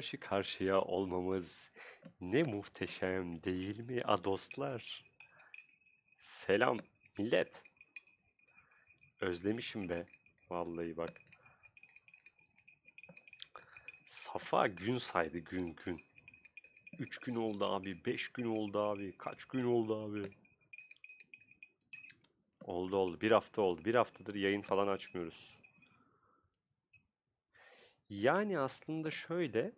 karşı karşıya olmamız ne muhteşem değil mi a dostlar? Selam millet. Özlemişim be. Vallahi bak. Safa gün saydı gün gün. 3 gün oldu abi, 5 gün oldu abi, kaç gün oldu abi? Oldu oldu. Bir hafta oldu. Bir haftadır yayın falan açmıyoruz. Yani aslında şöyle,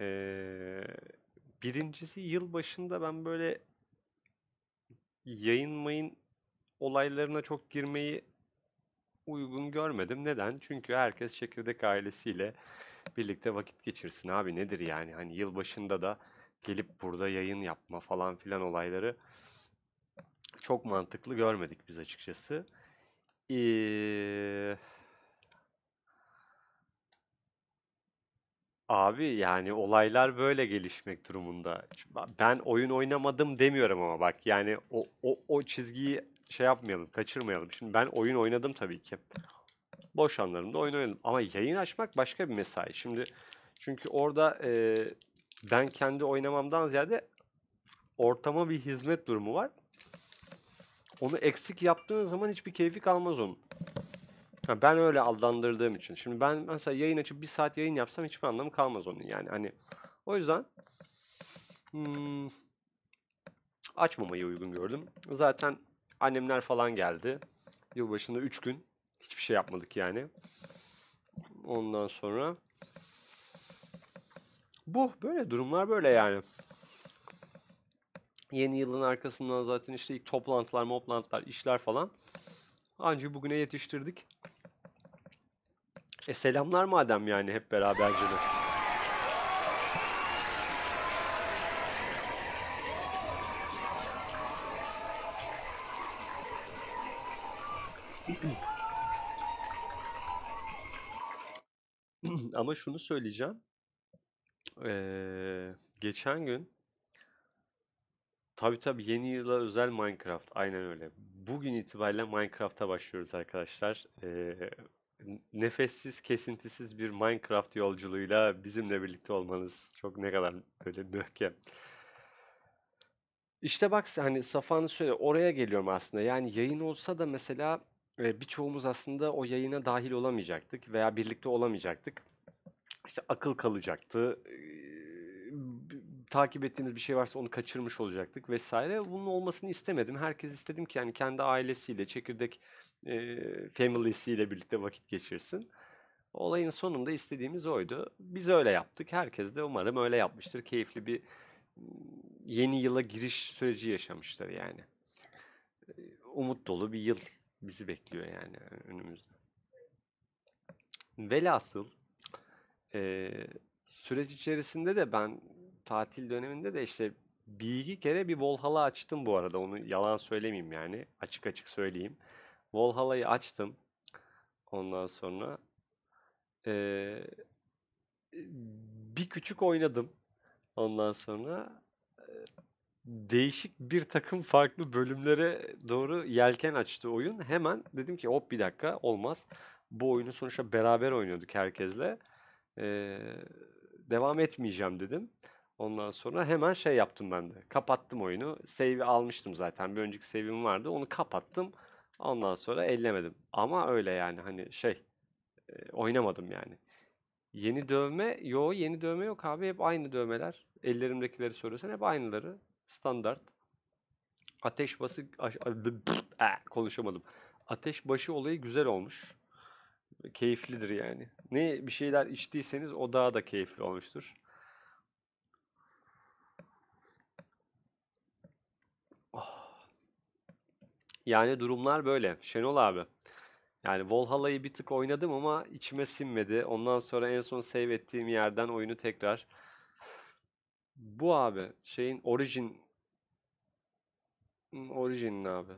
eee, birincisi yıl başında ben böyle yayın mayın olaylarına çok girmeyi uygun görmedim. Neden? Çünkü herkes çekirdek ailesiyle birlikte vakit geçirsin abi nedir yani? Hani yıl başında da gelip burada yayın yapma falan filan olayları çok mantıklı görmedik biz açıkçası. Ee, abi yani olaylar böyle gelişmek durumunda. Ben oyun oynamadım demiyorum ama bak yani o, o, o çizgiyi şey yapmayalım, kaçırmayalım. Şimdi ben oyun oynadım tabii ki. Boş anlarımda oyun oynadım. Ama yayın açmak başka bir mesai. Şimdi çünkü orada e, ben kendi oynamamdan ziyade ortama bir hizmet durumu var. Onu eksik yaptığın zaman hiçbir keyfi kalmaz onun. Ha, ben öyle adlandırdığım için. Şimdi ben mesela yayın açıp bir saat yayın yapsam hiçbir anlamı kalmaz onun yani. Hani o yüzden hmm, açmamayı uygun gördüm. Zaten annemler falan geldi. Yılbaşında 3 gün hiçbir şey yapmadık yani. Ondan sonra bu böyle durumlar böyle yani. Yeni yılın arkasından zaten işte ilk toplantılar, toplantılar, işler falan. Ancak bugüne yetiştirdik. E selamlar madem yani hep beraberce de. Ama şunu söyleyeceğim. Ee, geçen gün tabii tabii yeni yıla özel Minecraft. Aynen öyle. Bugün itibariyle Minecraft'a başlıyoruz arkadaşlar. Ee, nefessiz, kesintisiz bir Minecraft yolculuğuyla bizimle birlikte olmanız çok ne kadar böyle mühkem. İşte bak hani Safa'nın söyle oraya geliyorum aslında. Yani yayın olsa da mesela birçoğumuz aslında o yayına dahil olamayacaktık veya birlikte olamayacaktık. İşte akıl kalacaktı. takip ettiğimiz bir şey varsa onu kaçırmış olacaktık vesaire. Bunun olmasını istemedim. Herkes istedim ki yani kendi ailesiyle, çekirdek e, family'siyle birlikte vakit geçirsin. Olayın sonunda istediğimiz oydu. Biz öyle yaptık. Herkes de umarım öyle yapmıştır. Keyifli bir yeni yıla giriş süreci yaşamışlar yani. Umut dolu bir yıl bizi bekliyor yani önümüzde. Velhasıl e, süreç içerisinde de ben tatil döneminde de işte bir iki kere bir Valhalla açtım bu arada. Onu yalan söylemeyeyim yani. Açık açık söyleyeyim. Valhalla'yı açtım. Ondan sonra e, bir küçük oynadım. Ondan sonra değişik bir takım farklı bölümlere doğru yelken açtı oyun. Hemen dedim ki hop bir dakika olmaz. Bu oyunu sonuçta beraber oynuyorduk herkesle. Ee, devam etmeyeceğim dedim. Ondan sonra hemen şey yaptım ben de. Kapattım oyunu. Save'i almıştım zaten. Bir önceki save'im vardı. Onu kapattım. Ondan sonra ellemedim. Ama öyle yani hani şey e, oynamadım yani. Yeni dövme, yo yeni dövme yok abi. Hep aynı dövmeler. Ellerimdekileri söylesen hep aynıları. Standart. Ateş bası konuşamadım. Ateş başı olayı güzel olmuş. Keyiflidir yani. Ne bir şeyler içtiyseniz o daha da keyifli olmuştur. Yani durumlar böyle. Şenol abi. Yani Valhalla'yı bir tık oynadım ama içime sinmedi. Ondan sonra en son save ettiğim yerden oyunu tekrar. Bu abi şeyin Origin Origin'in abi.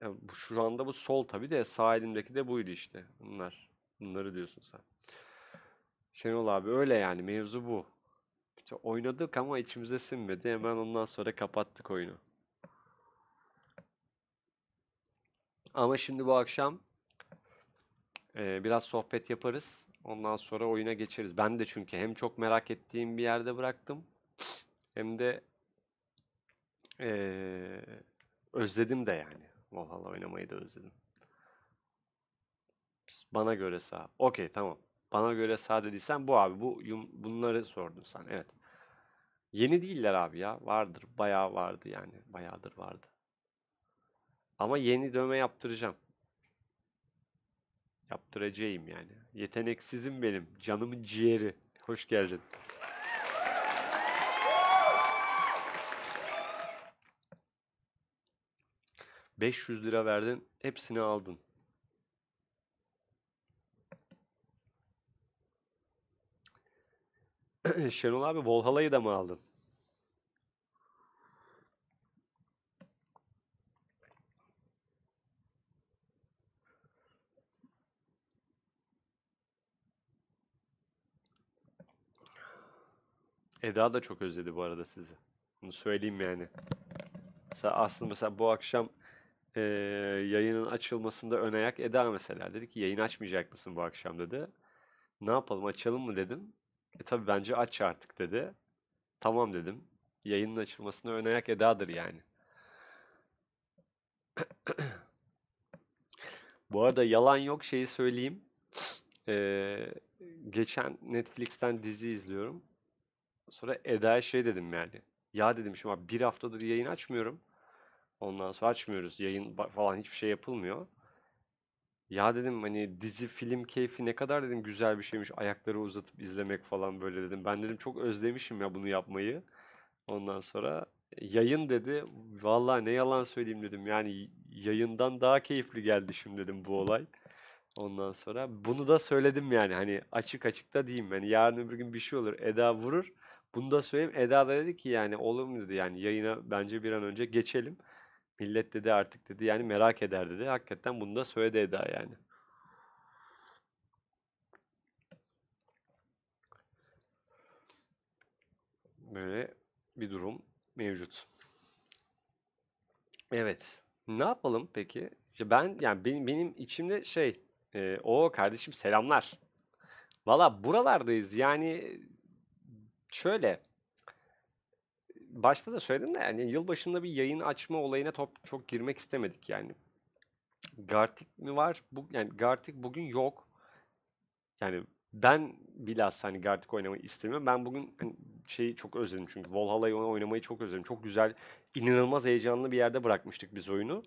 Ya bu, şu anda bu sol tabii de sağ elimdeki de buydu işte. Bunlar. Bunları diyorsun sen. Şenol abi öyle yani mevzu bu. İşte oynadık ama içimize sinmedi. Hemen ondan sonra kapattık oyunu. Ama şimdi bu akşam Ee, biraz sohbet yaparız. Ondan sonra oyuna geçeriz. Ben de çünkü hem çok merak ettiğim bir yerde bıraktım. Hem de ee, özledim de yani. Valhalla oynamayı da özledim. Bana göre sağ. Okey tamam. Bana göre sağ dediysen bu abi. Bu yum- bunları sordun sen. Evet. Yeni değiller abi ya. Vardır. Bayağı vardı yani. Bayağıdır vardı. Ama yeni dövme yaptıracağım. Yaptıracağım yani. Yeteneksizim benim. Canımın ciğeri. Hoş geldin. ...500 lira verdin, hepsini aldın. Şenol abi Valhalla'yı da mı aldın? Eda da çok özledi bu arada sizi. Bunu söyleyeyim yani. Mesela aslında mesela bu akşam eee, yayının açılmasında ön ayak Eda mesela dedi ki yayın açmayacak mısın bu akşam dedi. Ne yapalım açalım mı dedim. E tabii bence aç artık dedi. Tamam dedim. Yayının açılmasında ön ayak Eda'dır yani. Bu arada yalan yok şeyi söyleyeyim. Eee, geçen Netflix'ten dizi izliyorum. Sonra Eda'ya şey dedim yani. Ya dedim şimdi bir haftadır yayın açmıyorum. Ondan sonra açmıyoruz. Yayın falan hiçbir şey yapılmıyor. Ya dedim hani dizi film keyfi ne kadar dedim güzel bir şeymiş. Ayakları uzatıp izlemek falan böyle dedim. Ben dedim çok özlemişim ya bunu yapmayı. Ondan sonra yayın dedi. Vallahi ne yalan söyleyeyim dedim. Yani yayından daha keyifli geldi şimdi dedim bu olay. Ondan sonra bunu da söyledim yani hani açık açık da diyeyim. Yani yarın öbür gün bir şey olur. Eda vurur. Bunu da söyleyeyim. Eda da dedi ki yani olur mu dedi yani yayına bence bir an önce geçelim. Millet dedi artık dedi yani merak eder dedi. Hakikaten bunu da söyledi Eda yani. Böyle bir durum mevcut. Evet. Ne yapalım peki? Ben yani benim benim içimde şey e, o kardeşim selamlar. Valla buralardayız. Yani şöyle başta da söyledim de yani yılbaşında bir yayın açma olayına top, çok girmek istemedik yani. Gartic mi var? Bu, yani Gartic bugün yok. Yani ben bilhassa hani Gartic oynamayı istemiyorum. Ben bugün hani şeyi çok özledim çünkü Valhalla'yı oynamayı çok özledim. Çok güzel, inanılmaz heyecanlı bir yerde bırakmıştık biz oyunu.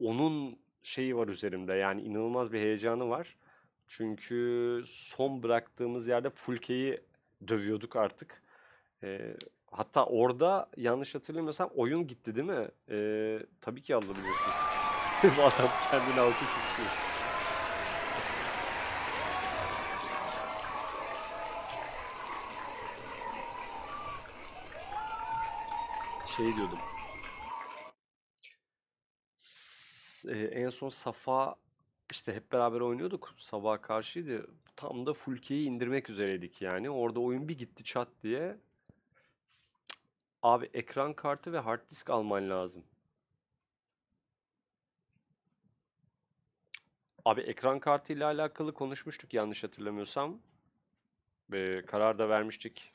Onun şeyi var üzerimde yani inanılmaz bir heyecanı var. Çünkü son bıraktığımız yerde Fulke'yi dövüyorduk artık. Ee, hatta orada yanlış hatırlamıyorsam oyun gitti değil mi? Ee, tabii ki alabiliyorsun. Bu adam kendini alkış istiyor. Şey diyordum. S- e, en son Safa işte hep beraber oynuyorduk. Safa karşıydı. Tam da Fulke'yi indirmek üzereydik yani. Orada oyun bir gitti çat diye. Abi ekran kartı ve hard disk alman lazım. Abi ekran kartı ile alakalı konuşmuştuk yanlış hatırlamıyorsam. Ve karar da vermiştik.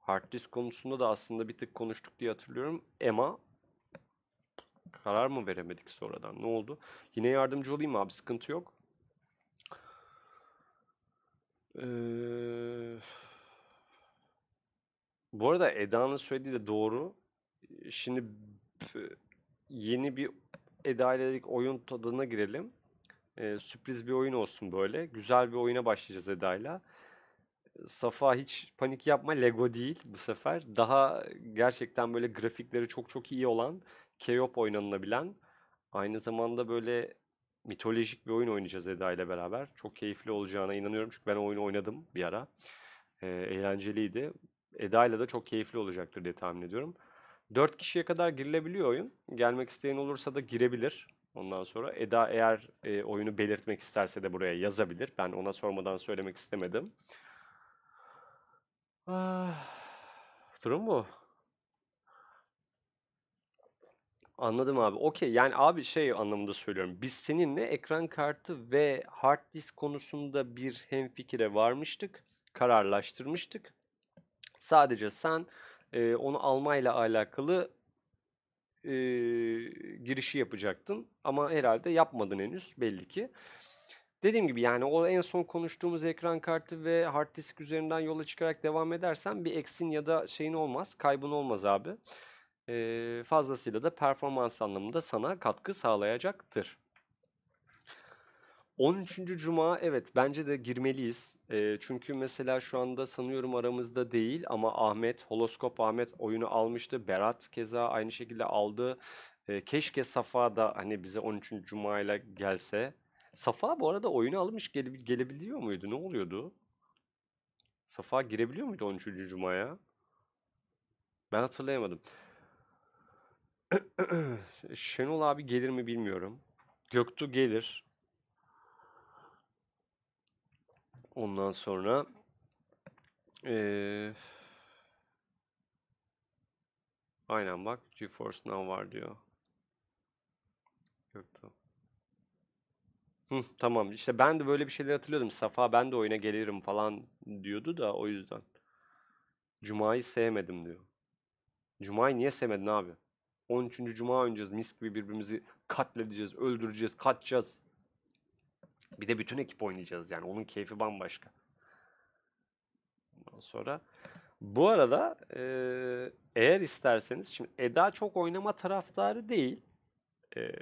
Hard disk konusunda da aslında bir tık konuştuk diye hatırlıyorum. Ama karar mı veremedik sonradan? Ne oldu? Yine yardımcı olayım abi sıkıntı yok. Ee, bu arada Eda'nın söylediği de doğru. Şimdi p- yeni bir Eda ile dedik oyun tadına girelim. Ee, sürpriz bir oyun olsun böyle. Güzel bir oyuna başlayacağız Eda'yla. Safa hiç panik yapma Lego değil bu sefer. Daha gerçekten böyle grafikleri çok çok iyi olan, K-op oynanılabilen, aynı zamanda böyle mitolojik bir oyun oynayacağız Eda ile beraber. Çok keyifli olacağına inanıyorum çünkü ben oyunu oynadım bir ara. Ee, eğlenceliydi. Eda ile de çok keyifli olacaktır diye tahmin ediyorum. 4 kişiye kadar girilebiliyor oyun. Gelmek isteyen olursa da girebilir. Ondan sonra Eda eğer e, oyunu belirtmek isterse de buraya yazabilir. Ben ona sormadan söylemek istemedim. Ah, durum bu. Anladım abi. Okey. Yani abi şey anlamında söylüyorum. Biz seninle ekran kartı ve hard disk konusunda bir hemfikire varmıştık. Kararlaştırmıştık. Sadece sen e, onu almayla alakalı e, girişi yapacaktın. Ama herhalde yapmadın henüz belli ki. Dediğim gibi yani o en son konuştuğumuz ekran kartı ve hard disk üzerinden yola çıkarak devam edersen bir eksin ya da şeyin olmaz, kaybın olmaz abi. Fazlasıyla da performans anlamında sana katkı sağlayacaktır. 13. Cuma evet bence de girmeliyiz. Ee, çünkü mesela şu anda sanıyorum aramızda değil ama Ahmet, Holoskop Ahmet oyunu almıştı. Berat keza aynı şekilde aldı. Ee, keşke Safa da hani bize 13. Cuma ile gelse. Safa bu arada oyunu almış gele, gelebiliyor muydu? Ne oluyordu? Safa girebiliyor muydu 13. Cuma'ya? Ben hatırlayamadım. Şenol abi gelir mi bilmiyorum. Göktuğ gelir. Ondan sonra ee, aynen bak GeForce Now var diyor. Göktuğ. Hı, tamam işte ben de böyle bir şeyler hatırlıyordum. Safa ben de oyuna gelirim falan diyordu da o yüzden. Cuma'yı sevmedim diyor. Cuma'yı niye sevmedin abi? 13. Cuma oynayacağız. Mis gibi birbirimizi katledeceğiz, öldüreceğiz, kaçacağız. Bir de bütün ekip oynayacağız yani. Onun keyfi bambaşka. Ondan sonra bu arada eğer isterseniz şimdi Eda çok oynama taraftarı değil. Eee,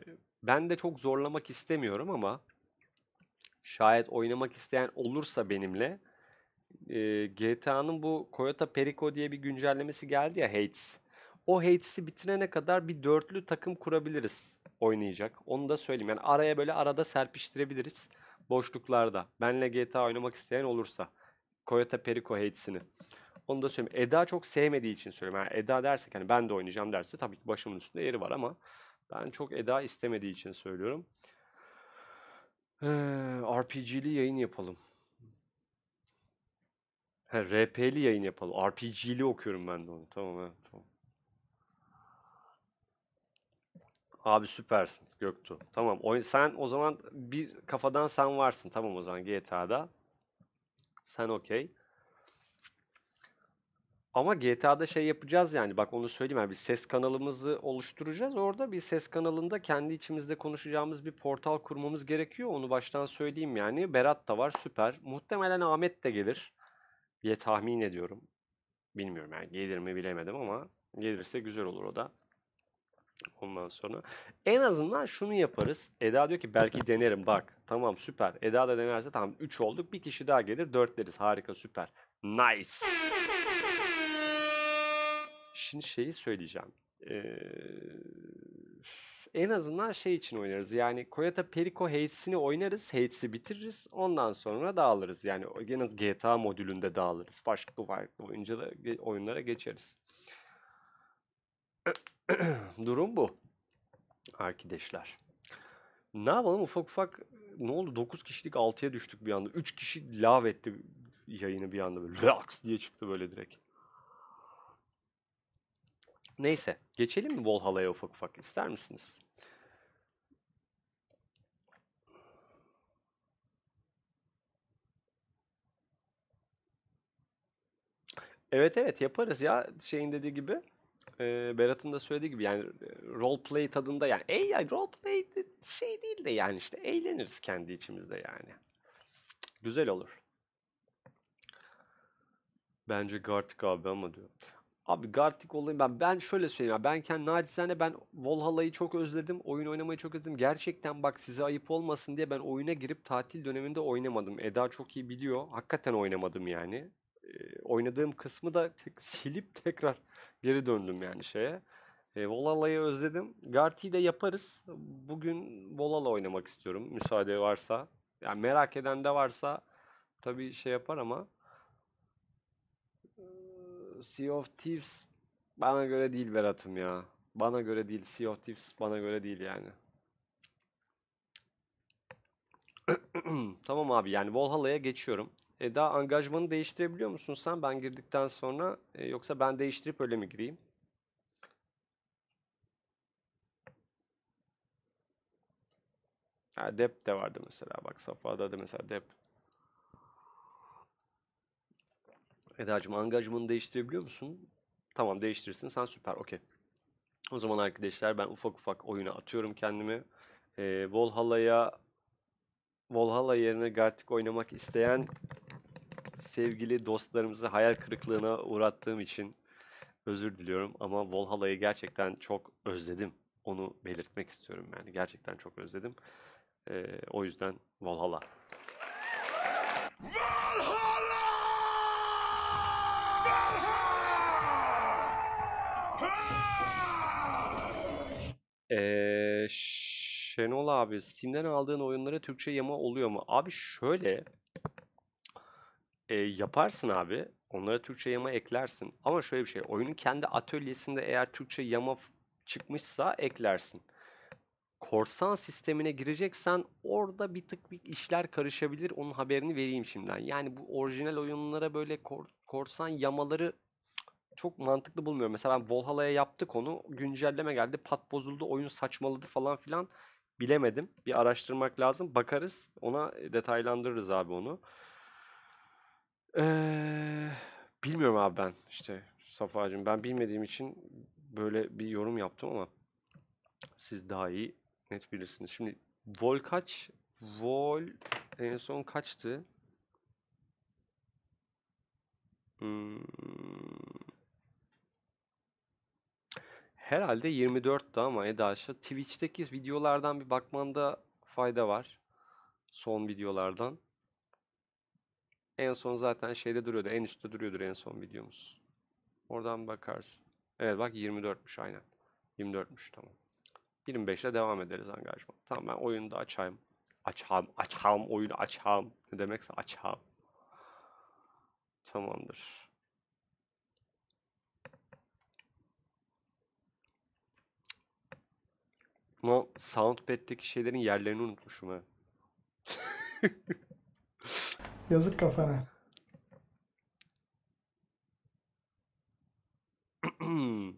ben de çok zorlamak istemiyorum ama şayet oynamak isteyen olursa benimle eee, GTA'nın bu Toyota Perico diye bir güncellemesi geldi ya Hades. O Hades'i bitirene kadar bir dörtlü takım kurabiliriz oynayacak. Onu da söyleyeyim. Yani araya böyle arada serpiştirebiliriz boşluklarda. Benle GTA oynamak isteyen olursa. Toyota Perico Hades'ini. Onu da söyleyeyim. Eda çok sevmediği için söylüyorum. Yani Eda dersek hani ben de oynayacağım derse tabii ki başımın üstünde yeri var ama ben çok Eda istemediği için söylüyorum. Ee, RPG'li yayın yapalım. He, RP'li yayın yapalım. RPG'li okuyorum ben de onu. Tamam evet. Tamam. Abi süpersin Göktuğ. Tamam. Oyun, sen o zaman bir kafadan sen varsın. Tamam o zaman GTA'da. Sen okey. Ama GTA'da şey yapacağız yani bak onu söyleyeyim yani bir ses kanalımızı oluşturacağız. Orada bir ses kanalında kendi içimizde konuşacağımız bir portal kurmamız gerekiyor. Onu baştan söyleyeyim yani. Berat da var süper. Muhtemelen Ahmet de gelir diye tahmin ediyorum. Bilmiyorum yani gelir mi bilemedim ama gelirse güzel olur o da. Ondan sonra en azından şunu yaparız. Eda diyor ki belki denerim bak. Tamam süper. Eda da denerse tamam 3 olduk. Bir kişi daha gelir 4 deriz. Harika süper. Nice. Şimdi şeyi söyleyeceğim. Ee, en azından şey için oynarız. Yani Toyota Perico Hades'ini oynarız. Hades'i bitiririz. Ondan sonra dağılırız. Yani en az GTA modülünde dağılırız. Farklı farklı oyunculara, oyunlara geçeriz. Durum bu. Arkadaşlar. Ne yapalım ufak ufak ne oldu 9 kişilik 6'ya düştük bir anda. 3 kişi lav etti yayını bir anda böyle laks diye çıktı böyle direkt. Neyse geçelim mi Valhalla'ya ufak ufak ister misiniz? Evet evet yaparız ya şeyin dediği gibi. E, Berat'ın da söylediği gibi yani roleplay tadında yani ya roleplay şey değil de yani işte eğleniriz kendi içimizde yani. Güzel olur. Bence Gartic abi ama diyor. Abi Gartic olayı ben ben şöyle söyleyeyim ya ben kendi nacizane ben Valhalla'yı çok özledim. Oyun oynamayı çok özledim. Gerçekten bak size ayıp olmasın diye ben oyuna girip tatil döneminde oynamadım. Eda çok iyi biliyor. Hakikaten oynamadım yani. Oynadığım kısmı da tek- silip tekrar geri döndüm yani şeye. E, Valhalla'yı özledim. Gartic'i de yaparız. Bugün Valhalla oynamak istiyorum müsaade varsa. Yani merak eden de varsa tabii şey yapar ama Sea of Thieves bana göre değil Berat'ım ya. Bana göre değil. Sea of Thieves bana göre değil yani. Tamam abi yani Valhalla'ya geçiyorum. E daha angajmanı değiştirebiliyor musun sen ben girdikten sonra E, yoksa ben değiştirip öyle mi gireyim? Ha, Dep de vardı mesela. Bak Safa'da da mesela Dep. Eda'cığım angajmanı değiştirebiliyor musun? Tamam değiştirsin. Sen süper. Okey. O zaman arkadaşlar ben ufak ufak oyuna atıyorum kendimi. Ee, Valhalla'ya Valhalla yerine Gartic oynamak isteyen sevgili dostlarımızı hayal kırıklığına uğrattığım için özür diliyorum ama Valhalla'yı gerçekten çok özledim. Onu belirtmek istiyorum yani. Gerçekten çok özledim. Ee, o yüzden Valhalla. Ee, Şenol abi, Steam'den aldığın oyunlara Türkçe yama oluyor mu? Abi şöyle, e, yaparsın abi, onlara Türkçe yama eklersin. Ama şöyle bir şey, oyunun kendi atölyesinde eğer Türkçe yama çıkmışsa eklersin. Korsan sistemine gireceksen orada bir tık bir işler karışabilir. Onun haberini vereyim şimdiden. Yani bu orijinal oyunlara böyle kor- korsan yamaları çok mantıklı bulmuyorum. Mesela ben Valhalla'ya yaptık onu. Güncelleme geldi. Pat bozuldu. Oyun saçmaladı falan filan. Bilemedim. Bir araştırmak lazım. Bakarız. Ona detaylandırırız abi onu. Ee, bilmiyorum abi ben. işte Safa'cığım. Ben bilmediğim için böyle bir yorum yaptım ama siz daha iyi net bilirsiniz. Şimdi Vol kaç? Vol en son kaçtı? Hmm, Herhalde 24'tü ama Edaş'a Twitch'teki videolardan bir bakmanda fayda var. Son videolardan. En son zaten şeyde duruyordu. En üstte duruyordur en son videomuz. Oradan bakarsın. Evet bak 24'müş aynen. 24'müş tamam. 25'le devam ederiz angajman. Tamam ben oyunu da açayım. Açam, açam, oyunu açam. Ne demekse açam. Tamamdır. Ama Soundpad'deki şeylerin yerlerini unutmuşum ha. Yazık kafana.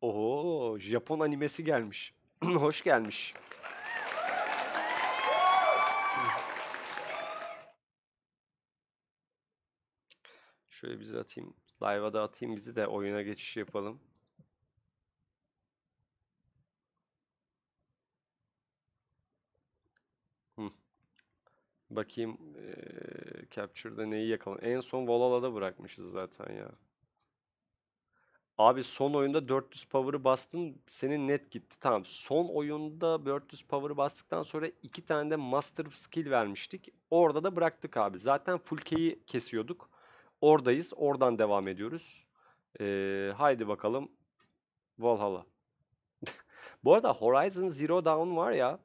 Oo, Japon animesi gelmiş. Hoş gelmiş. Şöyle bizi atayım. Live'a da atayım bizi de oyuna geçiş yapalım. Hı. Bakayım eee Capture'da neyi yakalım. En son Valhalla'da bırakmışız zaten ya. Abi son oyunda 400 power'ı bastın senin net gitti. Tamam. Son oyunda 400 power'ı bastıktan sonra iki tane de master skill vermiştik. Orada da bıraktık abi. Zaten full K'yi kesiyorduk. Oradayız. Oradan devam ediyoruz. Ee, haydi bakalım. Valhalla. Bu arada Horizon Zero Dawn var ya.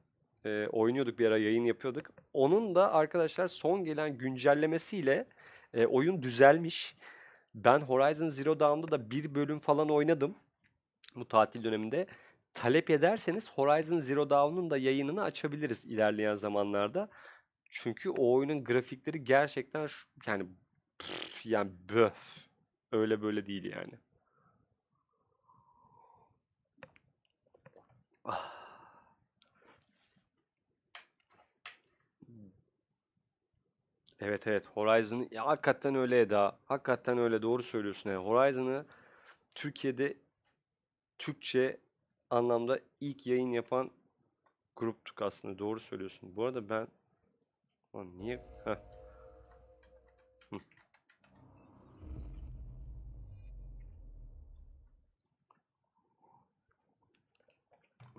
E, oynuyorduk bir ara yayın yapıyorduk. Onun da arkadaşlar son gelen güncellemesiyle e, oyun düzelmiş. Ben Horizon Zero Dawn'da da bir bölüm falan oynadım bu tatil döneminde. Talep ederseniz Horizon Zero Dawn'un da yayınını açabiliriz ilerleyen zamanlarda. Çünkü o oyunun grafikleri gerçekten şu, yani püf, yani böf. Öyle böyle değil yani. Evet evet Horizon ya hakikaten öyle Eda. Hakikaten öyle doğru söylüyorsun. Yani Horizon'ı Türkiye'de Türkçe anlamda ilk yayın yapan gruptuk aslında. Doğru söylüyorsun. Bu arada ben Lan niye? Heh.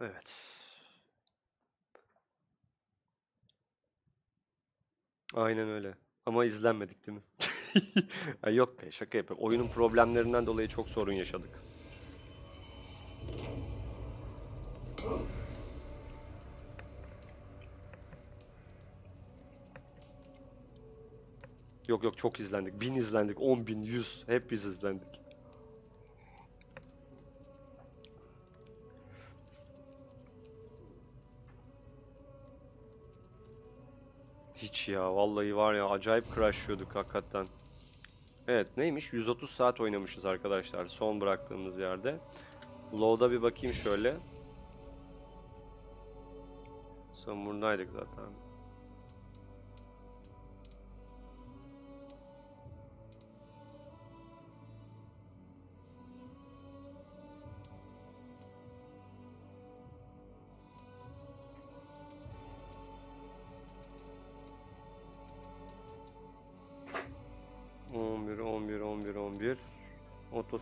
Evet. Aynen öyle. Ama izlenmedik değil mi? Yok be şaka yapıyorum. Oyunun problemlerinden dolayı çok sorun yaşadık. Yok yok çok izlendik. 1000 izlendik. 10 bin, 100. Hep biz izlendik. Ya vallahi var ya acayip crashlıyorduk hakikaten. Evet neymiş? 130 saat oynamışız arkadaşlar son bıraktığımız yerde. Low'da bir bakayım şöyle. Son buradaydık zaten.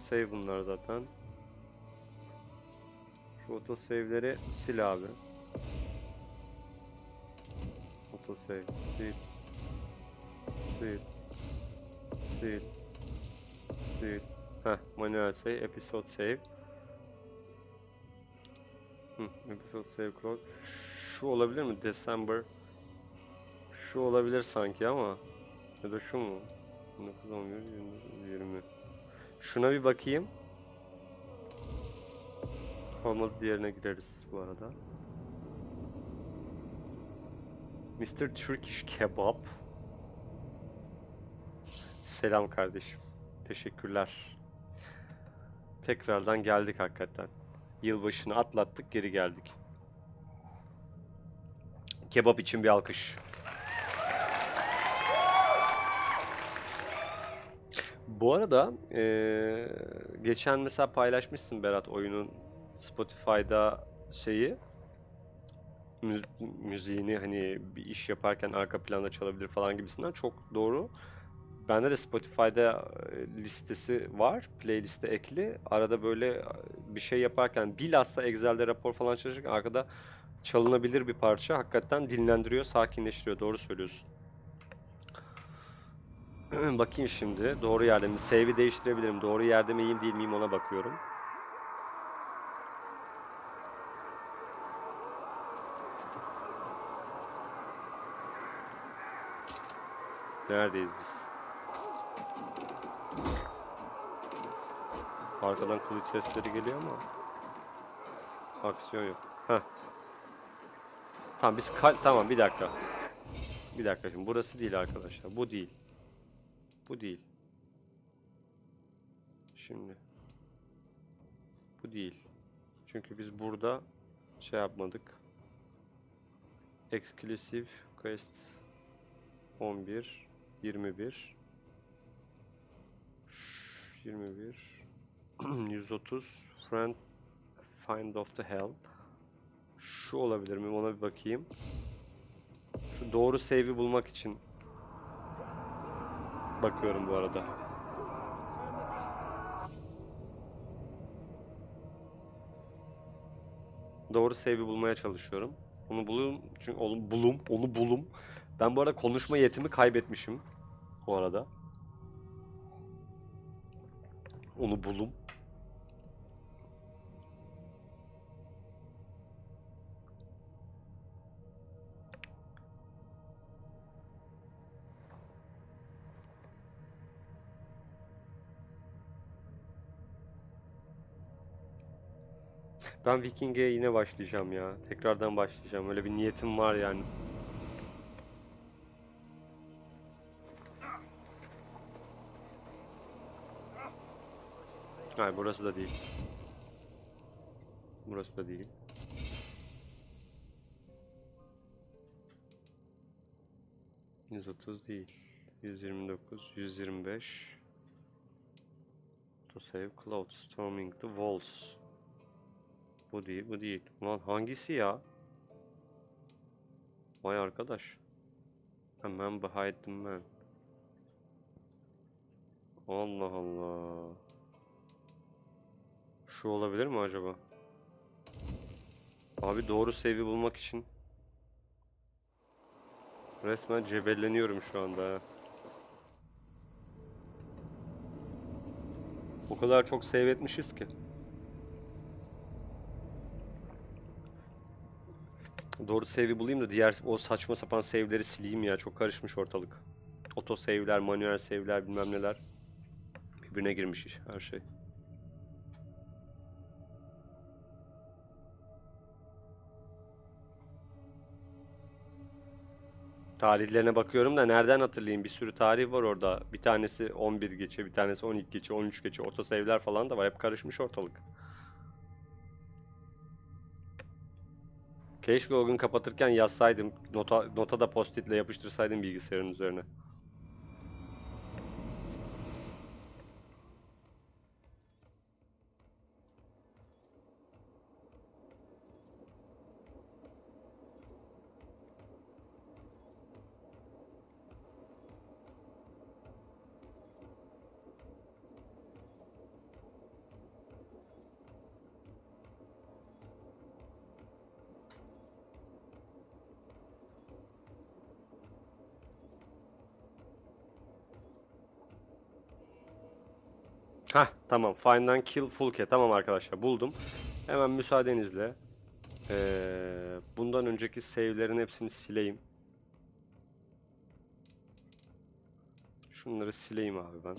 Save bunlar zaten. Şu auto save'leri sil abi. Auto save. Sil. Sil. Sil. Sil. Heh, manuel save, episode save. Hı, episode save close. Şu olabilir mi? December. Şu olabilir sanki ama. Ya da şu mu? 19, 11, 20, 20. Şuna bir bakayım. Olmadı diğerine gideriz bu arada. Mr. Turkish Kebab. Selam kardeşim. Teşekkürler. Tekrardan geldik hakikaten. Yılbaşını atlattık, geri geldik. Kebap için bir alkış. Bu arada eee, geçen mesela paylaşmışsın Berat oyunun Spotify'da şeyi mü- müziğini hani bir iş yaparken arka planda çalabilir falan gibisinden çok doğru. Bende de Spotify'da e, listesi var, playliste ekli. Arada böyle e, bir şey yaparken bilhassa Excel'de rapor falan çalışırken arkada çalınabilir bir parça hakikaten dinlendiriyor, sakinleştiriyor. Doğru söylüyorsun. Bakayım şimdi. Doğru yerde mi? Save'i değiştirebilirim. Doğru yerde miyim değil miyim ona bakıyorum. Neredeyiz biz? Arkadan kılıç sesleri geliyor ama aksiyon yok. Heh. Tamam biz kal tamam bir dakika. Bir dakika şimdi burası değil arkadaşlar. Bu değil. Bu değil. Şimdi. Bu değil. Çünkü biz burada şey yapmadık. Exclusive Quest 11 21 21 130 Friend Find of the Hell Şu olabilir mi? Ona bir bakayım. Şu doğru save'i bulmak için bakıyorum bu arada. Doğru save'i bulmaya çalışıyorum. Onu bulum çünkü onu bulum, onu bulum. Ben bu arada konuşma yetimi kaybetmişim bu arada. Onu bulum. Ben Viking'e yine başlayacağım ya. Tekrardan başlayacağım. Öyle bir niyetim var yani. Hayır burası da değil. Burası da değil. ...130 değil. 129, 125. To save cloud, storming the walls. Bu değil, bu değil. Ulan hangisi ya? Vay arkadaş. A man behind the man. Allah Allah. Şu olabilir mi acaba? Abi doğru save'i bulmak için resmen cebelleniyorum şu anda. O kadar çok save etmişiz ki. Doğru save'i bulayım da diğer o saçma sapan save'leri sileyim ya. Çok karışmış ortalık. Auto save'ler, manuel save'ler bilmem neler. Birbirine girmiş iş, her şey. Tarihlerine bakıyorum da nereden hatırlayayım? Bir sürü tarih var orada. Bir tanesi 11 geçe, bir tanesi 12 geçe, 13 geçe. Autosave'ler falan da var. Hep karışmış ortalık. Keşke o gün kapatırken yazsaydım. Nota, nota da post-itle yapıştırsaydım bilgisayarın üzerine. Tamam. Find and kill Fulke. Tamam arkadaşlar buldum. Hemen müsaadenizle eee, bundan önceki save'lerin hepsini sileyim. Şunları sileyim abi ben.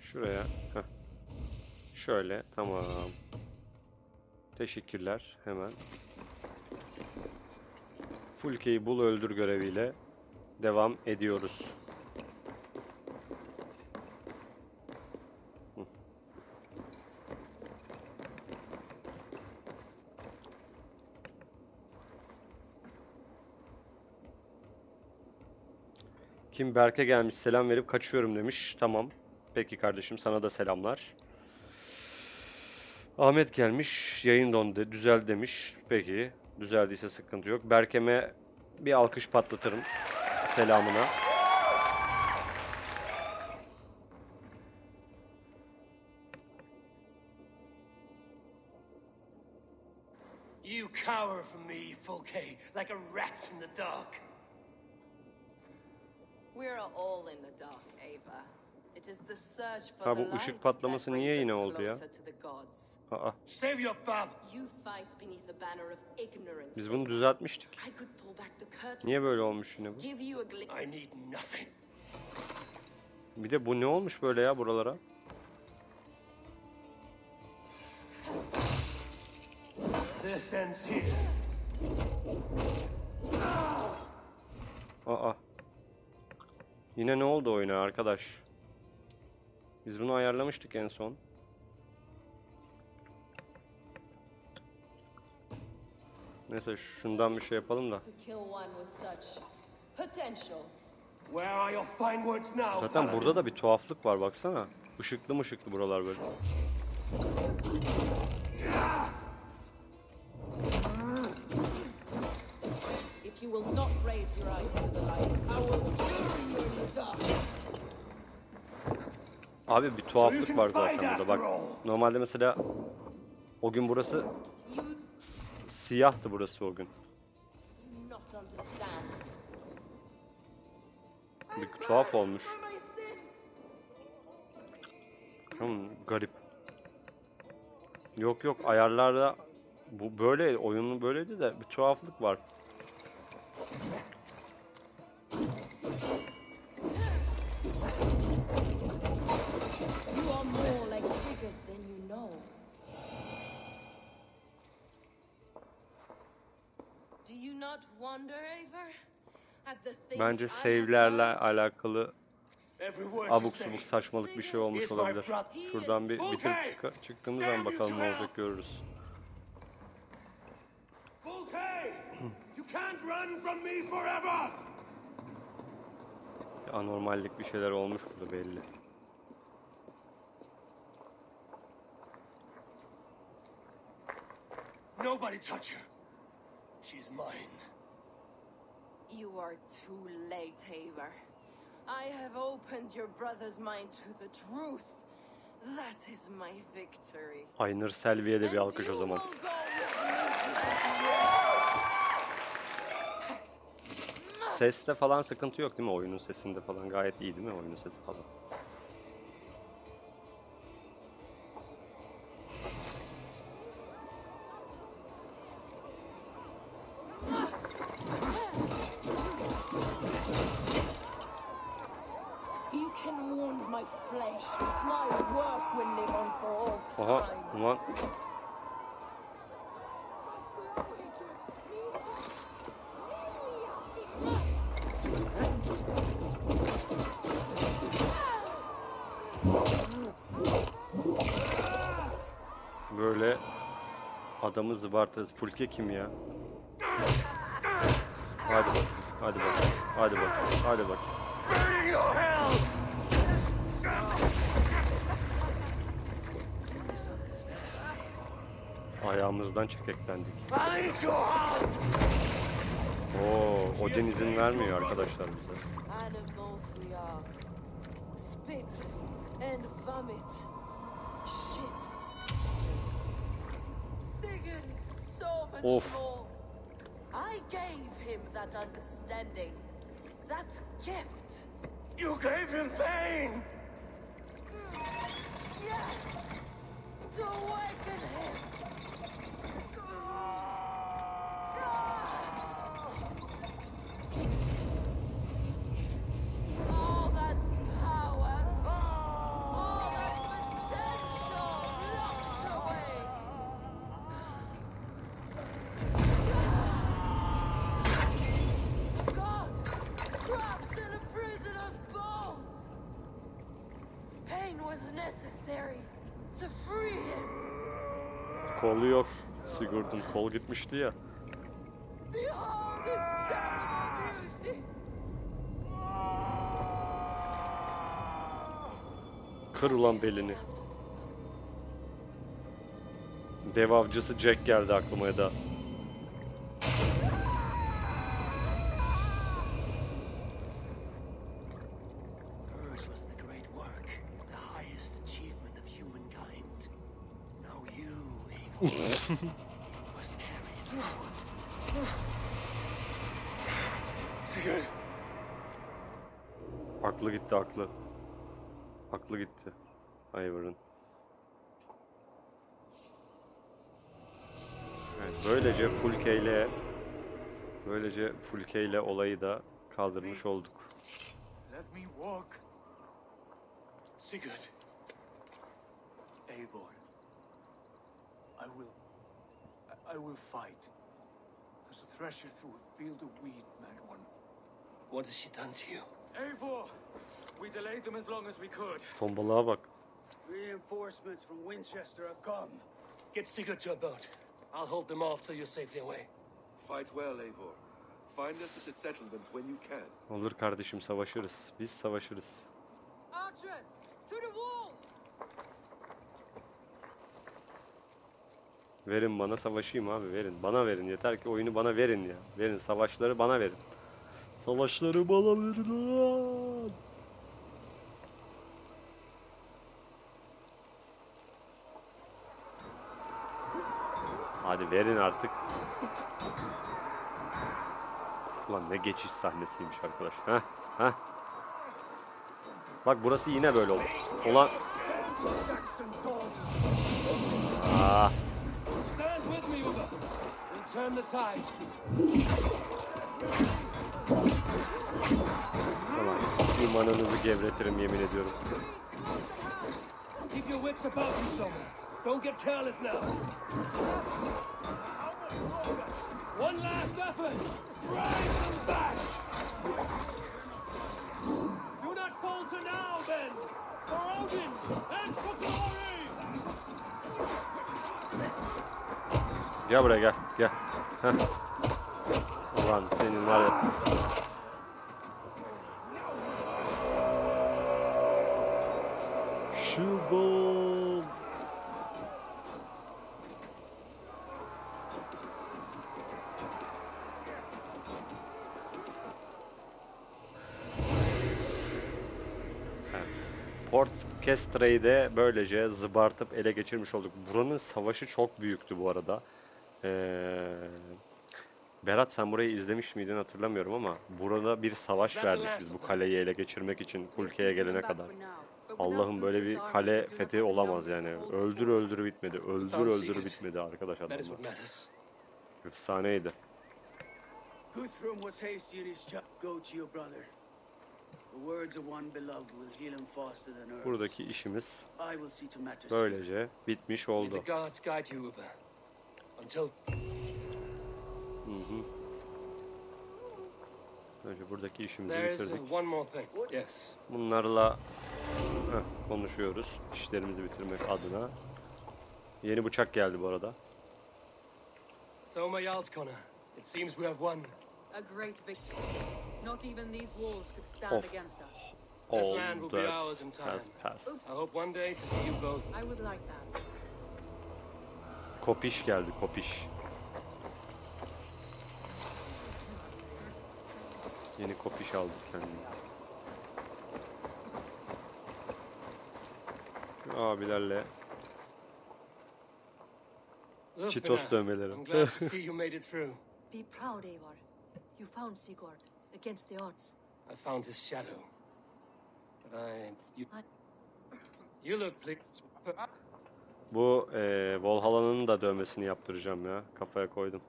Şuraya. Heh. Şöyle. Tamam. Teşekkürler. Hemen. Fulke'yi bul öldür göreviyle devam ediyoruz. Kim Berke gelmiş selam verip kaçıyorum demiş. Tamam. Peki kardeşim sana da selamlar. Ahmet gelmiş. Yayın dondu. Düzel demiş. Peki. Düzeldiyse sıkıntı yok. Berkem'e bir alkış patlatırım. Selamına. You cower from me, Fulke, like a rat in the dark. We're all in the dark, Ava. Ha, bu ışık patlaması niye yine oldu ya? Aa, biz bunu düzeltmiştik. Niye böyle olmuş yine bu? Bir de bu ne olmuş böyle ya buralara? Aa. Yine ne oldu oyuna arkadaş? Biz bunu ayarlamıştık en son. Neyse şundan bir şey yapalım da. Zaten burada da bir tuhaflık var baksana. Işıklı mışıklı buralar böyle. If you will not raise your eyes to the light, I will bury you in the dark. Abi bir tuhaflık var zaten burada bak. Normalde mesela o gün burası siyahtı burası o gün. Bir tuhaf olmuş. Hmm, garip. Yok yok ayarlarda bu böyle oyunun böyleydi de bir tuhaflık var. Sigurd than you know. Do you not wonder, Eivor, at the things Bence save'lerle alakalı abuk subuk saçmalık bir şey olmuş olabilir. Şuradan bir bitirip çıka- çıktığımız zaman bakalım ne olacak görürüz. Fulke! you can't run from me forever! Bir anormallik bir şeyler olmuş burada belli. Nobody touch her. She's mine. You are too late, Eivor. I have opened your brother's mind to the truth. That is my victory. Aynur Selvi'ye de bir alkış o zaman. Seste falan sıkıntı yok değil mi? Oyunun sesinde falan gayet iyi değil mi? Oyunun sesi falan. Adamı zıbartırız. Fulke kim ya? Hadi bak. Hadi bak. Hadi bak. Hadi bak. Ayağımızdan çekeklendik. Oo, Odin izin vermiyor arkadaşlar bize. Much Of. more. I gave him that understanding. That gift. You gave him pain! Yes! To awaken him! Kol gitmişti ya. Kır ulan belini. Dev avcısı Jack geldi aklıma ya da. gitti aklı. Aklı gitti. Ivor'ın. Evet, böylece Fulke ile böylece Fulke ile olayı da kaldırmış olduk. Let me walk. Sigurd. Eivor. I will. I, will fight. As a thresher through a field of wheat, mad one. What has she done to you? Eivor! We delayed them as long as we could. Tombalığa bak. Reinforcements from Winchester have come. Get Sigurd to a boat. I'll hold them off till you're safely away. Fight well, Eivor. Find us at the settlement when you can. Olur kardeşim savaşırız. Biz savaşırız. Archers, to the walls! Verin bana savaşayım abi verin. Bana verin. Yeter ki oyunu bana verin ya. Verin savaşları bana verin. Savaşları bana verin verin artık. Ulan ne geçiş sahnesiymiş arkadaş. Heh, heh. Bak burası yine böyle oldu. Ulan Aa, tide. ulan imanınızı gevretirim yemin ediyorum. Don't get careless now. One last effort. Drive them back. Do not falter now, then. For Odin and for glory. Gel buraya gel gel. Heh. Ulan senin var ya. Şubat. Port Kestre'yi de böylece zıbartıp ele geçirmiş olduk. Buranın savaşı çok büyüktü bu arada. Ee, Berat sen burayı izlemiş miydin hatırlamıyorum ama burada bir savaş verdik biz bu kaleyi ele geçirmek için Kulke'ye gelene kadar. Allah'ım böyle bir kale fethi olamaz yani. Öldür öldür bitmedi. Öldür öldür bitmedi arkadaş adamlar. Efsaneydi. Guthrum was hasty in his job. Go to your brother. Buradaki işimiz I will see to matters. böylece bitmiş oldu. the gods guide you, Uber. Until Önce buradaki işimizi there is bitirdik. one more thing. Yes. Bunlarla heh, konuşuyoruz işlerimizi bitirmek adına. Yeni bıçak geldi bu arada. Soma Jarlskona. It seems we have won. A great victory. Not even these walls could stand Of. against us. This land will be ours in time. I hope one day to see you both. I would like that. Kopiş geldi kopiş. Yeni kopiş aldık kendine. Şu abilerle Çitos dövmeleri. I'm glad to see you made it through. Be proud, Eivor. You found Sigurd against the odds. I found his shadow. But I... You, I- you look pleased. bu eee Valhalla'nın da dövmesini yaptıracağım ya. Kafaya koydum.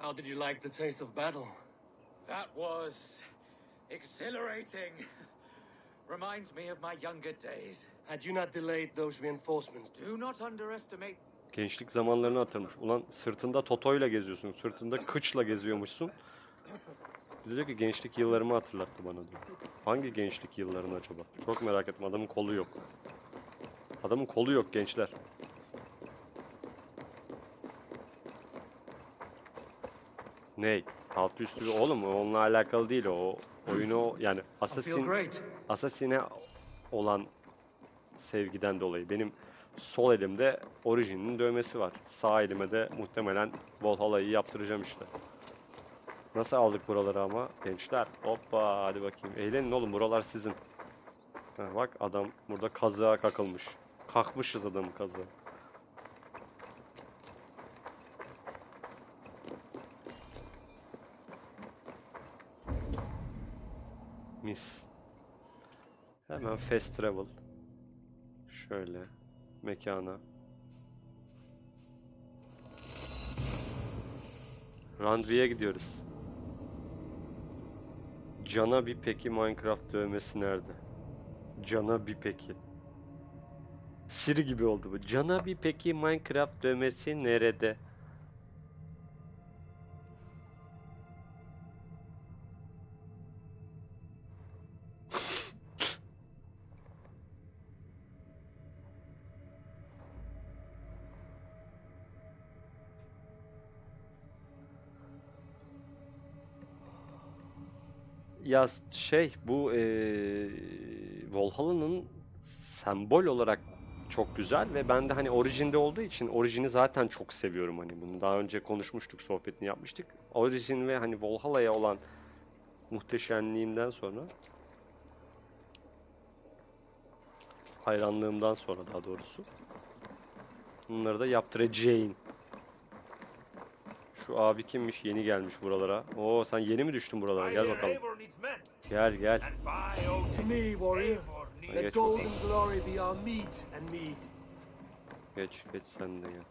How did you like the taste of battle? That was exhilarating. Reminds me of my younger days. Had you not delayed those reinforcements, Do not underestimate Gençlik zamanlarını hatırlamış. Ulan sırtında Toto'yla geziyorsun. Sırtında kıçla geziyormuşsun. Diyor ki gençlik yıllarımı hatırlattı bana diyor. Hangi gençlik yılların acaba? Çok merak ettim. Adamın kolu yok. Adamın kolu yok gençler. Ney? Altı üstü oğlum onunla alakalı değil o. Oyunu yani Assassin. Assassin'e olan sevgiden dolayı benim sol elimde orijinin dövmesi var. Sağ elime de muhtemelen Valhalla'yı yaptıracağım işte. Nasıl aldık buraları ama gençler? Hoppa hadi bakayım. Eğlenin oğlum buralar sizin. Ha, bak adam burada kazığa kakılmış. Kalkmışız adamın kazığa. Mis. Hemen fast travel. Şöyle mekana. Randvi'ye gidiyoruz. Cana bir peki Minecraft dövmesi nerede? Cana bir peki. Siri gibi oldu bu. Cana bir peki Minecraft dövmesi nerede? Ya şey bu eee Valhalla'nın sembol olarak çok güzel ve ben de hani orijinde olduğu için orijini zaten çok seviyorum hani bunu daha önce konuşmuştuk sohbetini yapmıştık. Orijin ve hani Valhalla'ya olan muhteşemliğinden sonra hayranlığımdan sonra daha doğrusu bunları da yaptıracağım. Şu abi kimmiş? Yeni gelmiş buralara. Oo sen yeni mi düştün buralara? Gel bakalım. Gel gel. Geç. Geç geç sen de gel.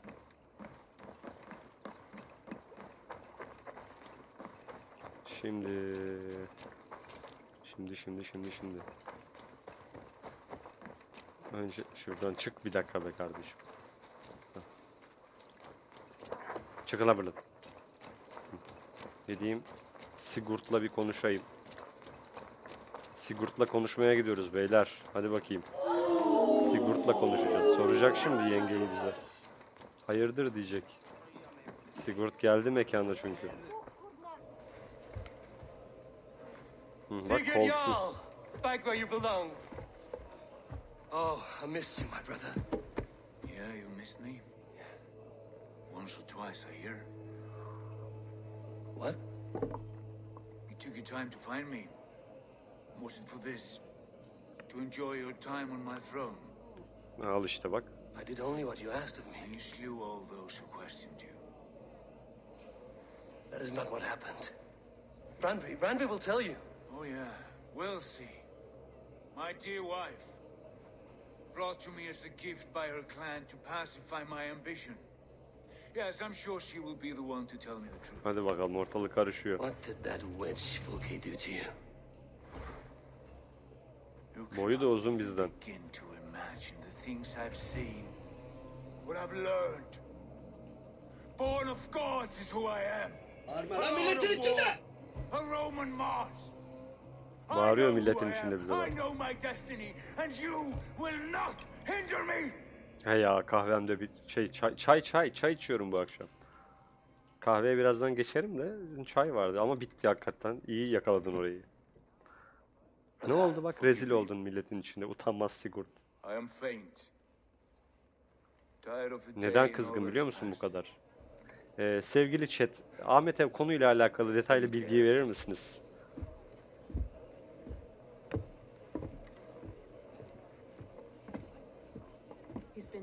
Şimdi şimdi şimdi şimdi şimdi. Önce şuradan çık bir dakika be kardeşim. Çıkın la buradan. Dediğim Sigurd'la bir konuşayım. Sigurd'la konuşmaya gidiyoruz beyler. Hadi bakayım. Sigurd'la konuşacağız. Soracak şimdi yengeyi bize. Hayırdır diyecek. Sigurd geldi mekanda çünkü. Hı, bak kolsuz. Back where you belong. Oh, I missed you, my brother. Yeah, you missed me. Once or twice, I hear. What? You took your time to find me. Was it for this? To enjoy your time on my throne? Al işte bak. I did only what you asked of me. You slew all those who questioned you. That is not what happened. Randvi, Randvi will tell you. Oh, yeah. We'll see. My dear wife, brought to me as a gift by her clan to pacify my ambition. Yes, I'm sure she will be the one to tell me the truth. Hadi bakalım ortalık karışıyor. What did that witch Fulke do to you? Boyu da uzun bizden. begin to imagine the things I've seen, what I've learned. Born of gods is who I am. Lan milletin of içinde! A Roman Mars. Bağırıyor milletin içinde bize bak. I know my destiny, and you will not hinder me. He ya kahvemde bir şey çay çay çay çay içiyorum bu akşam. Kahveye birazdan geçerim de çay vardı ama bitti hakikaten. İyi yakaladın orayı. Ne oldu bak rezil oldun milletin içinde utanmaz Sigurd. Neden kızgın biliyor musun bu kadar? Ee, sevgili chat, Ahmet'e konuyla alakalı detaylı bilgiyi verir misiniz? He's been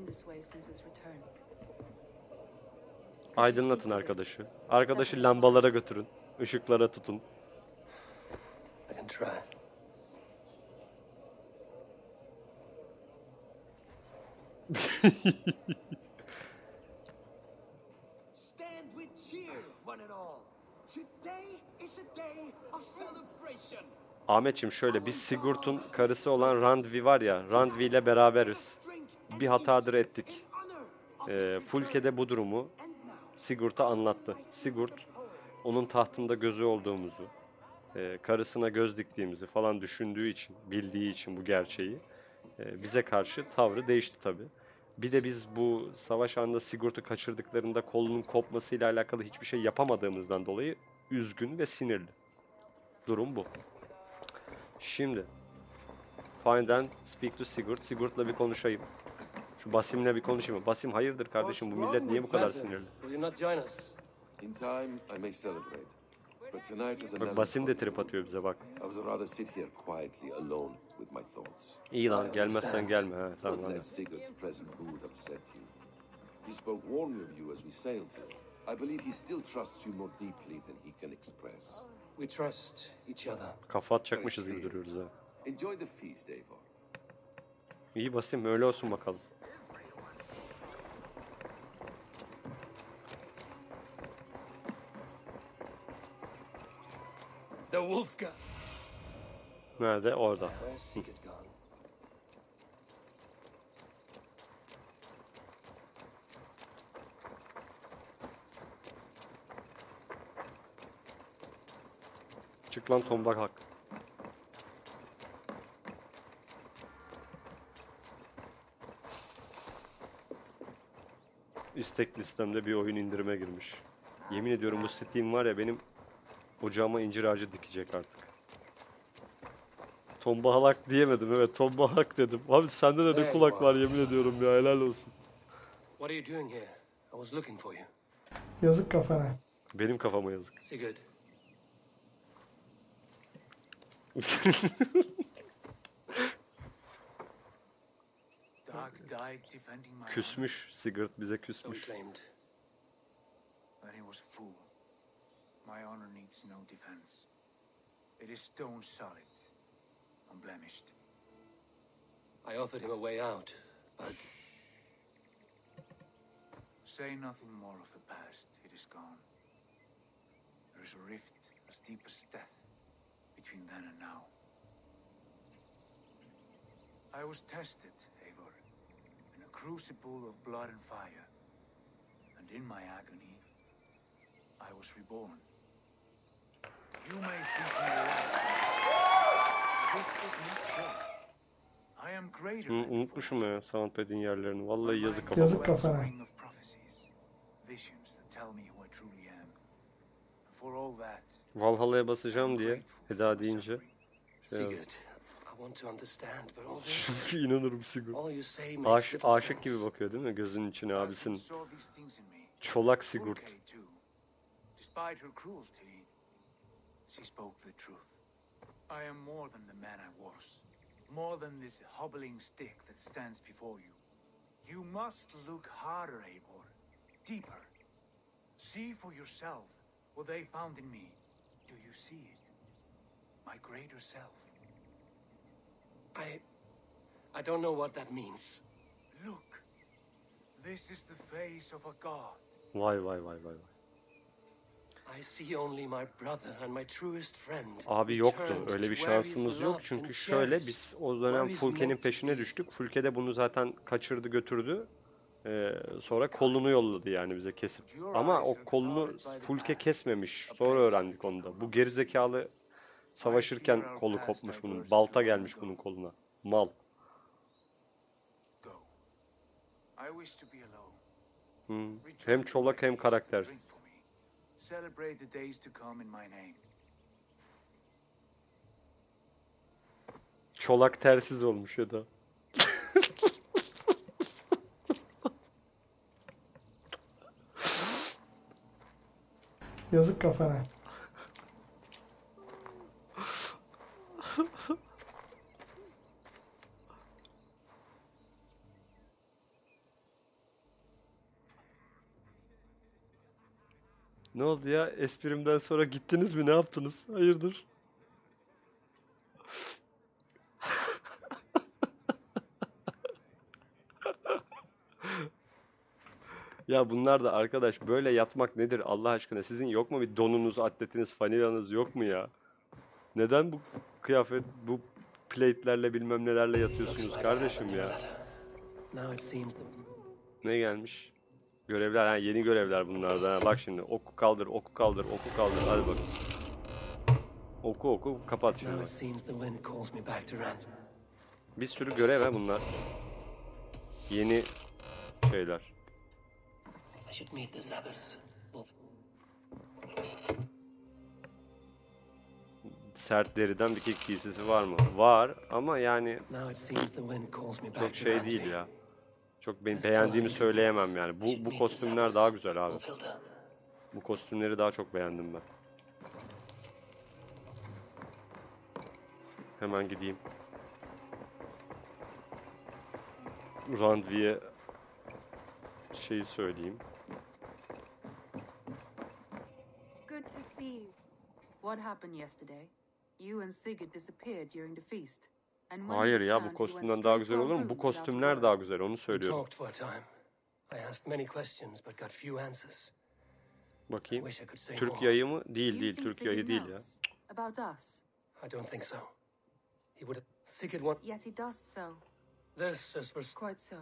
this way since his return. Aydınlatın arkadaşı. Arkadaşı lambalara götürün. ışıklara tutun. I can try. Stand with cheer, one and all. Today is a day of celebration. Ahmetçim şöyle biz Sigurd'un karısı olan Randvi var ya, Randvi ile beraberiz. Bir hatadır ettik. Ee, Fulke de bu durumu Sigurd'a anlattı. Sigurd onun tahtında gözü olduğumuzu, e, karısına göz diktiğimizi falan düşündüğü için, bildiği için bu gerçeği e, bize karşı tavrı değişti tabi. Bir de biz bu savaş anında Sigurd'u kaçırdıklarında kolunun kopmasıyla alakalı hiçbir şey yapamadığımızdan dolayı üzgün ve sinirli. Durum bu. Şimdi Find and speak to Sigurd. Sigurd'la bir konuşayım. Şu Basim'le bir konuşayım. Basim hayırdır kardeşim bu millet niye bu kadar sinirli? Bak Basim de trip atıyor bize bak. İyi lan gelmezsen gelme ha tamam you. He spoke warmly of you as we sailed here. I believe he still trusts you more deeply than he can express. We trust each other. Kafa atacakmışız gibi duruyoruz ha. Enjoy the feast, Eivor. İyi Basim öyle olsun bakalım. Nerede? Orada. Çık lan tombak hak. İstek listemde bir oyun indirime girmiş. Yemin ediyorum bu Steam var ya benim ocağıma incir ağacı dikecek artık. Tombahalak diyemedim evet tombahak dedim. Abi sende de ne kulak var yemin ediyorum ya helal olsun. What are you doing here? I was looking for you. Yazık kafana. Benim kafama yazık. Honor, küsmüş Sigurd bize küsmüş. he was a fool. My honor needs no defense. It is stone solid, unblemished. I offered him a way out, but Say nothing more of the past. It is gone. There is a rift as deep as death between then and now. I was tested, Eivor, in a crucible of blood and fire. And in my agony, I was reborn. You may think me less this is not so. I am greater Hı, unutmuşum ya soundpad'in yerlerini. Vallahi yazık mind kafama. Yazık kafana. visions that tell me who I truly am. For all that, Valhalla'ya basacağım diye Eda deyince suffering. Sigurd, I want to understand, but all this, çünkü inanırım Sigurd. all you say makes Aş, aşık gibi bakıyor değil mi gözünün içine abisinin. Çolak Sigurd. Despite her cruelty, she spoke the truth. I am more than the man I was. More than this hobbling stick that stands before you. You must look harder, Eivor. Deeper. See for yourself what they found in me. Do you see it? My greater self. I, I don't know what that means. Look. This is the face of a god. Why, why, why, why, vay. Abi yoktu. Öyle bir şansımız yok. Çünkü şöyle biz o dönem Fulke'nin peşine düştük. Fulke de bunu zaten kaçırdı götürdü. Ee, sonra kolunu yolladı yani bize kesip. Ama o kolunu Fulke kesmemiş. Sonra öğrendik onu da. Bu gerizekalı savaşırken kolu kopmuş bunun. Balta gelmiş bunun koluna. Mal. Hmm. Hem çolak hem feast and karaktersiz. drink for me. Celebrate the days to come in my name. Çolak tersiz olmuş ya da. Yazık kafana. Ne oldu ya? Esprimden sonra gittiniz mi? Ne yaptınız? Hayırdır? Ya bunlar da arkadaş böyle yatmak nedir Allah aşkına? Sizin yok mu bir donunuz, atletiniz, fanilanız yok mu ya? Neden bu kıyafet, bu plate'lerle bilmem nelerle yatıyorsunuz kardeşim ya? Ne gelmiş? Görevler, ha, yeni görevler bunlar da. Bak şimdi oku kaldır, oku kaldır, oku kaldır. Hadi bak. Oku oku kapat şimdi. Bir sürü görev ha bunlar. Yeni şeyler. Sert deriden bir kek giysisi var mı? Var ama yani çok şey değil ya. Çok ben beğendiğimi söyleyemem yani. Bu bu kostümler daha güzel abi. Bu kostümleri daha çok beğendim ben. Hemen gideyim. Randvi'ye şeyi söyleyeyim. Good to see you. What happened yesterday? You and Sigurd disappeared during the feast. Hayır ya bu kostümden daha güzel olur mu? Bu kostümler daha güzel onu söylüyorum. talked for a time. I asked many questions but got few answers. Bakayım. Wish I could say Türk more. yayı mı? Değil you değil Türk yayı değil ya. About us. I don't think so. He would have. Sigurd want Yet he does so. this as for. Quite so.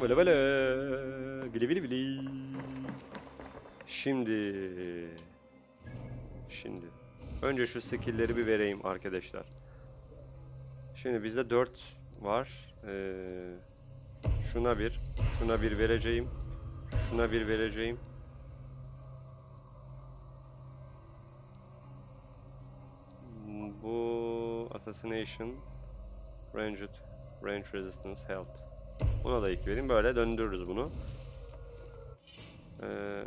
Böyle böyle. Bili bili bili. Şimdi. Şimdi. Önce şu skill'leri bir vereyim arkadaşlar. Şimdi bizde 4 var. Ee, şuna bir. Şuna bir vereceğim. Şuna bir vereceğim. Bu assassination ranged range resistance health. Buna da ilk vereyim. Böyle döndürürüz bunu. Ee...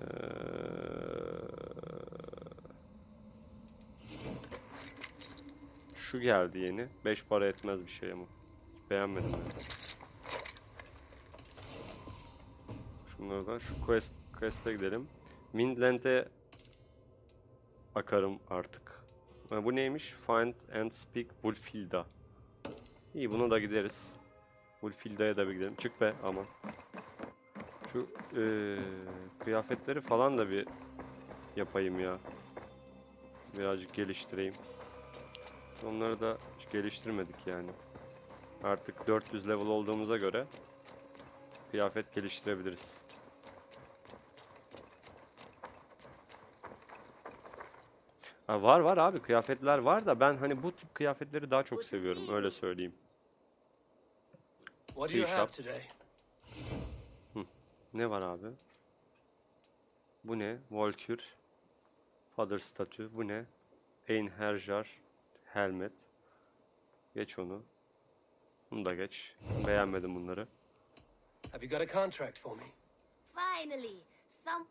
Şu geldi yeni. 5 para etmez bir şey ama. Beğenmedim da şu quest quest'e gidelim. Windland'e akarım artık. Ha, bu neymiş? Find and speak Wulfilda. İyi buna da gideriz. Wulfilda'ya da bir gidelim. Çık be aman. Şu eee, kıyafetleri falan da bir yapayım ya. Birazcık geliştireyim. Onları da hiç geliştirmedik yani. Artık 400 level olduğumuza göre kıyafet geliştirebiliriz. Ha, var var abi kıyafetler var da ben hani bu tip kıyafetleri daha çok seviyorum öyle söyleyeyim. What do you have shop. today? Ne var abi? Bu ne? Volkür. Father statü. Bu ne? Einherjar. Helmet. Geç onu. Bunu da geç. Beğenmedim bunları. Have you got a contract for me? Finally, some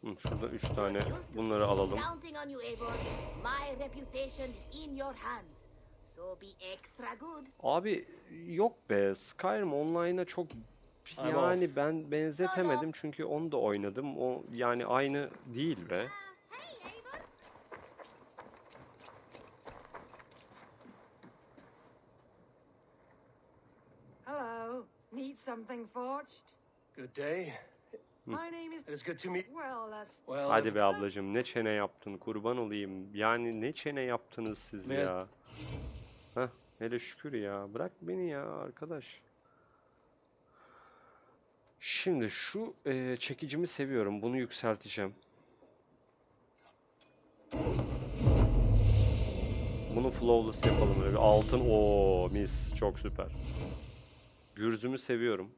Hı, şurada 3 tane bunları alalım. counting on you, Eivor. My reputation is in your hands. So be extra good. Abi yok be. Skyrim Online'a çok yani ben benzetemedim çünkü onu da oynadım. O yani aynı değil be. Hey, Eivor. Hello. Need something forged? Good day. My name is. It is good to meet. Well, that's. Well, Hadi I've- be ablacığım ne çene yaptın kurban olayım. Yani ne çene yaptınız siz ya. Heh, hele şükür ya. Bırak beni ya arkadaş. Şimdi şu e, çekicimi seviyorum. Bunu bunu flawless yapalım. Böyle altın o mis çok süper. Gürzümü seviyorum.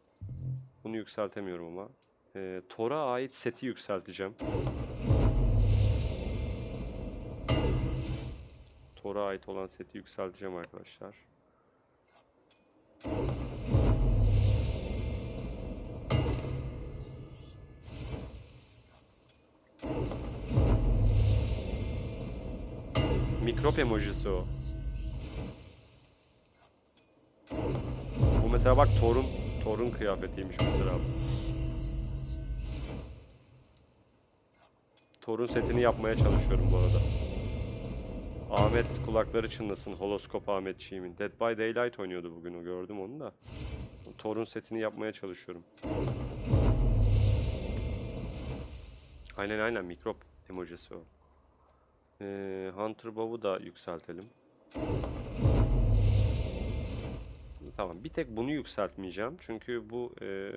Bunu yükseltemiyorum ama. Ee, Thor'a ait seti yükselteceğim. Thor'a ait olan seti yükselteceğim arkadaşlar. Mikrop emojisi o. mesela bak Thor'un Thor'un kıyafetiymiş mesela. Thor'un setini yapmaya çalışıyorum bu arada. Ahmet kulakları çınlasın. Holoskop Ahmet Çiğmin. Dead by Daylight oynuyordu bugün gördüm onu da. Thor'un setini yapmaya çalışıyorum. Aynen aynen mikrop emojisi o. Ee, Hunter Bow'u da yükseltelim. Tamam bir tek bunu yükseltmeyeceğim. Çünkü bu ee,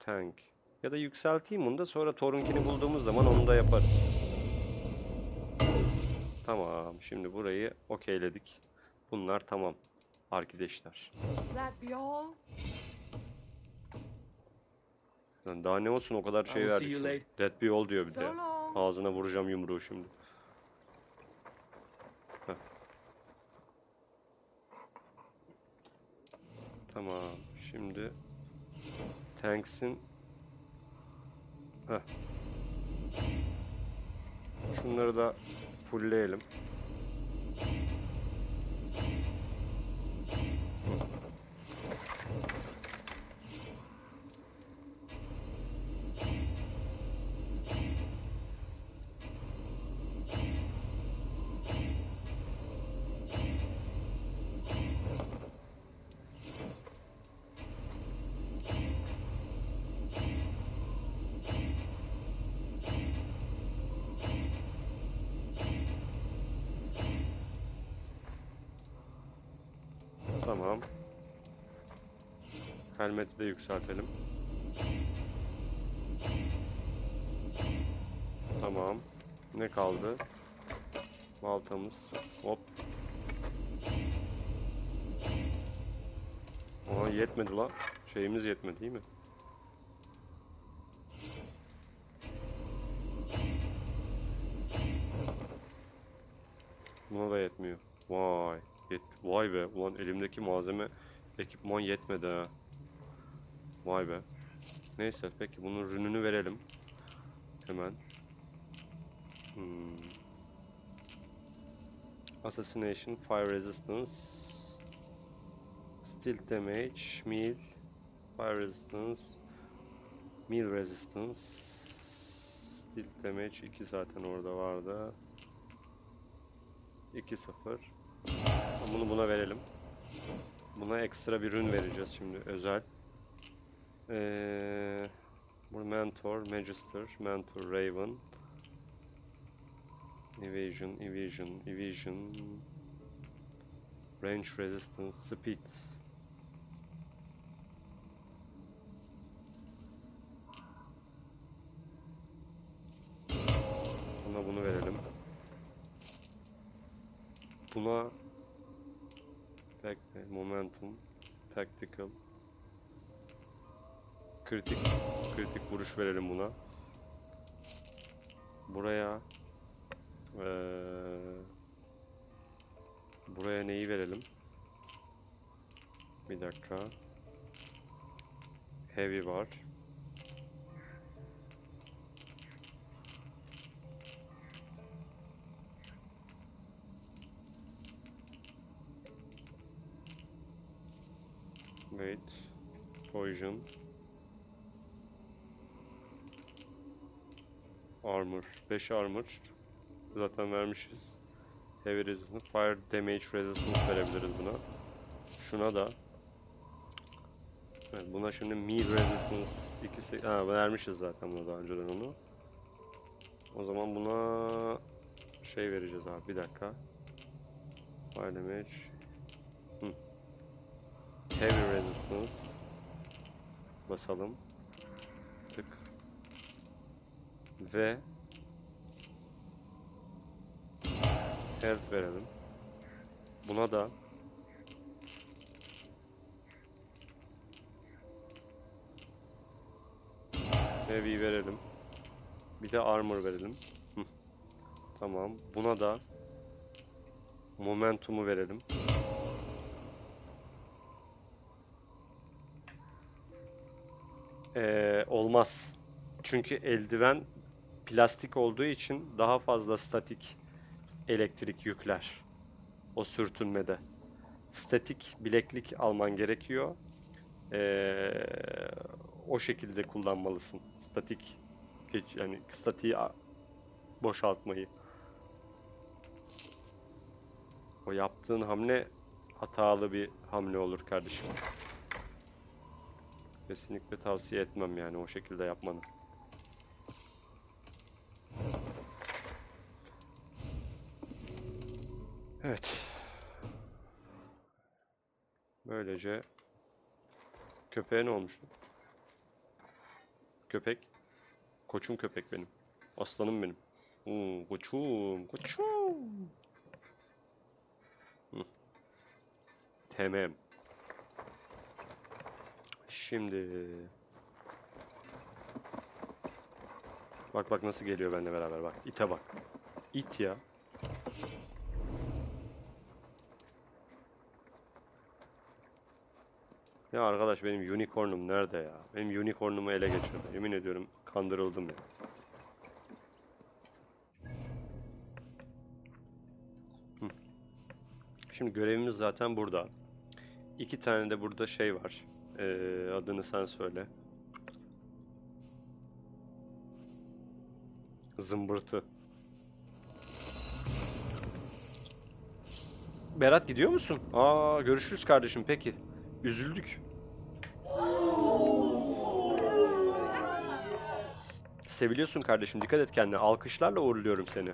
tank. Ya da yükselteyim bunu da sonra Thor'unkini bulduğumuz zaman onu da yaparız. Tamam şimdi burayı okeyledik. Bunlar tamam. Arkadaşlar. Daha ne olsun o kadar şey verdik. That be all diyor bir de. Ağzına vuracağım yumruğu şimdi. Tamam. Şimdi Tanks'in Heh. Şunları da fullleyelim. Tamam. Helmeti de yükseltelim. Tamam. Ne kaldı? Baltamız. Hop. Aa yetmedi la. Şeyimiz yetmedi değil mi? Buna da yetmiyor. Vay. Yet Vay be. Ulan elimdeki malzeme ekipman yetmedi ha. Vay be. Neyse peki bunun rününü verelim. Hemen. Hmm. Assassination, Fire Resistance, Stealth Damage, Meal, Fire Resistance, Meal Resistance, Stealth Damage 2 zaten orada vardı. 2-0. Bunu buna verelim. Buna ekstra bir ürün vereceğiz şimdi özel. Ee, Mentor, Magister, Mentor, Raven. Evasion, Evasion, Evasion. Range Resistance, Speed. Buna bunu verelim. Buna Bekle, momentum, tactical, kritik, kritik vuruş verelim buna. Buraya, eee, buraya neyi verelim? Bir dakika. Heavy var. Wait. Poison. Armor. 5 armor. Zaten vermişiz. Heavy resistance. Fire damage resistance verebiliriz buna. Şuna da. Evet buna şimdi meal resistance ikisi ha vermişiz zaten buna daha önceden onu. O zaman buna şey vereceğiz abi bir dakika. Fire damage. Hı. Heavy resistance. Basalım. Tık. Ve Health verelim. Buna da Heavy verelim. Bir de armor verelim. Tamam. Buna da momentumu verelim. Ee, olmaz. Çünkü eldiven plastik olduğu için daha fazla statik elektrik yükler. O sürtünmede. Statik bileklik alman gerekiyor. Ee, o şekilde kullanmalısın. Statik yani statiği boşaltmayı. O yaptığın hamle hatalı bir hamle olur kardeşim. Kesinlikle tavsiye etmem yani o şekilde yapmanı. Evet. Böylece köpeğe ne olmuş? Köpek. Koçum köpek benim. Aslanım benim. Hmm, koçum, koçum. Hı. Tamam. Şimdi Bak bak nasıl geliyor benimle beraber bak. İte bak. İt ya. Ya arkadaş benim unicornum nerede ya? Benim unicornumu ele geçirdi. Yemin ediyorum kandırıldım ya. Şimdi görevimiz zaten burada. İki tane de burada şey var. Ee, adını sen söyle. Zımbırtı. Berat gidiyor musun? Aa görüşürüz kardeşim peki. Üzüldük. Seviliyorsun kardeşim dikkat et kendine. Alkışlarla uğurluyorum seni.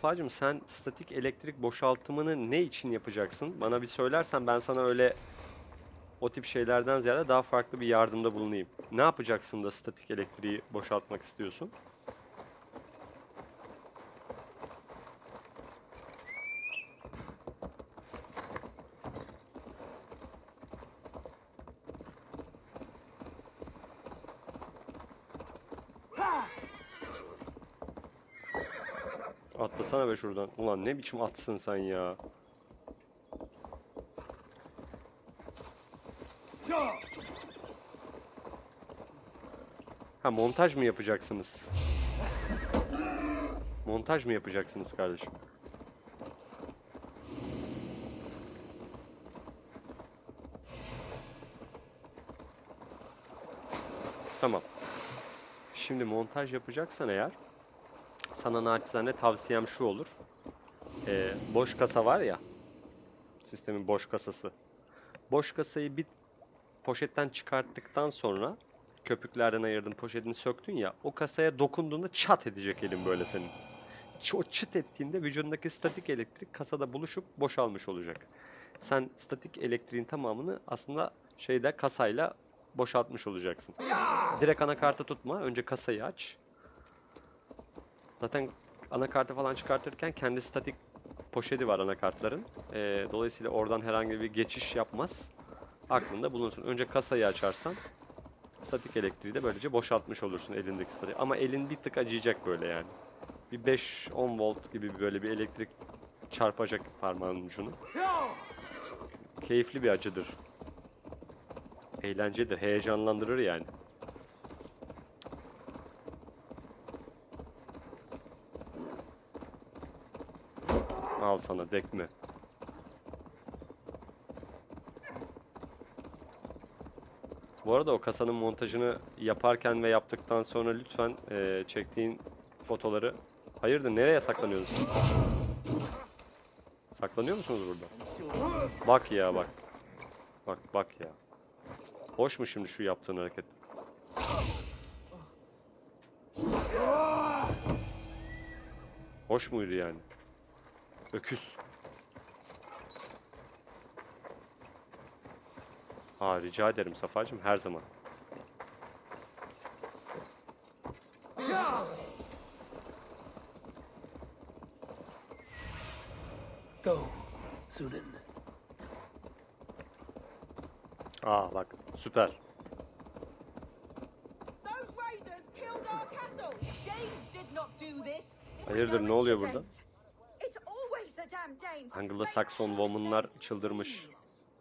Safacığım sen statik elektrik boşaltımını ne için yapacaksın? Bana bir söylersen ben sana öyle o tip şeylerden ziyade daha farklı bir yardımda bulunayım. Ne yapacaksın da statik elektriği boşaltmak istiyorsun? Atlasana be şuradan. Ulan ne biçim atsın sen ya. Ha montaj mı yapacaksınız? Montaj mı yapacaksınız kardeşim? Tamam. Şimdi montaj yapacaksan eğer sana naçizane tavsiyem şu olur. Ee, boş kasa var ya. Sistemin boş kasası. Boş kasayı bir poşetten çıkarttıktan sonra köpüklerden ayırdın poşetini söktün ya o kasaya dokunduğunda çat edecek elin böyle senin. O çıt ettiğinde vücudundaki statik elektrik kasada buluşup boşalmış olacak. Sen statik elektriğin tamamını aslında şeyde kasayla boşaltmış olacaksın. Direkt anakartı tutma. Önce kasayı aç. Zaten anakartı falan çıkartırken kendi statik poşeti var anakartların. Ee, dolayısıyla oradan herhangi bir geçiş yapmaz. Aklında bulunsun. Önce kasayı açarsan statik elektriği de böylece boşaltmış olursun elindeki statik. Ama elin bir tık acıyacak böyle yani. Bir 5-10 volt gibi böyle bir elektrik çarpacak parmağın ucunu. Keyifli bir acıdır. Eğlencedir, heyecanlandırır yani. Al sana dekme. Bu arada o kasanın montajını yaparken ve yaptıktan sonra lütfen eee, çektiğin fotoları... Hayırdır nereye saklanıyorsunuz? Saklanıyor musunuz burada? Bak ya bak. Bak bak ya. Hoş mu şimdi şu yaptığın hareket? Hoş muydu yani? Öküz. Aa rica ederim Safacığım her zaman. Go, Sunan. Aa bak süper. Those raiders killed our cattle. Danes did not do this. Hayırdır ne oluyor burada? It's always the damn Danes. Anglo-Saxon womanlar çıldırmış.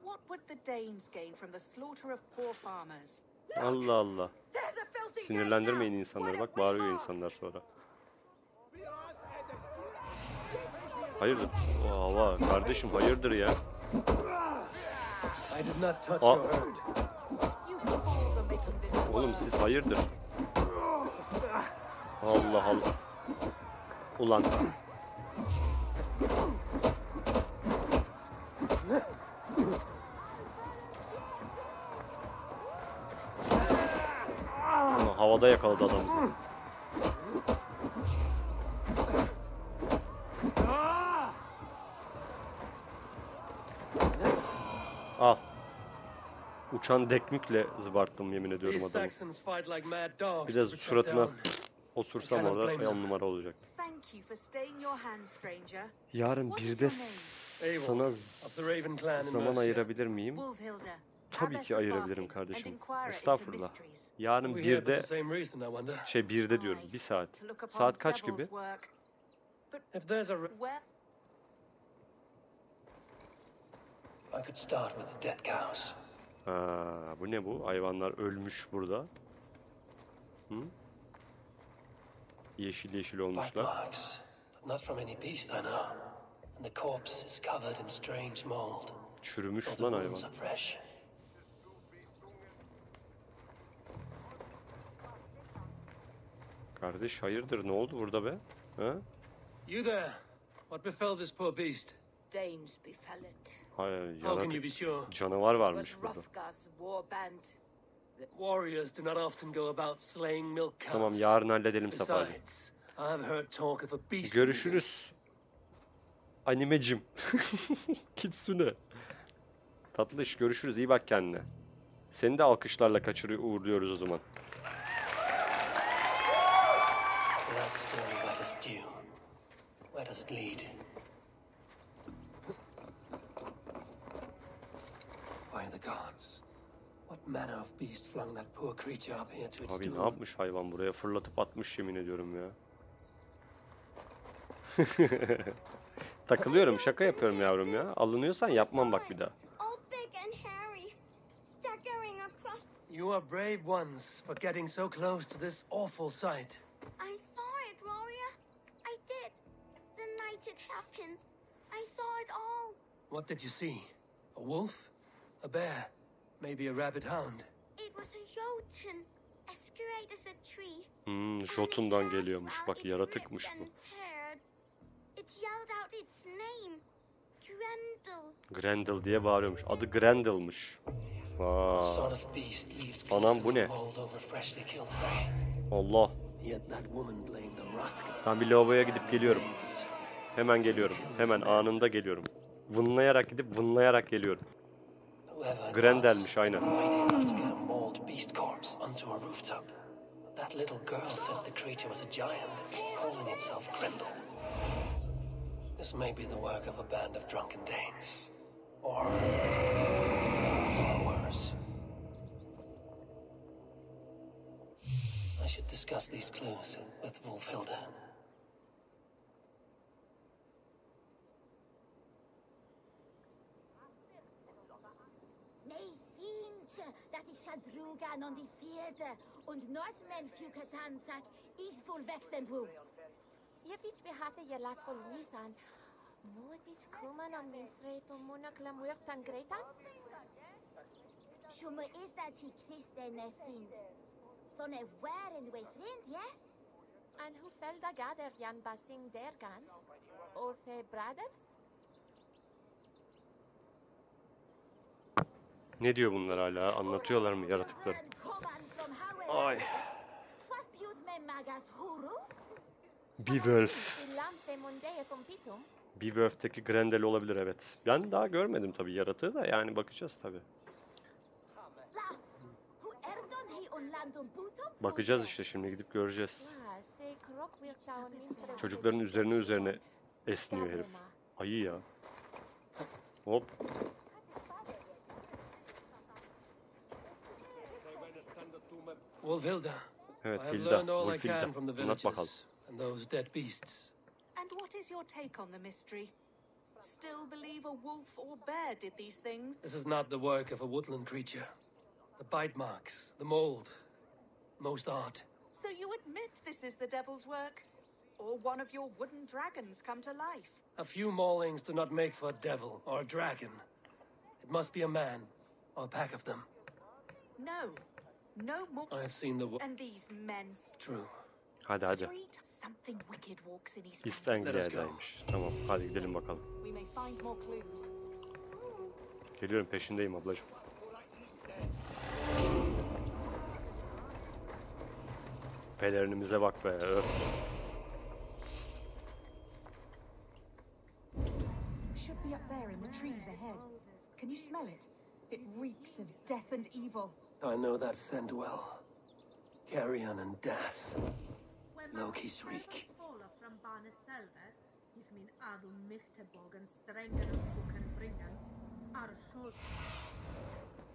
What would the Danes gain from the slaughter of poor farmers? Allah Allah. There's a filthy Sinirlendirmeyin insanları bak bağırıyor insanlar sonra. Hayırdır? Aa, vay, kardeşim hayırdır ya? Aa. Oğlum siz hayırdır? Allah Allah. Ulan. Havada yakaladı adam bizi. Al. Uçan dekmükle zıbarttım yemin ediyorum adamı. Bir de suratına osursam orada on numara olacak. Yarın What bir is de your name? sana zaman ayırabilir miyim? Tabii ki ayırabilirim kardeşim. Estağfurullah. Yarın We here for bir de the same reason, I wonder. şey bir de diyorum bir saat. Saat kaç gibi? Ha, bu ne bu? Hayvanlar ölmüş burada. Hı? Yeşil yeşil olmuşlar. marks, but not from any beast I know. And the corpse is covered in strange mold. Çürümüş Though the lan wounds hayvan. are fresh. Kardeş hayırdır ne oldu burada be? Ha? You there? What befell this poor beast? Danes befell it. Hayır, How can you be sure? canavar varmış burada. Warriors do not often go about slaying milk cows. Tamam yarın halledelim Safari. Besides, I have heard talk of a beast. Görüşürüz. Animecim. Kitsune. Tatlış görüşürüz iyi bak kendine. Seni de alkışlarla kaçırıyor uğurluyoruz o zaman. Lead? By the gods. What manner of beast flung that poor creature up here to its Abi ne doom? yapmış hayvan buraya fırlatıp atmış yemin ediyorum ya. Takılıyorum şaka yapıyorum yavrum ya. Alınıyorsan yapmam bak bir daha. all big and hairy, staggering across. You are brave ones for getting so close to this awful sight. I night it happened. I saw it all. What did you see? A wolf? A bear? Maybe a rabid hound? It was a jotun, as straight as a tree. Hmm, Jotun'dan geliyormuş. Bak yaratıkmış bu. It yelled out its name. Grendel. Grendel diye bağırıyormuş. Adı Grendel'mış. Leaves Anam bu ne? Allah. Ben bir lavaboya gidip geliyorum. Hemen geliyorum. Hemen anında geliyorum. Vınlayarak gidip vınlayarak geliyorum. Grendel'miş aynen. That little girl said the creature was a giant, calling itself Grendel. This may be the work of a band of drunken Danes. Or worse. I should discuss these clues with Wolfhilda. Shadrugan und die vierte und Northmen Yucatan sagt, ich wohl wechseln. Jevic behatte ihr las von Luisan. Modic kuman on min sreto mona clamuertan gretan? ist isda që Christen në sind. Sone wären wir frind, je? An hu felda gader jan basing der gan? Othe bradeps? Ne diyor bunlar hala? Anlatıyorlar mı yaratıkları? Ay. Beowulf. Beowulf'teki Grendel olabilir evet. Ben daha görmedim tabii yaratığı da yani bakacağız tabii. Bakacağız işte şimdi gidip göreceğiz. Çocukların üzerine üzerine esniyor herif. Ayı ya. Hop. Wolfhilda. Evet I have Hilda. learned all I Wolfhilda. can from the Anlat bakalım. villages and those dead beasts. And what is your take on the mystery? Still believe a wolf or bear did these things? This is not the work of a woodland creature. The bite marks, the mold, most art. So you admit this is the devil's work? Or one of your wooden dragons come to life? A few maulings do not make for a devil or a dragon. It must be a man or a pack of them. No. No more. I have seen the And these men True. Hadi hadi. Anglia'daymış. Tamam hadi gidelim bakalım. Geliyorum peşindeyim ablacığım. Pelerinimize bak be. öf. Should be up there in the trees ahead. Can you smell it? It reeks of death and evil. I know that scent well. Carrion and death. Loki's reek.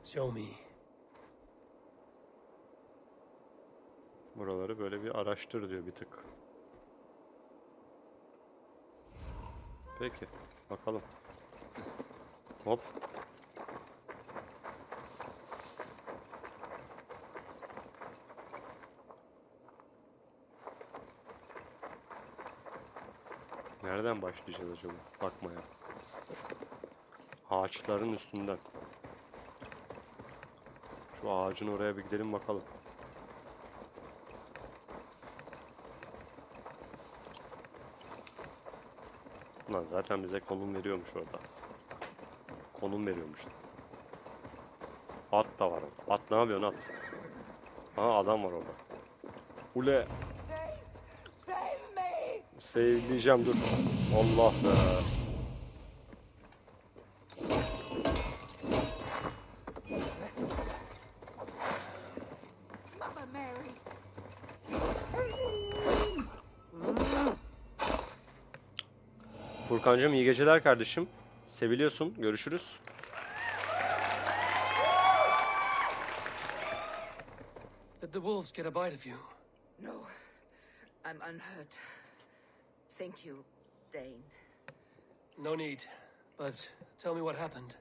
Show me. Buraları böyle bir araştır diyor bir tık. Peki. Bakalım. Hop. Nereden başlayacağız acaba? Bakmaya. Ağaçların üstünden. Şu ağacın oraya bir gidelim bakalım. Lan zaten bize konum veriyormuş orada. Konum veriyormuş. At da var orada. At ne yapıyorsun at? Ha adam var orada. Ule me! sevdiyeceğim dur. Allah be. Furkancığım iyi geceler kardeşim. Seviliyorsun. Görüşürüz. Did the wolves get a bite of you? No, I'm unhurt. Thank you, Dane. No need. But tell me what happened.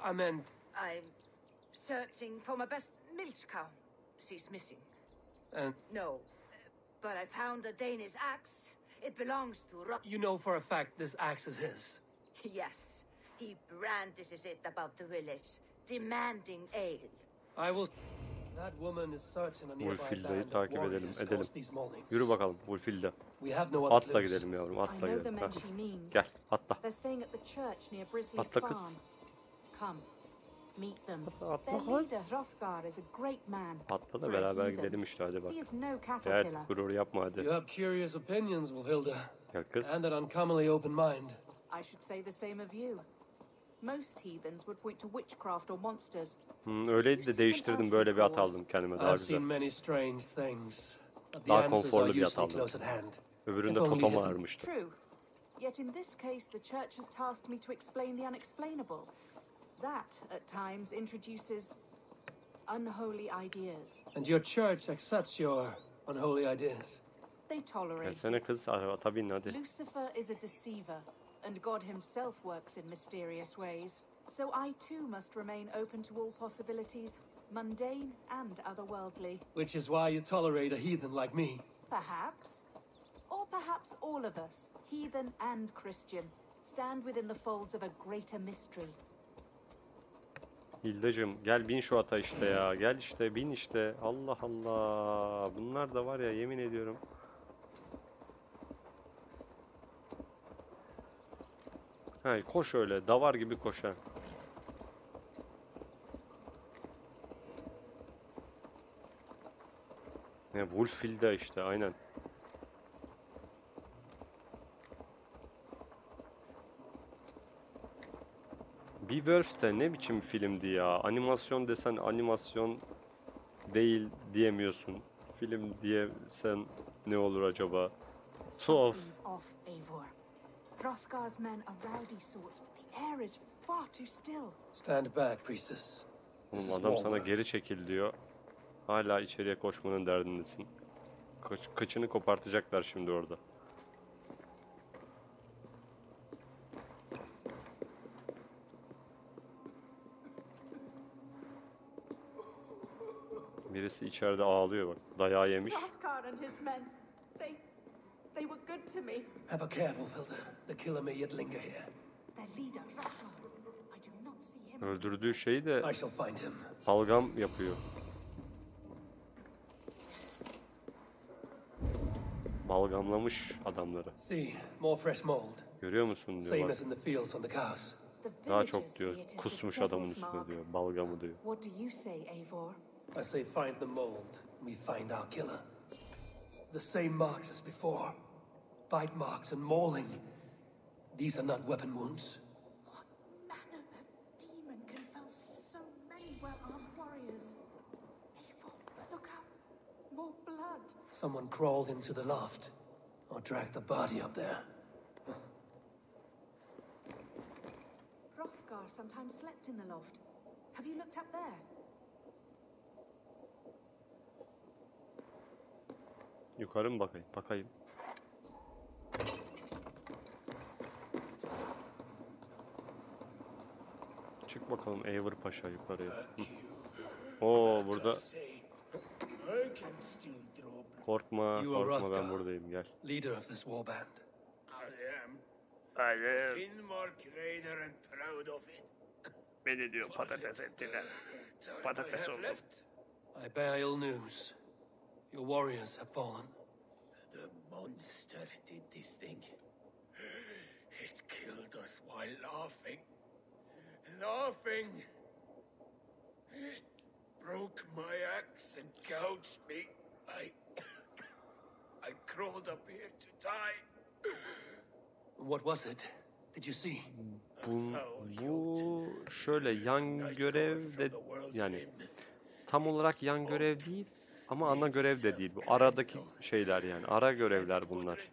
I meant, I'm searching for my best milch cow. She's missing. and No, but I found a Danish axe. It belongs to Ro- you know for a fact this axe is his. Yes, he brandishes it about the village, demanding ale. I will. Of takip edelim. Edelim. Yürü bakalım other Atla gidelim yavrum. Atla gidelim. Ha. Gel atla. Atla kız. Meet them. atla Their kız. leader, Hrothgar, is a great man. Atla da beraber gidelim işte hadi bak. Killer. gurur yapma hadi. You have curious opinions, Wilhilda, Gel kız. and an uncommonly open mind. I should say the same of you. Most heathens would point to witchcraft or monsters. Hmm, öyleydi de değiştirdim böyle bir at aldım kendime daha güzel. Daha konforlu bir at aldım. Öbüründe totom. True. Yet in this case, the church has tasked me to explain the unexplainable. That, at times, introduces unholy ideas. And your church accepts your unholy ideas. They tolerate Gelsene kız ata bin hadi. Lucifer is a deceiver, and God himself works in mysterious ways. So I too must remain open to all possibilities, mundane and otherworldly. Which is why you tolerate a heathen like me. Perhaps. Or perhaps all of us, heathen and Christian, stand within the folds of a greater mystery. Hildacığım gel bin şu ata işte ya. Gel işte bin işte. Allah Allah. Bunlar da var ya yemin ediyorum. Ha, koş öyle. Davar gibi koş He, Wolfville'de işte aynen. Beowulf de ne biçim filmdi ya? Animasyon desen animasyon değil diyemiyorsun. Film diyesen ne olur acaba? Tuhaf. Hrothgar's men are rowdy sorts, but the air is far too still. Stand back, priestess. Oğlum adam sana geri çekil diyor. Hala içeriye koşmanın derdindesin. Kaç, kaçını kopartacaklar şimdi orada. Birisi içeride ağlıyor bak. Dayağı yemiş. Hrothgar and his men, they, they were good to me. Ever careful, Filda. The killer may yet linger here. Their leader, Hrothgar, I do not see him. Öldürdüğü şeyi de I shall find him. balgam yapıyor. Balgamlamış adamları. See, more fresh mold. Görüyor musun diyor Same bak. as in the fields on the cows. The Daha çok diyor. Kusmuş adamın üstüne diyor. Balgamı diyor. What do you say, Eivor? I say find the mold, we find our killer. The same marks as before. Bite marks and mauling. These are not weapon wounds. Manner of demon can fell so many well-armed warriors. Eivor, look up. More blood. Someone crawled into the loft, or dragged the body up there. Hrothgar sometimes slept in the loft. Have you looked up there? Yukarı mı bakayım? Bakayım. Çık bakalım Eivor Paşa yukarıya. Oo burada korkma You are korkma ben buradayım gel. Leader of this war band. I am. I am. Finnmark raider and proud of it. Beni diyor patates ettiler. Uh, time Patates I have oldum. left. I bear ill news. Your warriors have fallen. The monster did this thing. It killed us while laughing. Laughing. It broke my axe and gouged me. I. Crawled up here to die. What was it? Did you see? Bu, bu şöyle yan görev de yani tam olarak yan görev değil ama ana görev de değil. Bu aradaki şeyler yani ara görevler bunlar.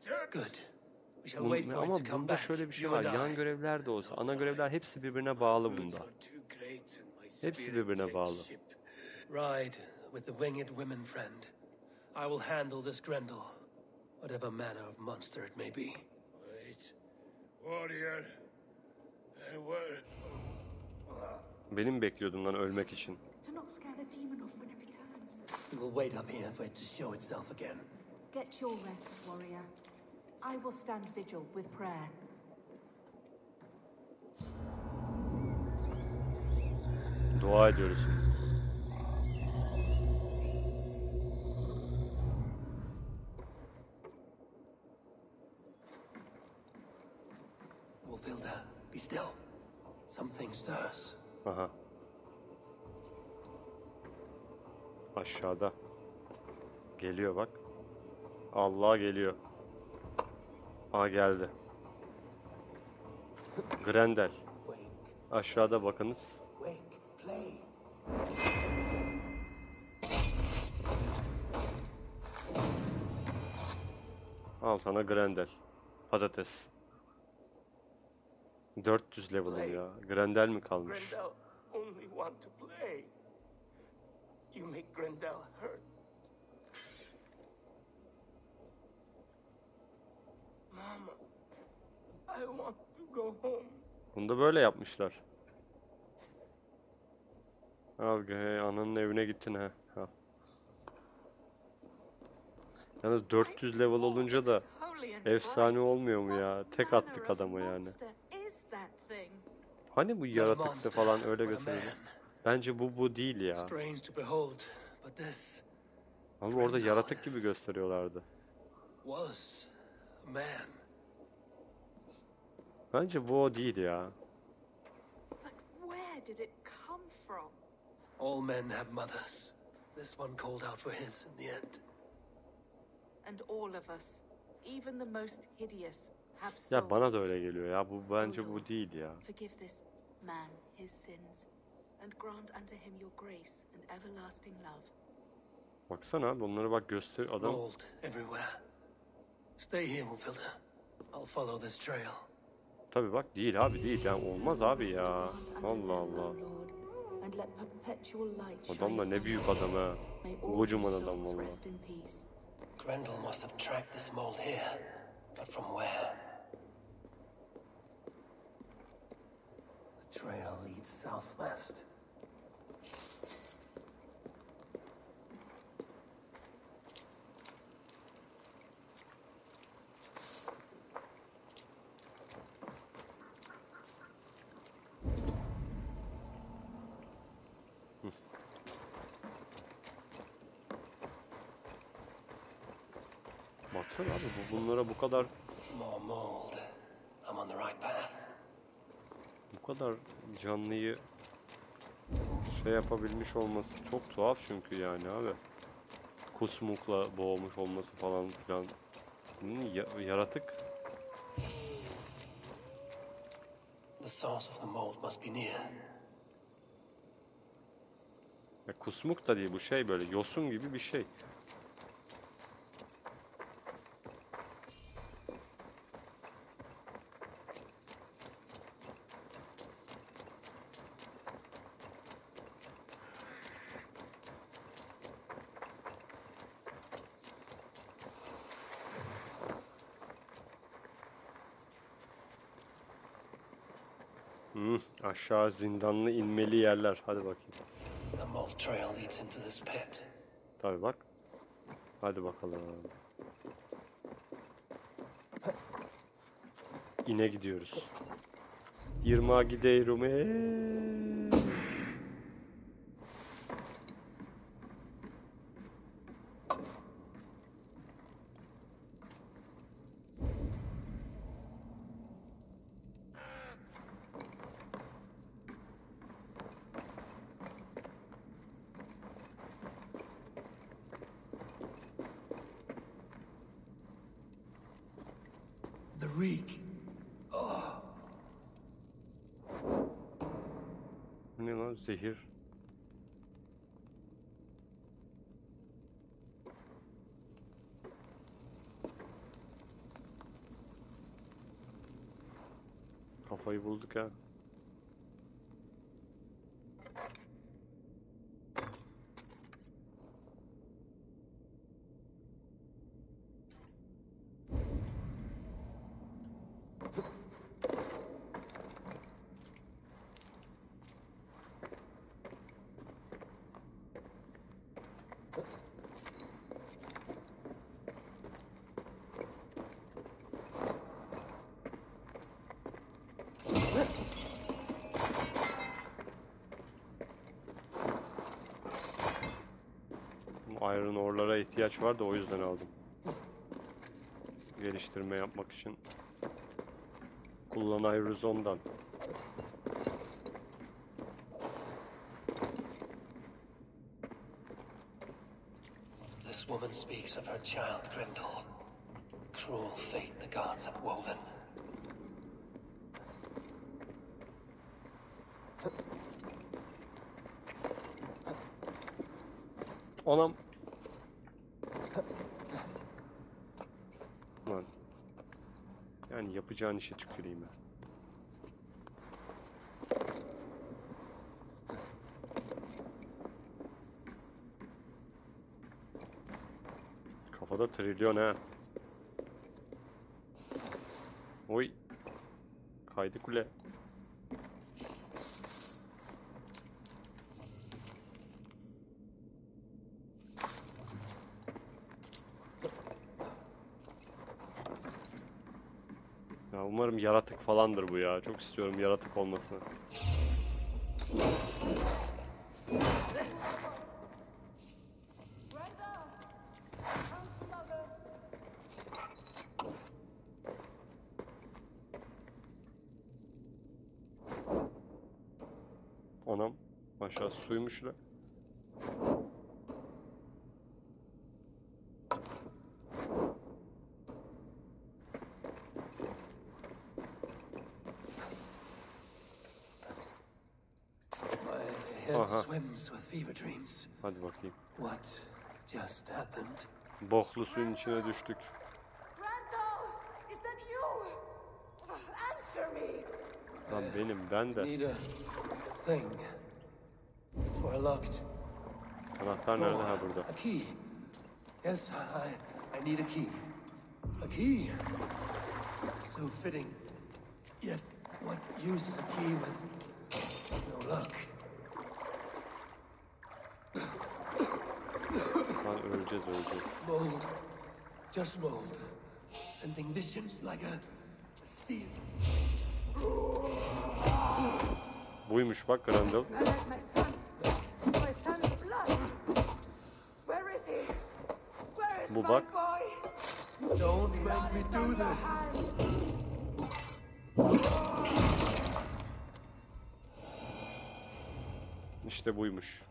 Bun- ama bunda şöyle bir şey var. Yan görevler de olsa ana görevler hepsi birbirine bağlı bunda. Hepsi birbirine bağlı. Ride with the winged women friend. I will handle this Grendel, whatever manner of monster it may be. Wait. Warrior. There were. Benim bekliyordum lan ölmek için. Do not scare the demon off when it returns. We will wait up here for it to show itself again. Get your rest, warrior. I will stand vigil with prayer. Dua ediyoruz şimdi. Be still. Something stirs. Aha. Aşağıda. Geliyor bak. Allah geliyor. Aa geldi. Grendel. Aşağıda bakınız. Al sana Grendel. Patates. 400 level'ım ya. Grendel mi kalmış? Grendel only want to play. You make Grendel hurt. Mama, I want to go home. Bunu da böyle yapmışlar. Al ge- ananın evine gittin ha. Al. Yalnız 400 level olunca da efsane olmuyor mu ya? Tek attık adamı yani. Monster is that thing. Hani bu yaratıkta falan öyle gösteriyor. Bence bu bu değil ya. Ama orada yaratık gibi gösteriyorlardı. Bence bu o değil ya. All men have mothers. This one called out for his in the end. and all of us, even the most hideous, Ya bana da öyle geliyor ya. Bu bence bu değil ya. Forgive this man his sins, and grant unto him your grace and everlasting love. Baksana abi onları bak göster adam. Mold everywhere. Stay here, Mufilda. I'll follow this trail. Tabi bak değil abi değil. Yani olmaz abi ya. Allah Allah. Adam da ne büyük adam ha. Kocaman adam peace. Grendel must have tracked this mold here. But from where? Trail leads southwest. Baksana abi bu bunlara bu kadar More mold. I'm on the right path. Bu kadar canlıyı şey yapabilmiş olması çok tuhaf çünkü yani abi. Kusmukla boğmuş olması falan filan. Hmm, ya- yaratık. The source of the mold must be near. Ya kusmuk da değil bu şey böyle yosun gibi bir şey. Hmm, zindanlı inmeli yerler. Hadi bakayım. Tabii bak. Hadi bakalım. İne gidiyoruz. Yirmağa gidiyorum. Eee. The reek. Oh, Bu Ne lan zehir. Kafayı bulduk ha. Bu Iron ore'lara ihtiyaç var da o yüzden aldım. Geliştirme yapmak için. Kullan Iron'dan. This woman speaks of her child Grendel. Cruel fate the gods have woven. Anam. Lan. Yani yapacağın işe tüküreyim ben. Kafada trilyon ha. Oy. Kaydı kule. Ya umarım yaratık falandır bu ya. Çok istiyorum yaratık olmasını. Swims with fever dreams. Hadi bakayım. What just happened? Boklu suyun içine düştük. Randall! Is that you? Answer me! Lan benim ben de. Need a thing for a locked Anahtar nerede? Ha burada. A key. Yes, I, I need a key. A key. So fitting. Yet, what use is a key with no lock? Öleceğiz. Mold. Just mold. Sending visions like a seal. Buymuş bak Grendel. Bu bak. boy? Don't make me do this. İşte buymuş.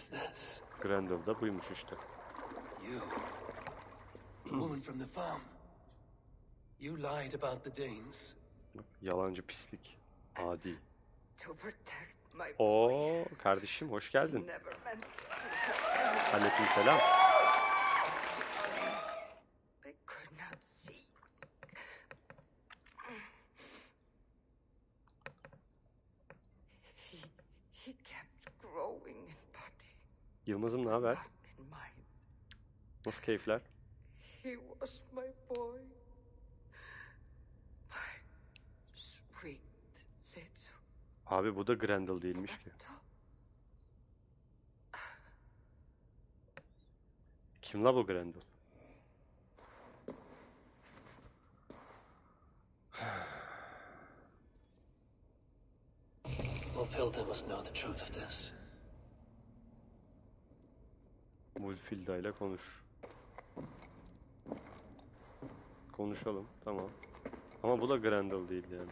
İs this? Grendel da buymuş işte. You, woman from the farm. You lied about the Danes. Yalancı pislik. Adi. To protect my Oo kardeşim hoş geldin. never meant to. Aleykümselam. I could not see. He, he kept growing in body, Yılmaz'ım ne haber? Nasıl keyifler? He was my boy. My sweet little Abi bu da Grendel değilmiş ki. Kim la bu Grendel? Wolfhilda must know the truth of this. Wulfilda ile konuş. Konuşalım tamam. Ama bu da Grendel değil yani.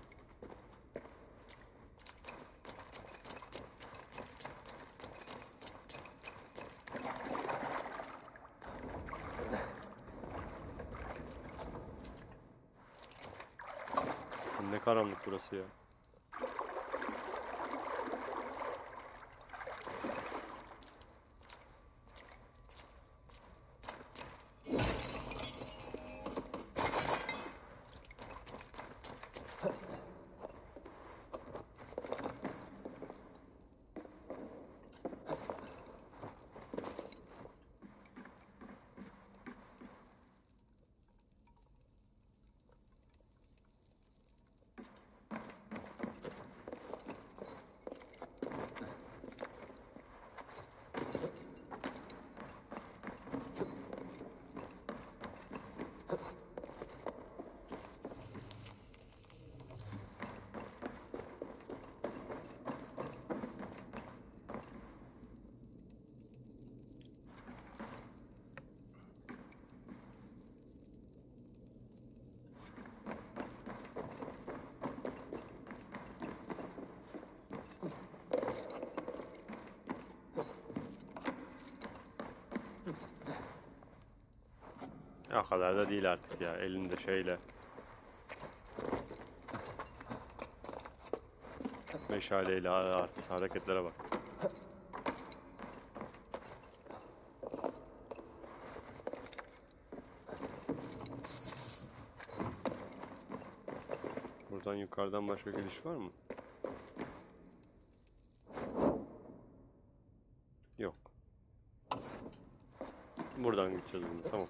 Ne karanlık burası ya. O kadar da değil artık ya. Elinde şeyle. Meşaleyle artık hareketlere bak. Buradan yukarıdan başka giriş var mı? Yok. Buradan bunu. Tamam.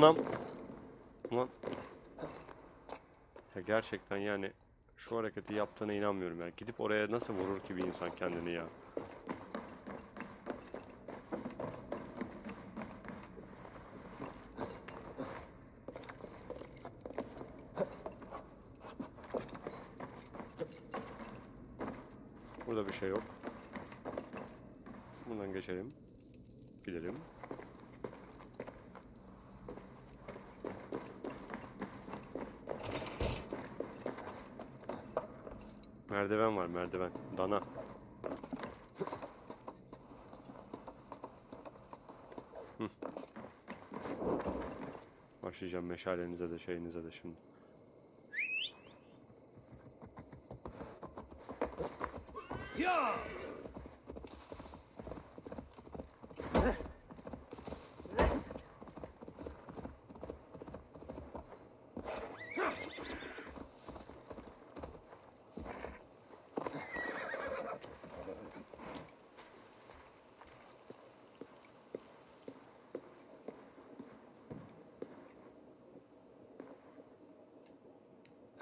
Anam. Ulan. Ya gerçekten yani şu hareketi yaptığına inanmıyorum ya. Gidip oraya nasıl vurur ki bir insan kendini ya. merdiven. Dana. Başlayacağım meşalenize de şeyinize de şimdi.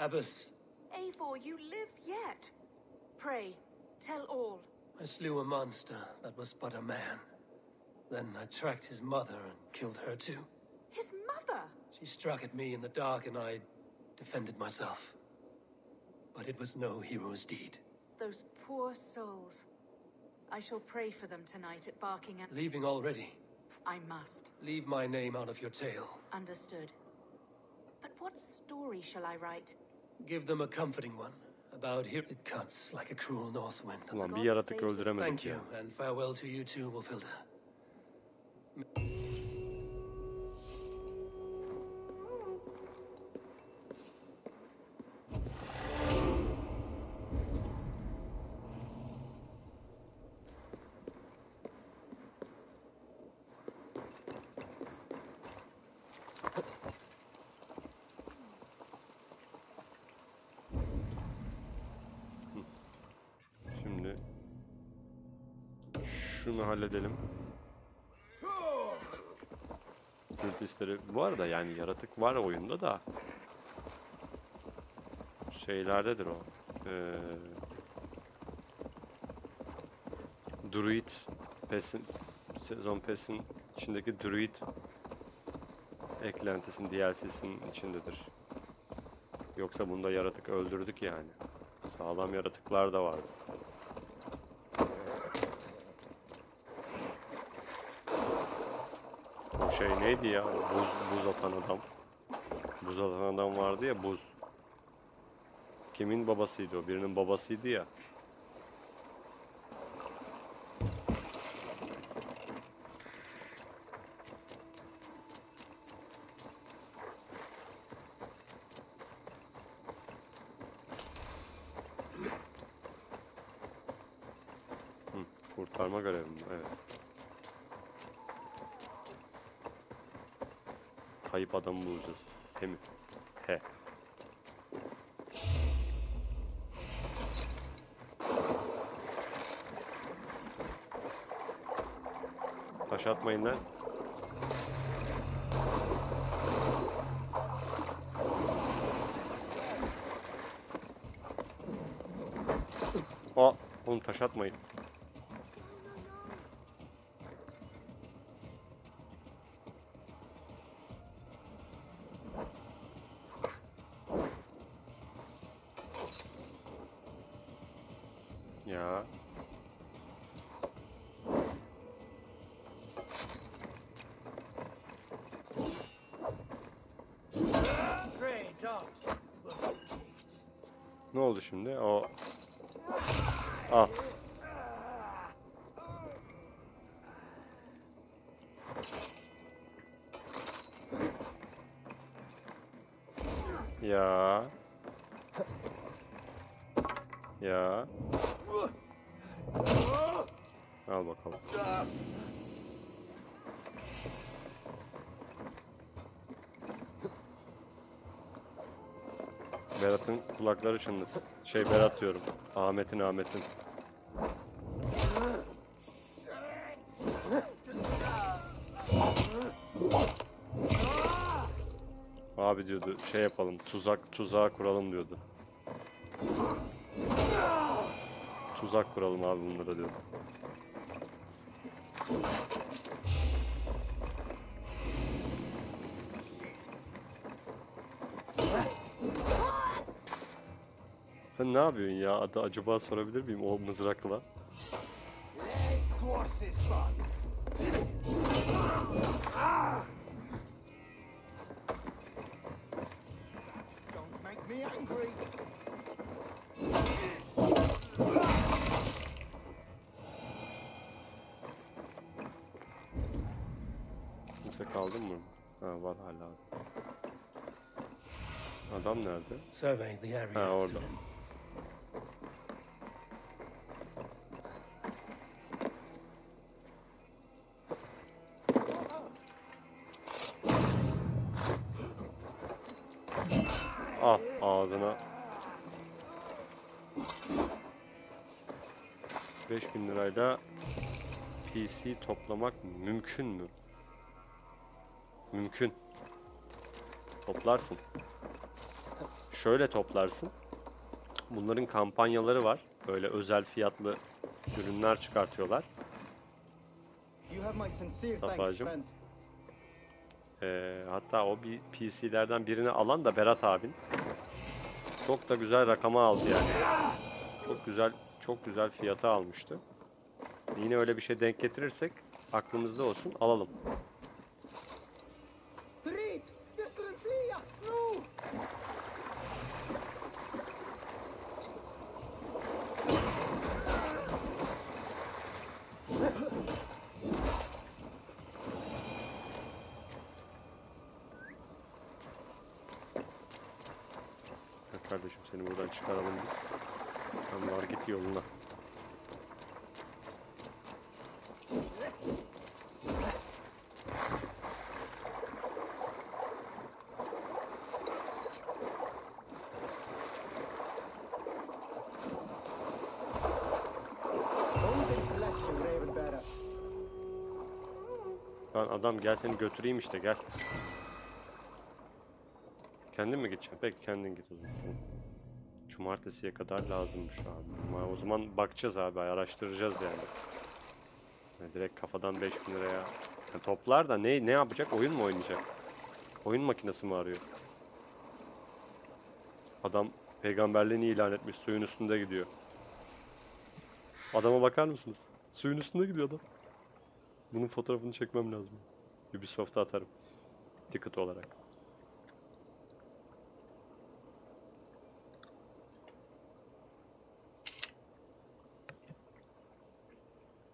Abbess, Eivor, you live yet. Pray, tell all. I slew a monster that was but a man. Then I tracked his mother and killed her too. His mother? She struck at me in the dark and I defended myself. But it was no hero's deed. Those poor souls. I shall pray for them tonight at Barkingham. Leaving already. I must. Leave my name out of your tale. Understood. But what story shall I write? Give them a comforting one. About here it cuts like a cruel north wind. Ulan bir yaratık öldüremedik Thank you, and farewell to you too, Wolfilda. Halledelim. Kültistleri bu arada yani yaratık var oyunda da şeylerdedir o. Ee, Druid Pass'in sezon Pass'in içindeki Druid eklentisinin DLC'sinin içindedir. Yoksa bunda yaratık öldürdük yani. Sağlam yaratıklar da vardı. Şey neydi ya? Buz, buz atan adam. Buz atan adam vardı ya buz. Kimin babasıydı o? Birinin babasıydı ya. Hı, kurtarma görevi mi? Evet. Kayıp adamı bulacağız. He mi? He. Taş atmayın lan. Aa, oğlum taş atmayın. Şimdi? O Al. Kulakları çınlasın. Şey Berat diyorum. Ahmet'in Ahmet'in. Abi diyordu şey yapalım tuzak tuzağa kuralım diyordu. Tuzak kuralım abi bunlara diyordu. Sen ne yapıyorsun ya? Adı acaba sorabilir miyim o mızrakla? Kimse kaldı mı? Ha var hala. Adam nerede? Survey the area. Ha orada. PC toplamak mümkün mü? Mümkün. Toplarsın. Şöyle toplarsın. Bunların kampanyaları var. Böyle özel fiyatlı ürünler çıkartıyorlar. Friend. Ee, hatta o bir PC'lerden birini alan da Berat abin. Çok da güzel rakama aldı yani. Çok güzel, çok güzel fiyata almıştı. Yine öyle bir şey denk getirirsek aklımızda olsun alalım. Trid! Vi skulle flyga! Nu! Ya kardeşim seni buradan çıkaralım biz. Sen var git yoluna. God bless you, Ravenbearer. Lan adam gel seni götüreyim işte gel. Kendin mi gideceksin? Peki kendin git o zaman. Cumartesiye kadar lazımmış abi. O zaman bakacağız abi, araştıracağız yani. Yani direkt kafadan 5000 liraya. Yani toplar da ne ne yapacak? Oyun mu oynayacak? Oyun makinesi mi arıyor? Adam peygamberliğini ilan etmiş, suyun üstünde gidiyor. Adama bakar mısınız? Suyun üstünde gidiyor adam. Bunun fotoğrafını çekmem lazım. Ubisoft'a atarım. Ticket olarak.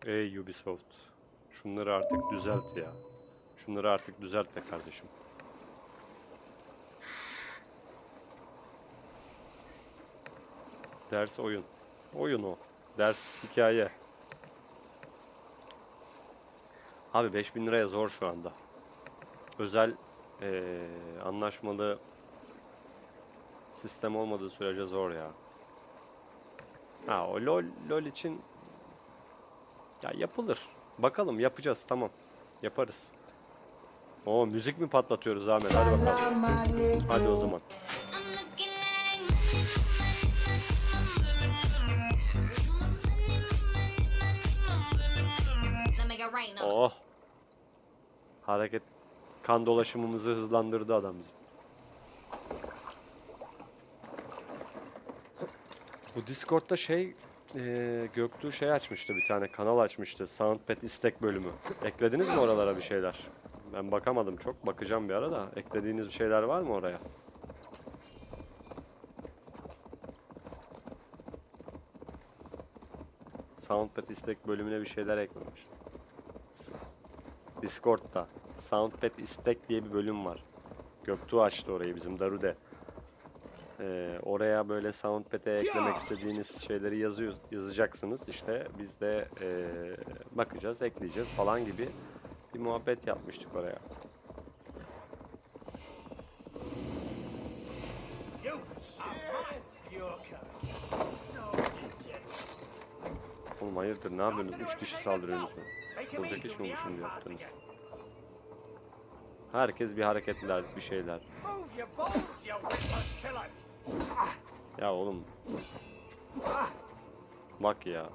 Ey Ubisoft. Şunları artık düzelt ya. Şunları artık düzelt be kardeşim. Ders oyun. Oyun o. Ders hikaye. Abi 5000 liraya zor şu anda. Özel eee, anlaşmalı sistem olmadığı sürece zor ya. Ha o LoL, LoL için ya yapılır. Bakalım yapacağız tamam. Yaparız. O müzik mi patlatıyoruz Ahmet? Hadi bakalım. Hadi o zaman. Oh. Hareket kan dolaşımımızı hızlandırdı adam bizim. Bu Discord'da şey eee Göktuğ şey açmıştı bir tane kanal açmıştı. Soundpad istek bölümü. Eklediniz mi oralara bir şeyler? Ben bakamadım çok. Bakacağım bir ara da. Eklediğiniz şeyler var mı oraya? Soundpad istek bölümüne bir şeyler eklemiş. Discord'da Soundpad istek diye bir bölüm var. Göktuğ açtı orayı bizim Darude. Ee, oraya böyle Soundpad'e eklemek istediğiniz şeyleri yazıyor, yazacaksınız. İşte biz de ee, bakacağız, ekleyeceğiz falan gibi bir muhabbet yapmıştık oraya. Oğlum hayırdır ne yapıyorsunuz? Üç kişi saldırıyorsunuz. Olacak iş bu şimdi yaptınız? Herkes bir hareketler, bir şeyler. Ya oğlum. Bak ya.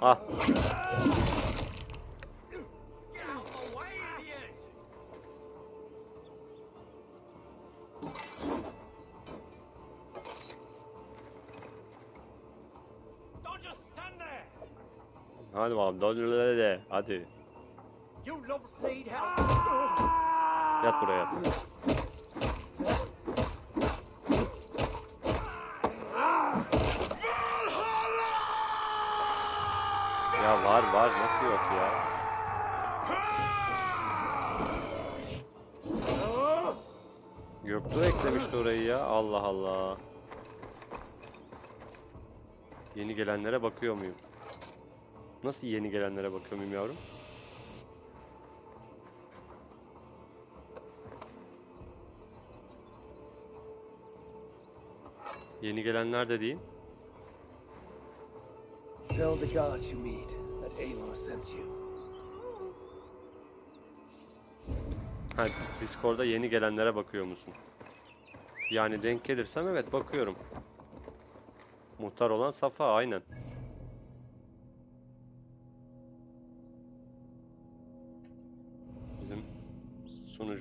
Ah. Hadi abi dönülere hadi. Yat buraya yat. Ya var var nasıl yok ya. Göktuğ eklemişti orayı ya. Allah Allah. Yeni gelenlere bakıyor muyum? Nasıl yeni gelenlere bakıyor muyum yavrum? Yeni gelenler dediğin? Tell the gods you meet that Eivor sends you. Ha, Discord'da yeni gelenlere bakıyor musun? Yani denk gelirsem evet bakıyorum. Muhtar olan Safa aynen.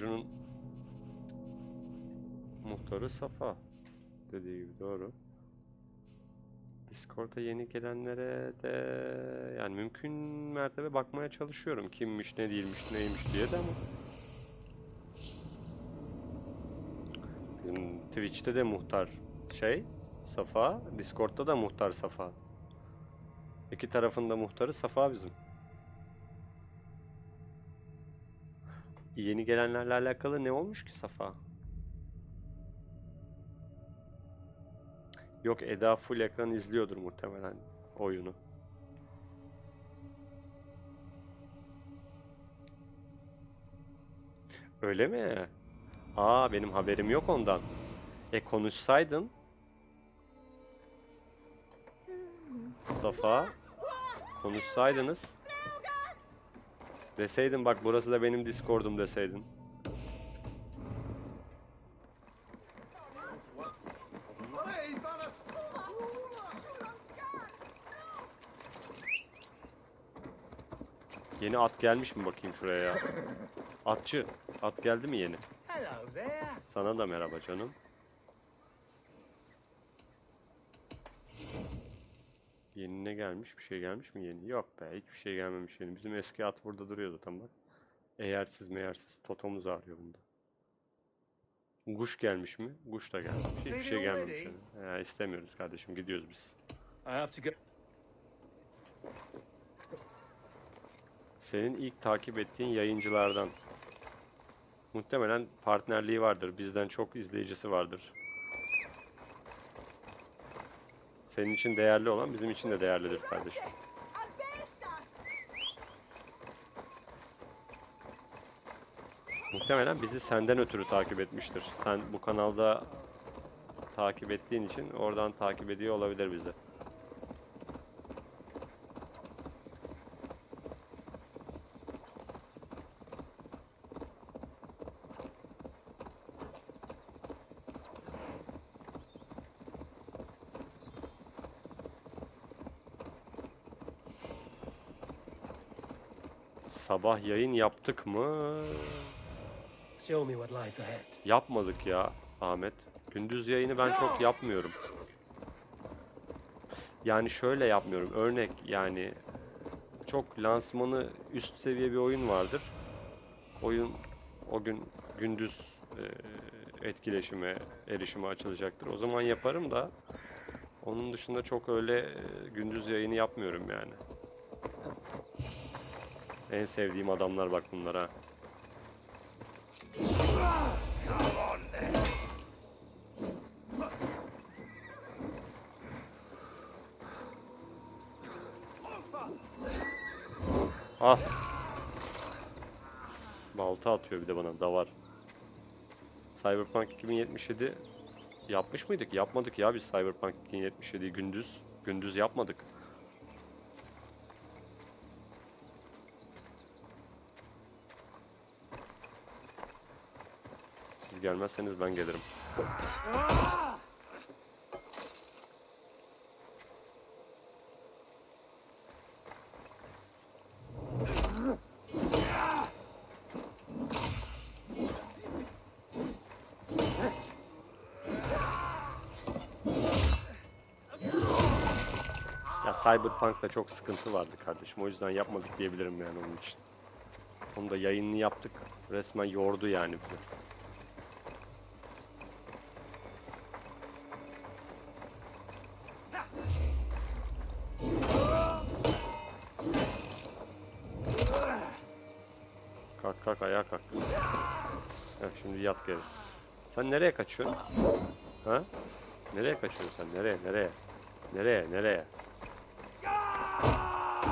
Sunucunun muhtarı Safa. Dediği gibi doğru. Discord'a yeni gelenlere de yani mümkün mertebe bakmaya çalışıyorum. Kimmiş, ne değilmiş, neymiş diye de ama Twitch'te de muhtar şey Safa, Discord'da da muhtar Safa. İki tarafında muhtarı Safa bizim. Yeni gelenlerle alakalı ne olmuş ki Safa? Yok Eda full ekran izliyordur muhtemelen oyunu. Öyle mi? Aa benim haberim yok ondan. E konuşsaydın. Safa. Konuşsaydınız. Deseydin bak burası da benim Discord'um deseydin. Yeni at gelmiş mi bakayım şuraya ya? Atçı. At geldi mi yeni? Sana da merhaba canım. Yeni ne gelmiş? Bir şey gelmiş mi yeni? Yok be, hiçbir şey gelmemiş yeni. Bizim eski at burada duruyordu tam bak. Eğersiz meyersiz. Totomuz ağrıyor bunda. Kuş gelmiş mi? Kuş da gelmiş. Hiçbir şey gelmemiş yani. Ya, istemiyoruz kardeşim. Gidiyoruz biz. I have to go. Senin ilk takip ettiğin yayıncılardan. Muhtemelen partnerliği vardır. Bizden çok izleyicisi vardır. Senin için değerli olan bizim için de değerlidir kardeşim. Muhtemelen bizi senden ötürü takip etmiştir. Sen bu kanalda takip ettiğin için oradan takip ediyor olabilir bizi. Sabah yayın yaptık mı? Yapmadık ya Ahmet. Gündüz yayını ben çok yapmıyorum. Yani şöyle yapmıyorum. Örnek yani çok lansmanı üst seviye bir oyun vardır. Oyun o gün gündüz e, etkileşime, erişime açılacaktır. O zaman yaparım da onun dışında çok öyle e, gündüz yayını yapmıyorum yani. En sevdiğim adamlar bak bunlara. Ah. Balta atıyor bir de bana davar. Cyberpunk 2077 yapmış mıydık? Yapmadık ya biz Cyberpunk 2077'yi gündüz. Gündüz yapmadık. Gelmezseniz ben gelirim. Ya Cyberpunk'ta çok sıkıntı vardı kardeşim. O yüzden yapmadık diyebilirim yani onun için. Onu da yayınını yaptık. Resmen yordu yani bizi. Kalk ayağa kalk. Heh, şimdi yat geri. Sen nereye kaçıyorsun? Ha? Nereye kaçıyorsun sen? Nereye? Nereye? Nereye? Nereye?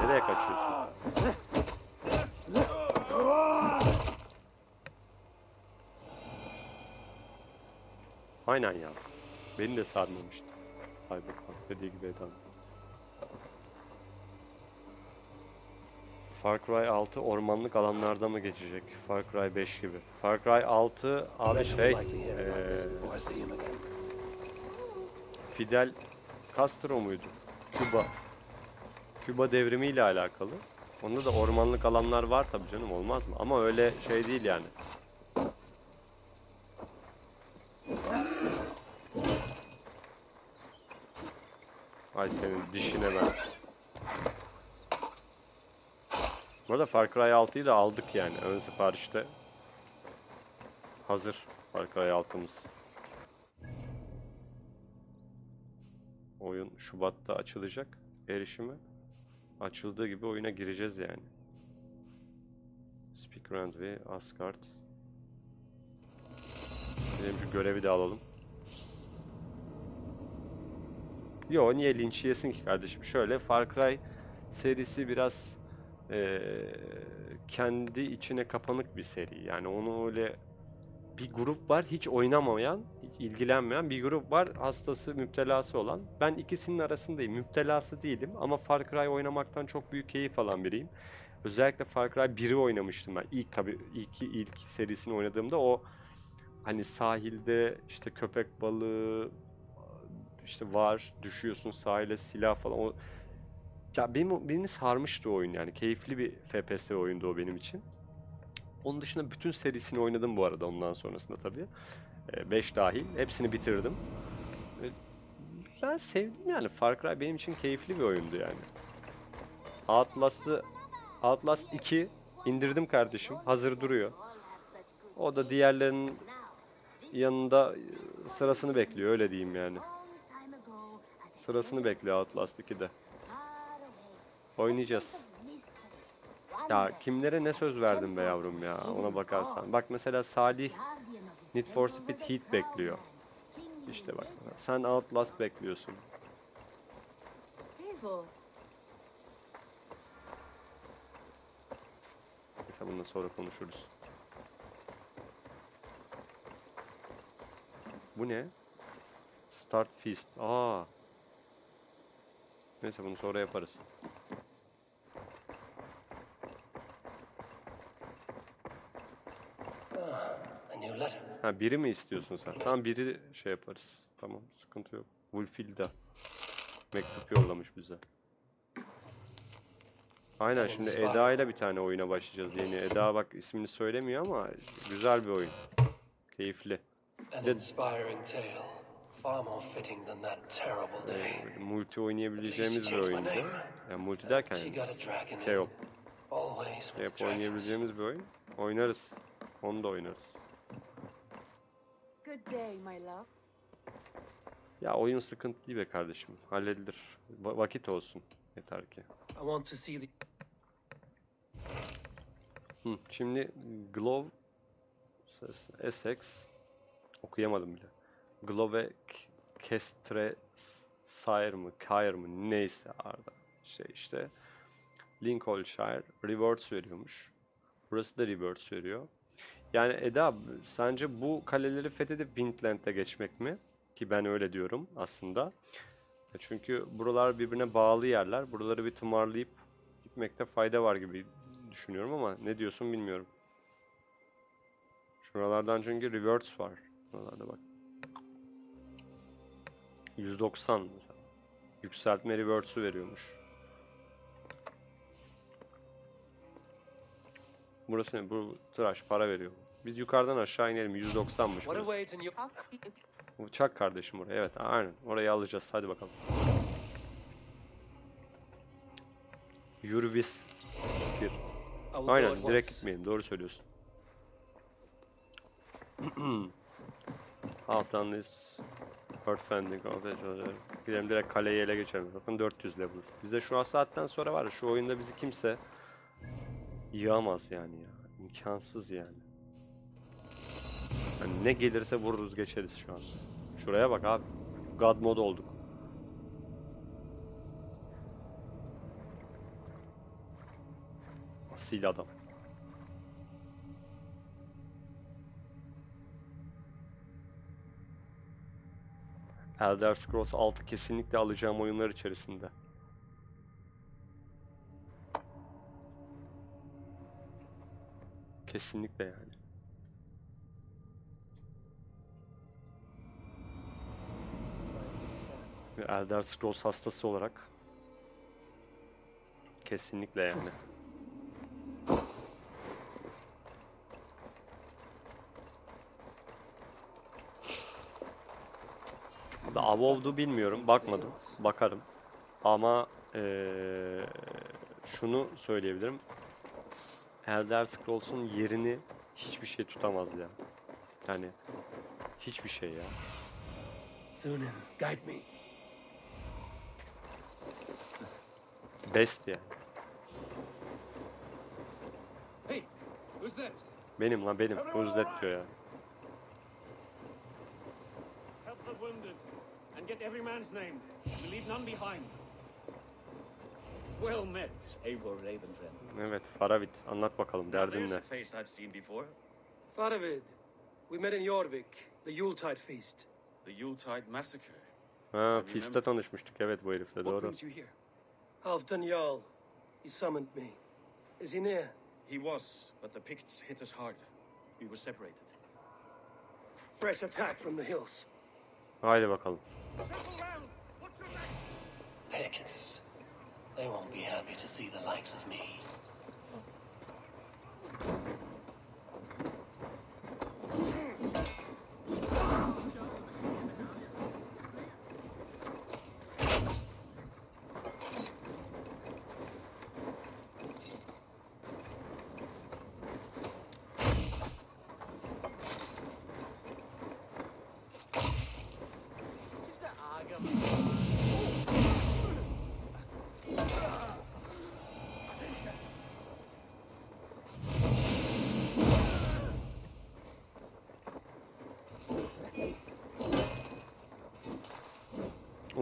Nereye kaçıyorsun? Aynen ya. Beni de sarmamıştı. Cyberpunk dediği gibi Eda'nın. Far Cry 6 ormanlık alanlarda mı geçecek? Far Cry 5 gibi. Far Cry 6 abi şey eee, Fidel Castro muydu? Küba. Küba devrimi ile alakalı. Onda da ormanlık alanlar var tabii canım olmaz mı? Ama öyle şey değil yani. Ay senin dişine ben. Bu arada Far Cry 6'yı da aldık yani. Ön siparişte. Hazır Far Cry 6'mız. Oyun Şubat'ta açılacak. Erişimi. Açıldığı gibi oyuna gireceğiz yani. Speak ve Asgard. Benim şu görevi de alalım. Yo niye linç yesin ki kardeşim? Şöyle Far Cry serisi biraz eee, kendi içine kapanık bir seri. Yani onu öyle bir grup var hiç oynamayan, hiç ilgilenmeyen bir grup var hastası, müptelası olan. Ben ikisinin arasındayım. Müptelası değilim ama Far Cry oynamaktan çok büyük keyif alan biriyim. Özellikle Far Cry 1'i oynamıştım ben. İlk tabii ilk ilk serisini oynadığımda o hani sahilde işte köpek balığı işte var, düşüyorsun sahile silah falan. O ya benim beni sarmıştı oyun yani. Keyifli bir FPS oyundu o benim için. Onun dışında bütün serisini oynadım bu arada ondan sonrasında tabii. 5 dahil. Hepsini bitirdim. Ve Ben sevdim yani. Far Cry benim için keyifli bir oyundu yani. Outlast'ı Outlast 2 indirdim kardeşim. Hazır duruyor. O da diğerlerinin yanında sırasını bekliyor öyle diyeyim yani. Sırasını bekliyor Outlast 2'de. Oynayacağız. Ya kimlere ne söz verdim be yavrum ya ona bakarsan. Bak mesela Salih Need for Speed Heat bekliyor. İşte bak sen Outlast bekliyorsun. Neyse bununla sonra konuşuruz. Bu ne? Start Feast. Aa. Neyse bunu sonra yaparız. Ah, a new letter. Ha biri mi istiyorsun sen? Tamam biri şey yaparız. Tamam sıkıntı yok. Wulfilda mektup yollamış bize. Aynen şimdi Eda ile bir tane oyuna başlayacağız yeni. Eda bak ismini söylemiyor ama güzel bir oyun. Keyifli. An inspiring tale. Far more fitting than that terrible day. e, multi oynayabileceğimiz bir name. Yani multi derken in. Keop. Keop oynayabileceğimiz bir oyun. Oynarız. Onu da oynarız. Good day, my love. Ya oyun sıkıntı değil be kardeşim. Halledilir. Va- vakit olsun. Yeter ki. I want to see the Hı, şimdi Glove ses- Essex okuyamadım bile. Glove Kestre Sire mı, Kyre mı neyse Arda. Şey işte Lincolnshire rewards veriyormuş. Burası da rewards veriyor. Yani Eda sence bu kaleleri fethedip Windland'e geçmek mi? Ki ben öyle diyorum aslında. E Çünkü buralar birbirine bağlı yerler. Buraları bir tımarlayıp gitmekte fayda var gibi düşünüyorum ama ne diyorsun bilmiyorum. Şuralardan çünkü rewards var. Buralarda bak. 190 mesela. Yükseltme rewards'u veriyormuş. Burası ne? Bu tıraş para veriyor. Biz yukarıdan aşağı inelim. 190'mış What burası. Uçak kardeşim oraya. Evet aynen. Orayı alacağız. Hadi bakalım. Yurvis. Gir. Aynen direkt gitmeyin. Doğru söylüyorsun. Altanlıyız. Earthfending. Gidelim direkt kaleyi ele geçelim. Bakın 400 levels. Bize şu an saatten sonra var ya şu oyunda bizi kimse yığamaz yani ya. İmkansız yani. Hani ne gelirse vururuz geçeriz şu an. Şuraya bak abi. God mod olduk. Asil adam. Elder Scrolls 6 kesinlikle alacağım oyunlar içerisinde. Kesinlikle yani. Ve Elder Scrolls hastası olarak kesinlikle yani. WoW'du bilmiyorum. Bakmadım. Bakarım. Ama eee, şunu söyleyebilirim. Elder Scrolls'un yerini hiçbir şey tutamaz ya. Yani hiçbir şey ya. Thunin, guide me. Best yani. Hey, who's that? Benim lan benim. Özlet diyor ya. Help the wounded and get every man's named. We leave none behind. Well met, Eivor Ravenfriend. Evet Faravit anlat bakalım derdin ne? a face I've seen before. Faravid, we met in Jorvik, the Yuletide feast. The Yuletide Massacre. Ha Fist'te tanışmıştık evet bu herifle What doğru. brings you here? Halfdan Jarl. He summoned me. Is he near? He was, but the Picts hit us hard. We were separated. Fresh attack from the hills. Haydi bakalım. Picts. They won't be happy to see the likes of me.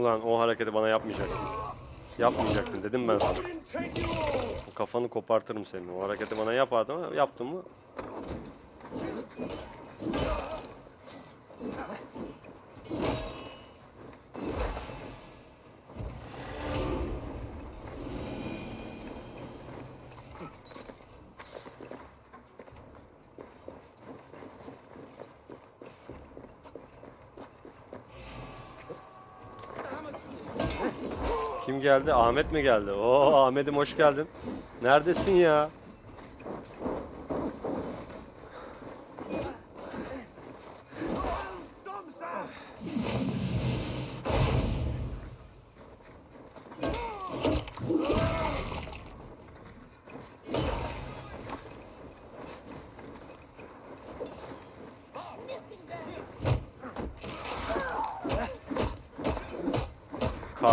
Ulan o hareketi bana yapmayacaktın. Yapmayacaktın dedim ben sana. Kafanı kopartırım senin. O hareketi bana yapardın ama yaptın mı? Kim geldi? Ahmet mi geldi? Oo Ahmet'im hoş geldin. Neredesin ya?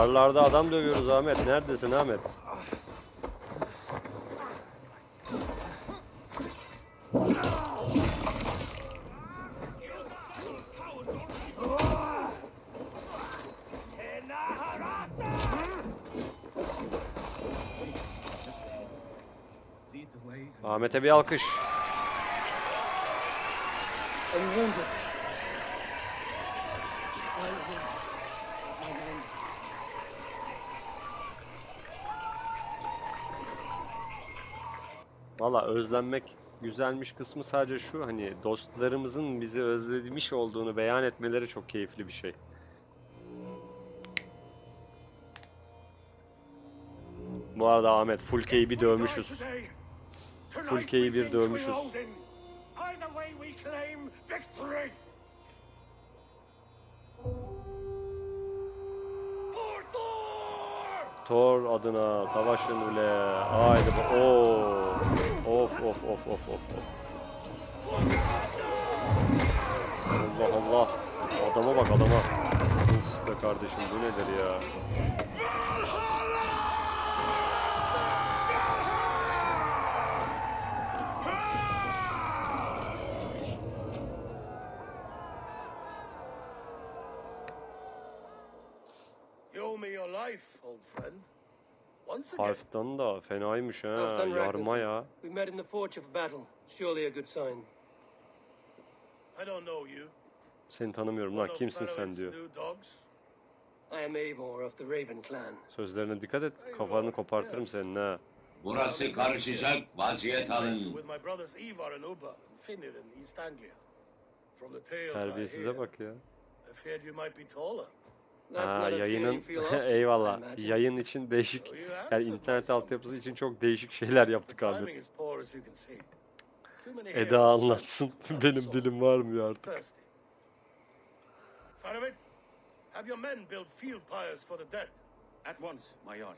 Karlarda adam dövüyoruz Ahmet. Neredesin Ahmet? Ahmet'e bir alkış. I'm wounded. My name. My name. Valla özlenmek güzelmiş kısmı sadece şu hani dostlarımızın bizi özlemiş olduğunu beyan etmeleri çok keyifli bir şey. Bu arada Ahmet full K'yi bir dövmüşüz. Full K'yi bir dövmüşüz. Thor adına savaşın ule. Haydi bu. Of of of of of. of. Allah Allah. Adama bak adama. Uf be kardeşim bu nedir ya? Half, old friend. Once again. Harftan da fenaymış ha. Halfdan Yarma ya. We met in the forge of battle. Surely a good sign. I don't know you. Seni tanımıyorum lan kimsin sen diyor. I am Eivor of the Raven clan. Sözlerine dikkat et. Kafanı kopartırım senin ha. Burası karışacak. Vaziyet alın. With my brothers Ivar and Ubba and Finir in East Anglia. From the tales I hear, Terbiyesize bak ya. I feared you might be taller. Ha yayının eyvallah. Yayın için değişik yani internet altyapısı için çok değişik şeyler yaptık many Eda anlatsın. Benim dilim varmıyor artık. thirsty. Faravit, have your men build field pyres for the dead. At once, my Jarl.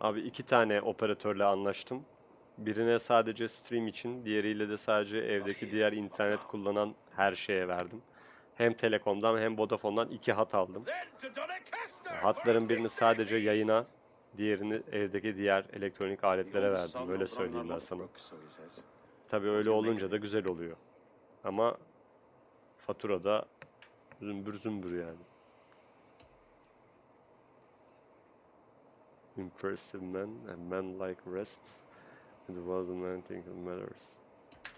Abi iki tane operatörle anlaştım. Birine sadece stream için, diğeriyle de sadece evdeki diğer internet kullanan her şeye verdim. Hem Telekom'dan hem Vodafone'dan iki hat aldım. Hatların birini sadece yayına, diğerini evdeki diğer elektronik aletlere verdim. Öyle söyleyeyim ben sana. Tabii öyle olunca da güzel oluyor. Ama faturada zümbür zümbür yani. Impressive man, a man like rest, and the world of man think it matters.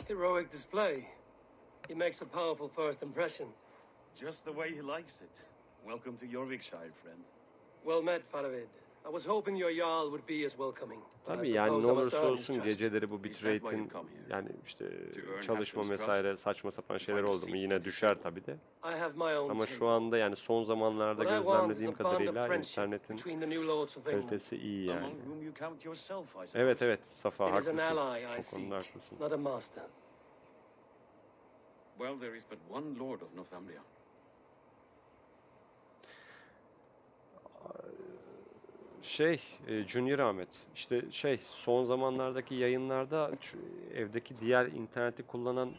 Heroic display. He makes a powerful first impression. Just the way he likes it. Welcome to Jorvikshire, friend. Well met, Faravid. I was hoping your Jarl would be as welcoming. Tabii yani ne olursa olsun geceleri bu bitrate'in yani işte çalışma vesaire saçma sapan şeyler oldu mu yine düşer tabii de. Ama şu anda yani son zamanlarda gözlemlediğim kadarıyla internetin kalitesi iyi yani. Evet evet Safa haklısın. O konuda haklısın. Well, there is but one lord of Northumbria. Şey, e, Junior Ahmet, işte şey son zamanlardaki yayınlarda evdeki diğer interneti kullanan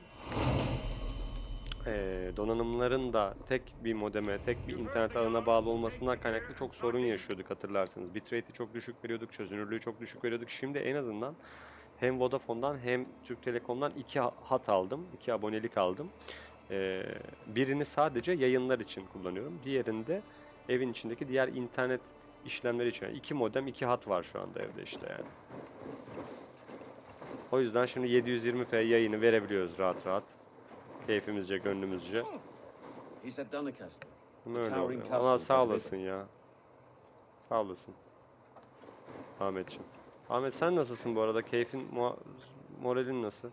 e, donanımların da tek bir modeme, tek bir internet ağına bağlı olmasından kaynaklı çok sorun yaşıyorduk hatırlarsanız. Bitrate'i çok düşük veriyorduk, çözünürlüğü çok düşük veriyorduk. Şimdi en azından hem Vodafone'dan hem Türk Telekom'dan iki ha- hat aldım, iki abonelik aldım. E, birini sadece yayınlar için kullanıyorum. Diğerini de evin içindeki diğer internet işlemleri için. Yani iki modem, iki hat var şu anda evde işte yani. O yüzden şimdi 720p yayını verebiliyoruz rahat rahat. Keyfimizce, gönlümüzce. Doncaster. Öyle oluyor. by sağ olasın ya. Sağ olasın. Ahmetciğim. Ahmet sen nasılsın bu arada? Keyfin, moralin nasıl?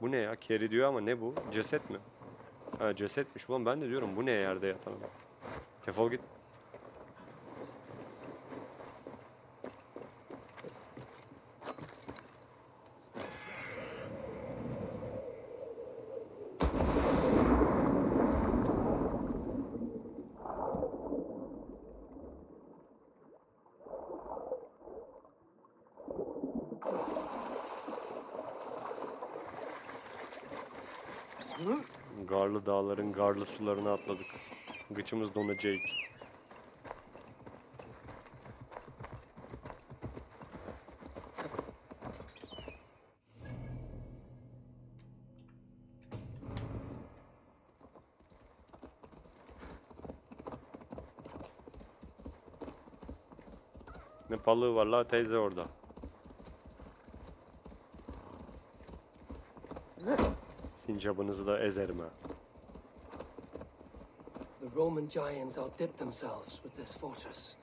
Bu ne ya? Keri diyor ama ne bu? Ceset mi? Ha cesetmiş. Ulan ben de diyorum bu ne yerde yatan adam? Defol git. Dağların garlı sularına atladık. Gıçımız donacak. Ne balığı var la teyze orada. Sincabınızı da ezerim ha. Roman giants outdid themselves with this fortress.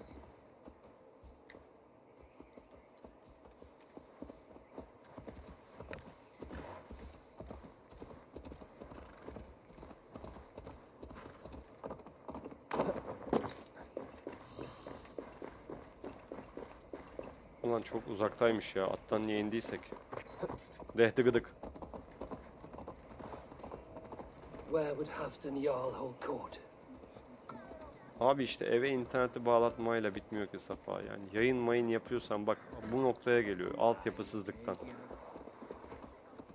Ulan çok uzaktaymış ya. Attan niye indiysek. Dehti gıdık. Where would Halfdan Jarl hold court? Abi işte eve interneti bağlatmayla bitmiyor ki Safa yani. Yayın mayın yapıyorsan bak bu noktaya geliyor. Altyapısızlıktan.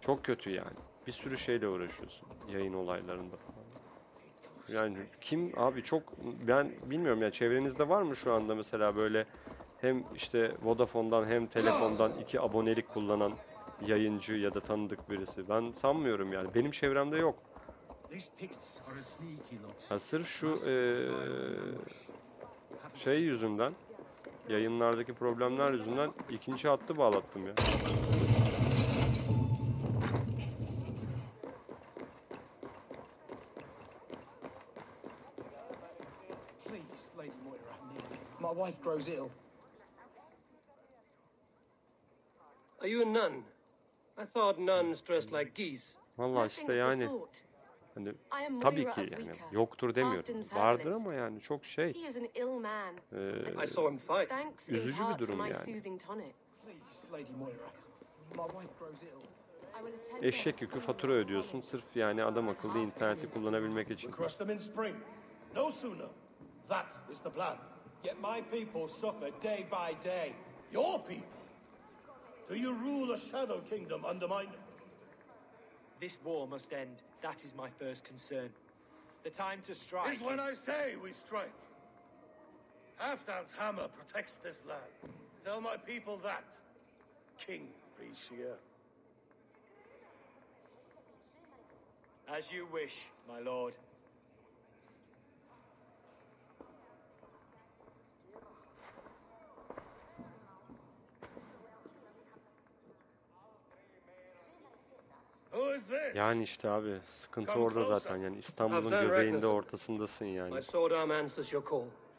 Çok kötü yani. Bir sürü şeyle uğraşıyorsun yayın olaylarında. Yani kim abi çok ben bilmiyorum ya çevrenizde var mı şu anda mesela böyle hem işte Vodafone'dan hem Telekom'dan iki abonelik kullanan yayıncı ya da tanıdık birisi. Ben sanmıyorum yani. Benim çevremde yok. These Picts are a sneaky lot. Ya sırf şu eee, şey yüzünden yayınlardaki problemler yüzünden ikinci hattı bağlattım ya. Please, Lady Moira. My wife grows ill. Are you a nun? I thought nuns dressed like geese. Vallahi işte yani hani tabii ki yani yoktur demiyorum. Vardır ama yani çok şey. İn Üzücü bir durum yani. eşek yükü fatura ödüyorsun sırf yani adam akıllı interneti kullanabilmek için. We crush them in spring. No sooner. That is the plan. Yet my people suffer day by day. Your people? Do you rule a shadow kingdom under my name? This war must end. That is my first concern. The time to strike Is when is- I say we strike. Halfdan's hammer protects this land. Tell my people that. King Rishia. As you wish, my lord. Yani işte abi sıkıntı orada zaten yani İstanbul'un göbeğinde ortasındasın yani.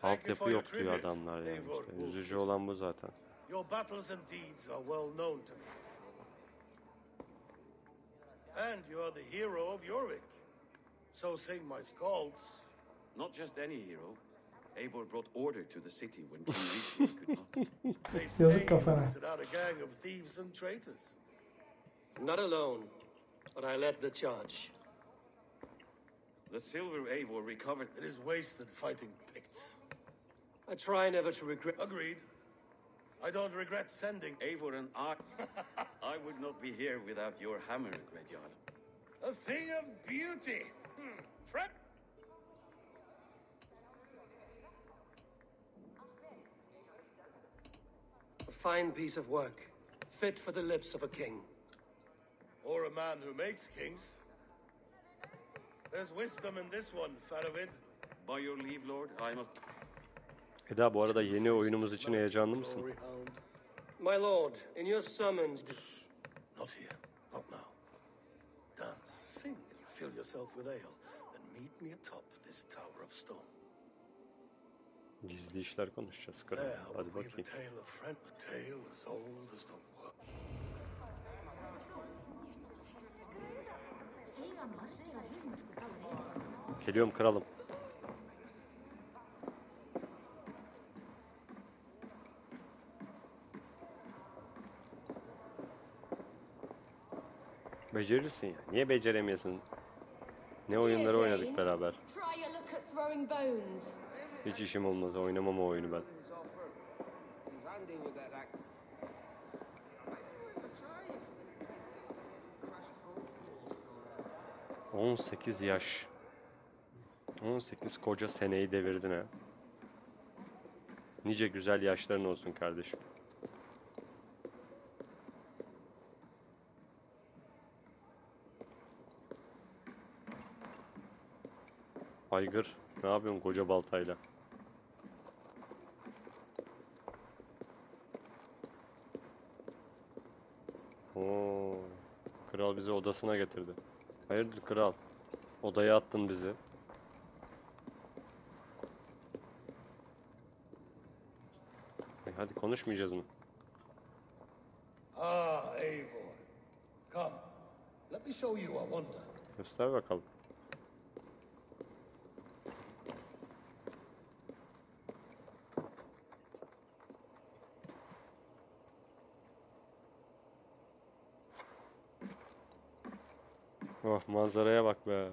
Altyapı yok diyor adamlar yani. işte. Üzücü olan bu zaten. Your battles and deeds are well known to me. And you are the hero of Yorick. So sing my skalds. Not just any hero. Eivor brought order to the city when King Rishir could not. They say Yazık kafana. out a gang of thieves and traitors. Not alone, but I led the charge. The silver Eivor recovered. It is wasted fighting Picts. I try never to regret. Agreed. I don't regret sending Eivor and I. I would not be here without your hammer, Great a thing of beauty. Hmm. Fred? A fine piece of work, fit for the lips of a king. Or a man who makes kings. There's wisdom in this one, Faravid. By your leave, Lord, I must. Eda bu arada yeni oyunumuz için heyecanlı mısın? My lord, in your summons. Not here. Not now. Dance, sing, and fill yourself with ale. Then meet me atop this tower of stone. Gizli işler konuşacağız kral. Hadi bakayım. tale of friend, a tale as old as the world. Geliyorum kralım. Becerirsin ya. Niye beceremiyorsun? Ne oyunları oynadık beraber. Hiç işim olmaz. Oynamam o oyunu ben. He's handy with that axe. Maybe worth a try if 18 yaş. 18 koca seneyi devirdin ha. Nice güzel yaşların olsun kardeşim. Aygır, ne yapıyorsun koca baltayla? Oo, kral bizi odasına getirdi. Hayırdır kral? Odaya attın bizi. E, Hadi konuşmayacağız mı? Ah, Eivor. Come, let me show you a wonder. Göster bakalım. Manzaraya bak be.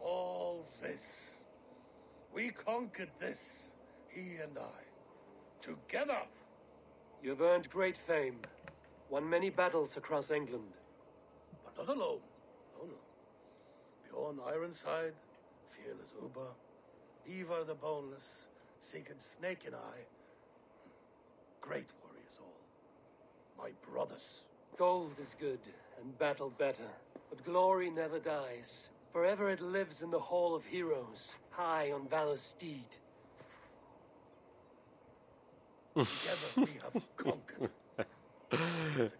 All this. We conquered this, he and I. Together. You've earned great fame, won many battles across England. But not alone. No, no. Bjorn Ironside, fearless Uber, Ivar the Boneless, Sigurd Snake and I. Great warriors all. My brothers. Gold is good, and battle better, but glory never dies. Forever it lives in the Hall of Heroes, high on Valor's steed. Together we have conquered.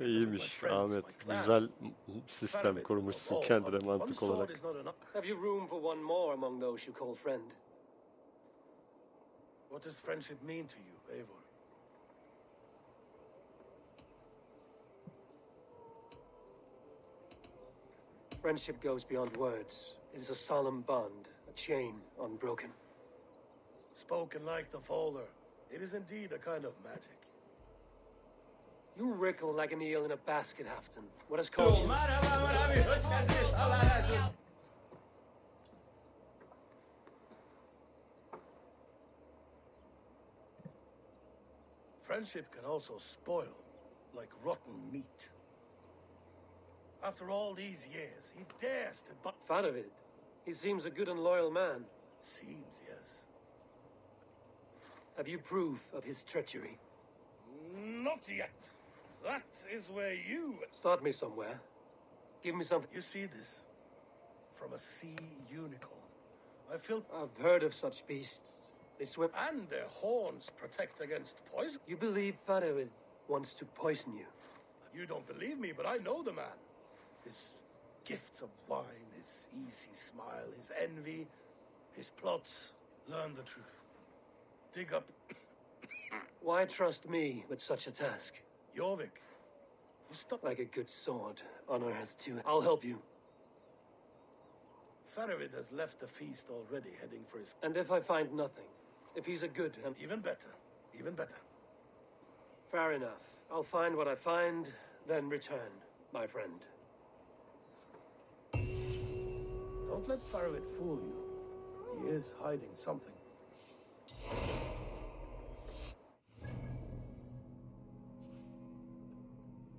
İyiymiş Ahmet. Güzel sistem kurmuşsun kendine mantık olarak. Have you room for one more among those you call friend? What does friendship mean to you, Eivor? Friendship goes beyond words. It is a solemn bond, a chain unbroken. Spoken like the Folder, it is indeed a kind of magic. You wrinkle like an eel in a basket, Hafton. What has caused you? Friendship can also spoil, like rotten meat. After all these years, he dares to but Fanavid. He seems a good and loyal man. Seems, yes. Have you proof of his treachery? Not yet. That is where you Start me somewhere. Give me something. You see this? From a sea unicorn. I feel I've heard of such beasts. They swim. and their horns protect against poison. You believe Fanavid wants to poison you? You don't believe me, but I know the man. His gifts of wine, his easy smile, his envy, his plots. Learn the truth. Dig up Why trust me with such a task? Jorvik. You stop. Like a good sword, honor has two. I'll help you. Faravid has left the feast already, heading for his. And if I find nothing, if he's a good and Even better. Even better. fair enough, I'll find what I find, then return, my friend. Don't let Faravid fool you. He is hiding something.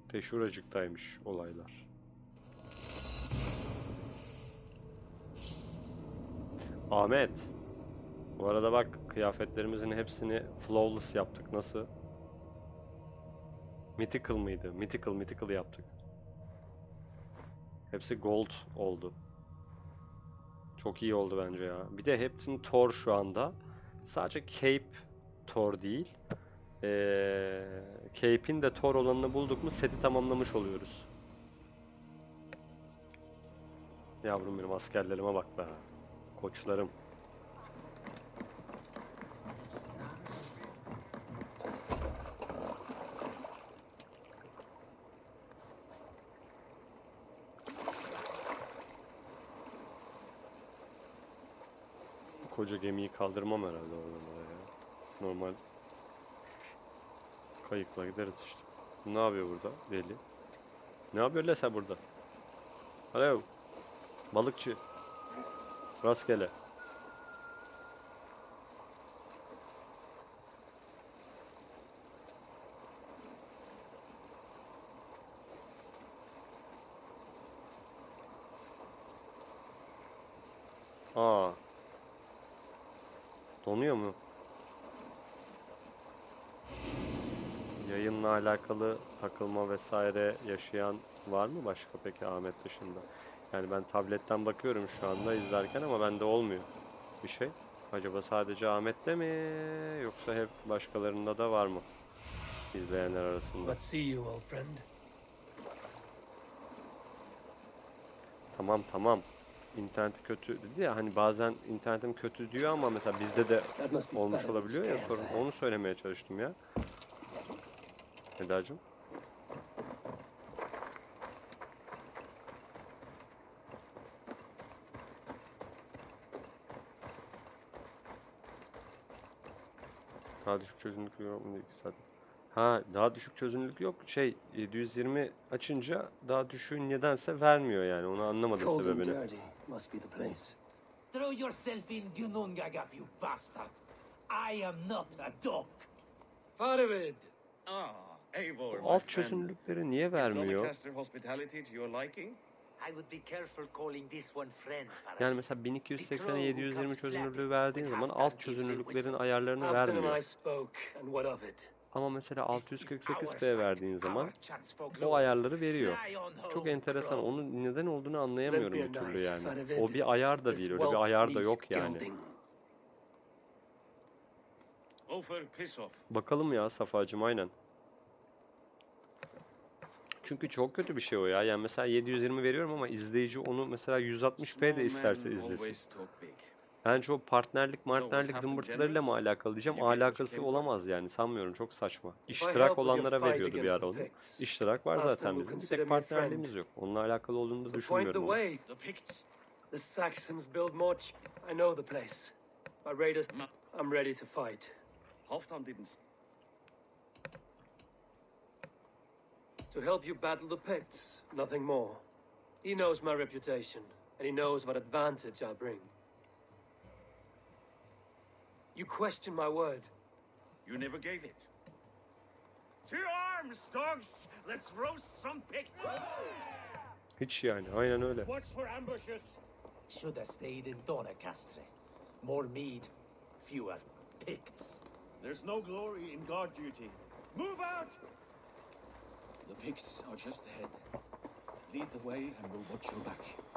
Teşhuracıktaymış olaylar. Ahmet. Bu arada bak kıyafetlerimizin hepsini flawless yaptık. Nasıl? Mythical mıydı? Mythical, mythical yaptık. Hepsi gold oldu. Çok iyi oldu bence ya. Bir de hepsinin Thor şu anda. Sadece Cape Thor değil. Ee, Cape'in de Thor olanını bulduk mu seti tamamlamış oluyoruz. Yavrum benim askerlerime bak be. Koçlarım. Koca gemiyi kaldırmam herhalde oradan oraya. Normal kayıkla gideriz işte. Ne yapıyor burada? Deli. Ne yapıyor sen burada? Alo. Balıkçı. Rastgele. Aa. Donuyor mu? Yayınla alakalı takılma vesaire yaşayan var mı başka peki Ahmet dışında? Yani ben tabletten bakıyorum şu anda izlerken ama bende olmuyor bir şey. Acaba sadece Ahmet'te mi yoksa hep başkalarında da var mı? İzleyenler arasında. Tamam tamam. İnterneti kötü dedi ya hani bazen internetim kötü diyor ama mesela bizde de olmuş olabiliyor ya sorun. Onu söylemeye çalıştım ya. Eda'cığım. Daha düşük çözünürlük yok mu iki saat? Ha daha düşük çözünürlük yok. Şey 720 açınca daha düşüğü nedense vermiyor yani. Onu anlamadım Cold sebebini. Throw yourself in Gunungagap, you bastard. I am not a dog. Faravid! Ah, Alt çözünürlükleri niye vermiyor? Doncaster hospitality to your liking? I would be careful calling this one friend, Farah. Yani mesela 1280'e 720 çözünürlüğü verdiğin zaman alt çözünürlüklerin ayarlarını vermiyor. I spoke, and what of it? Ama mesela 648p verdiğin zaman o ayarları veriyor. Çok enteresan. Onun neden olduğunu anlayamıyorum bir türlü yani. O bir ayar da değil. Öyle bir ayar da yok yani. Bakalım ya Safacım aynen. Çünkü çok kötü bir şey o ya. Yani mesela 720 veriyorum ama izleyici onu mesela 160p de isterse izlesin. Bence o partnerlik to zımbırtılarıyla mı alakalı diyeceğim. Alakası olamaz yani sanmıyorum. Çok saçma. İştirak olanlara veriyordu bir ara onu. İştirak var zaten bizim. Bir tek partnerliğimiz yok. Onunla alakalı olduğunu da düşünmüyorum. The Saxons build more. ch- I know the place. My raiders. I'm ready to fight. Halfdan didn't. To help you battle the Picts, nothing more. He knows my reputation, and he knows what advantage I bring. You question my word. You never gave it. To arms, dogs! Let's roast some Picts! Hiç yani. Aynen öyle. Watch for ambushes. Should have stayed in Donacastre. More mead, fewer Picts. There's no glory in guard duty. Move out! The Picts are just ahead. Lead the way and we'll watch your back.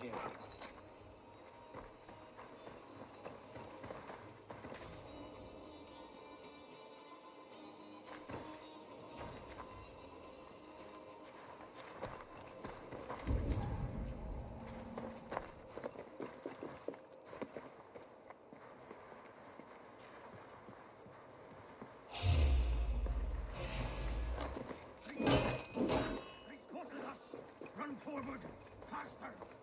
Have a care. Run forward! Faster!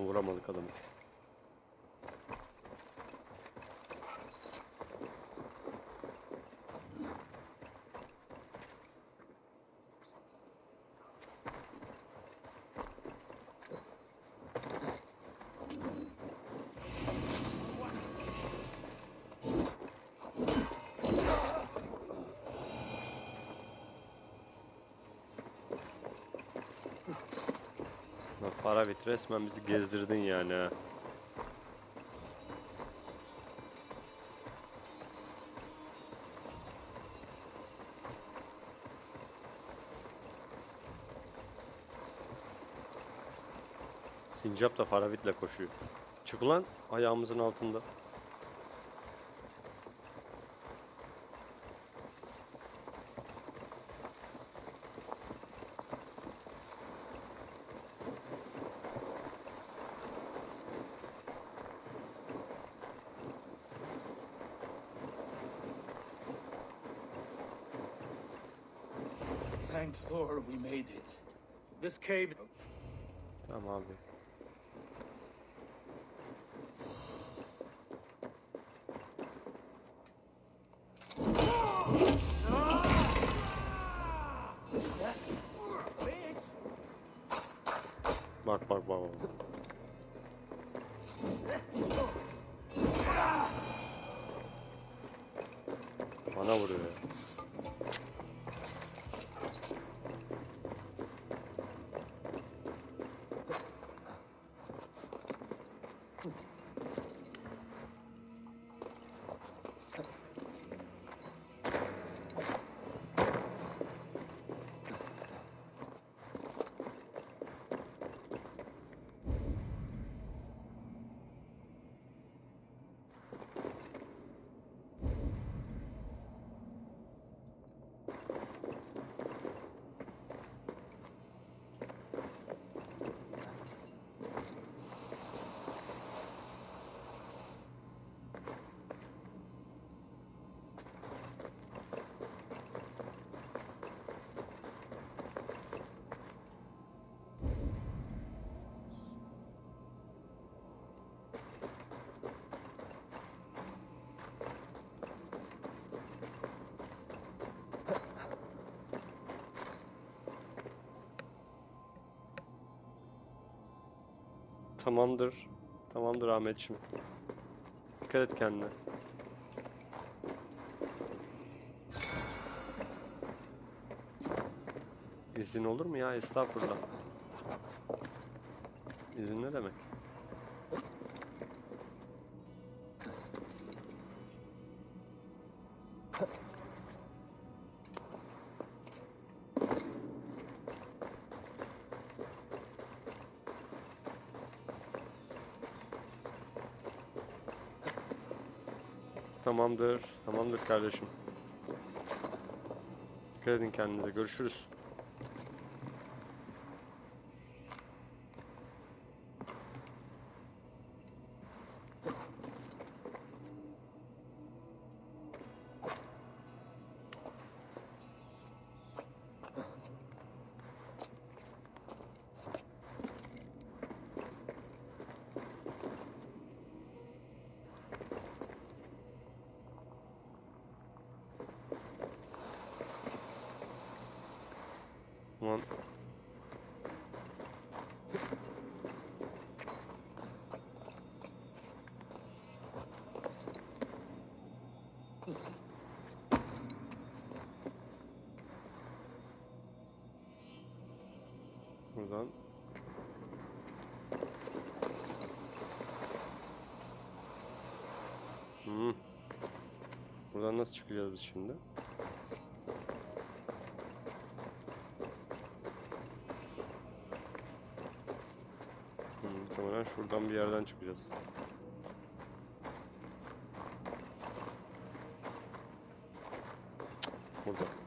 Vuramadık adamı. Paravit resmen bizi gezdirdin yani ha. Sincap da Faravit'le koşuyor. Çık ulan ayağımızın altında. Thor we made it. This cave. Tamam abi. Tamamdır. Tamamdır Ahmetciğim. Dikkat et kendine. İzin olur mu ya? Estağfurullah. İzin ne demek? Tamamdır. Tamamdır kardeşim. Dikkat edin kendinize. Görüşürüz. Biz şimdi? Muhtemelen şuradan bir yerden çıkacağız. Burada.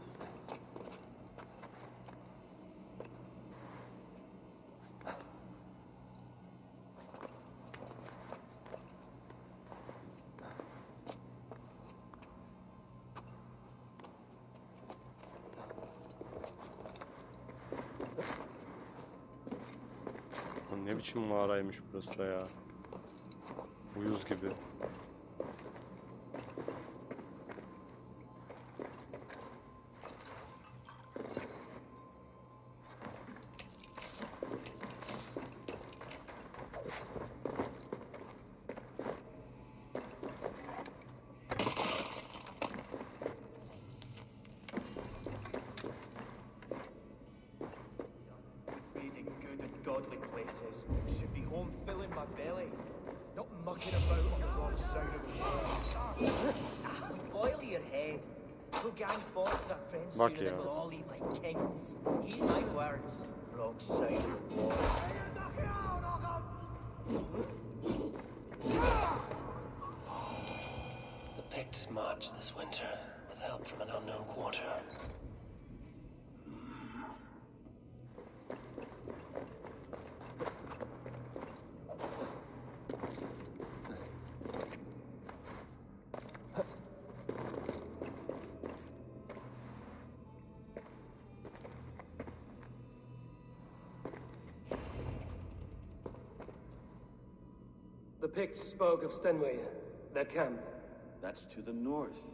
Ne biçim mağaraymış burası da ya. Uyuz gibi. Side of the wall. The Picts marched this winter The Picts spoke of Stenway, their camp. That's to the north.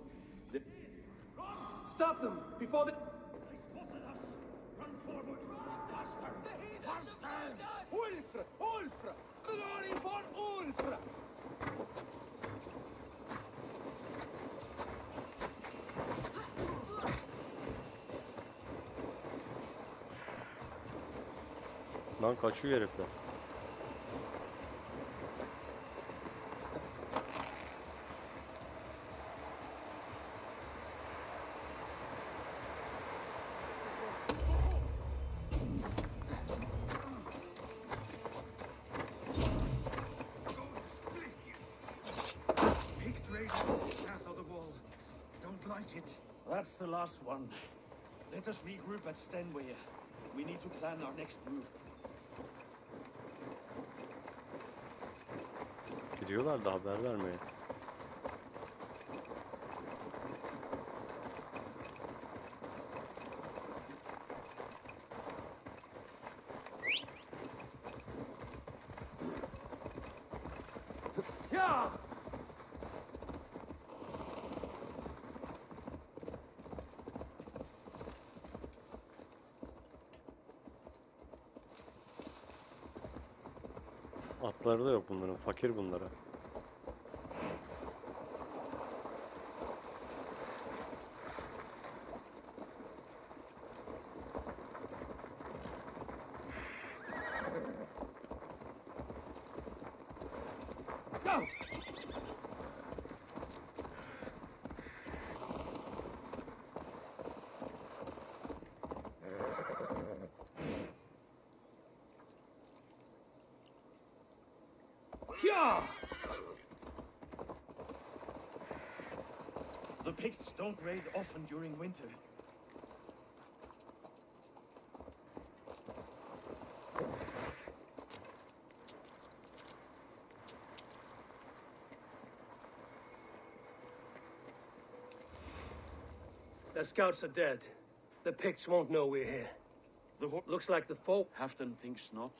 The... Stop them before the. Run forward! Faster! Faster! Ulfr! Ulfr! Glory for Ulfr! Lan kaçıyor herifler. Picked raiders south of the wall. Don't like it. That's the last one. Let us regroup at Stenway. We need to plan our next move. Gidiyorlar da haber vermeye. Atları da yok bunların. Fakir bunlara. Don't raid often during winter. The scouts are dead. The Picts won't know we're here. The Looks like the folk. Halfdan thinks not.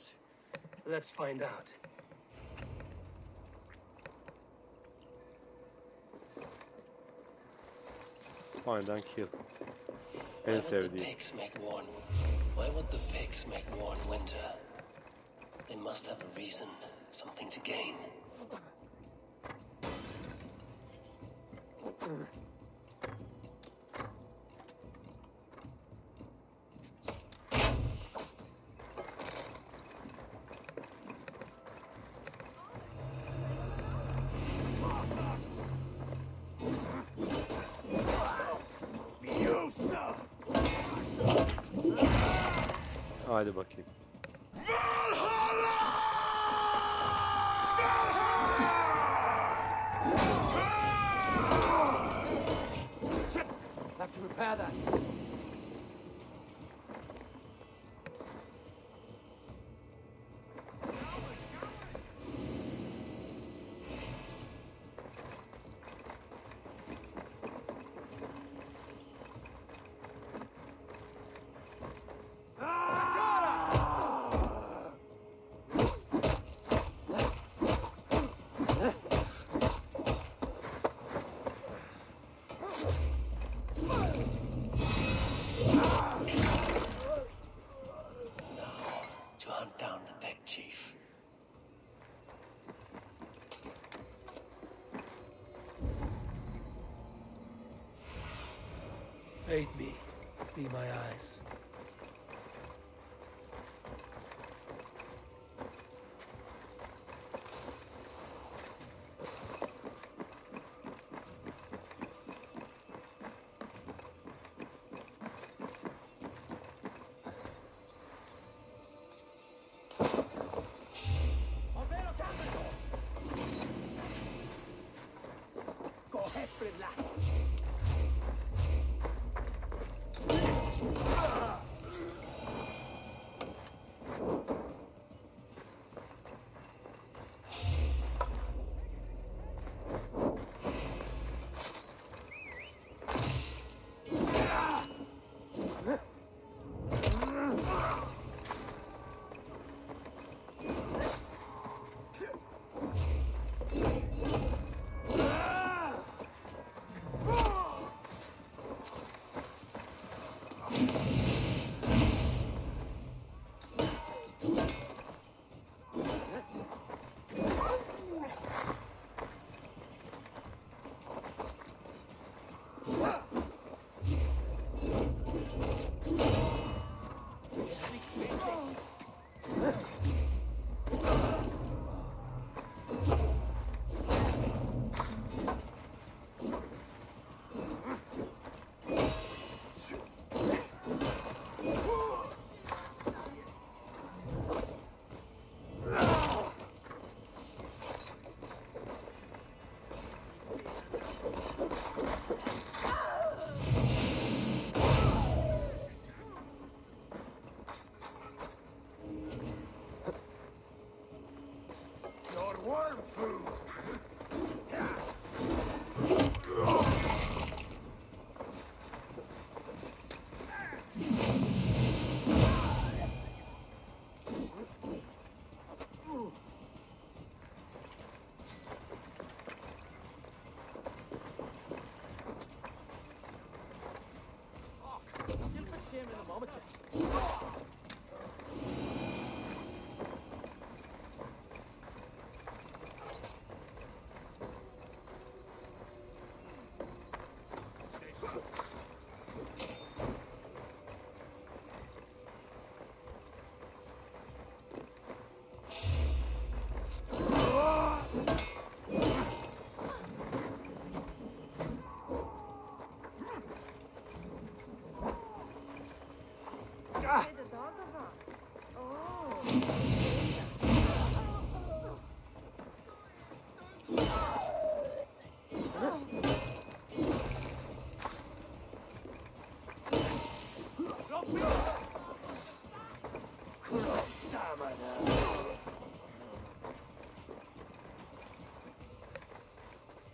Let's find out. And kill. Why En would the sevdiğim. pigs make warn? Why would the pigs make warn winter? They must have a reason, something to gain. Be my eyes. Gå herfra, lad! Worm food! In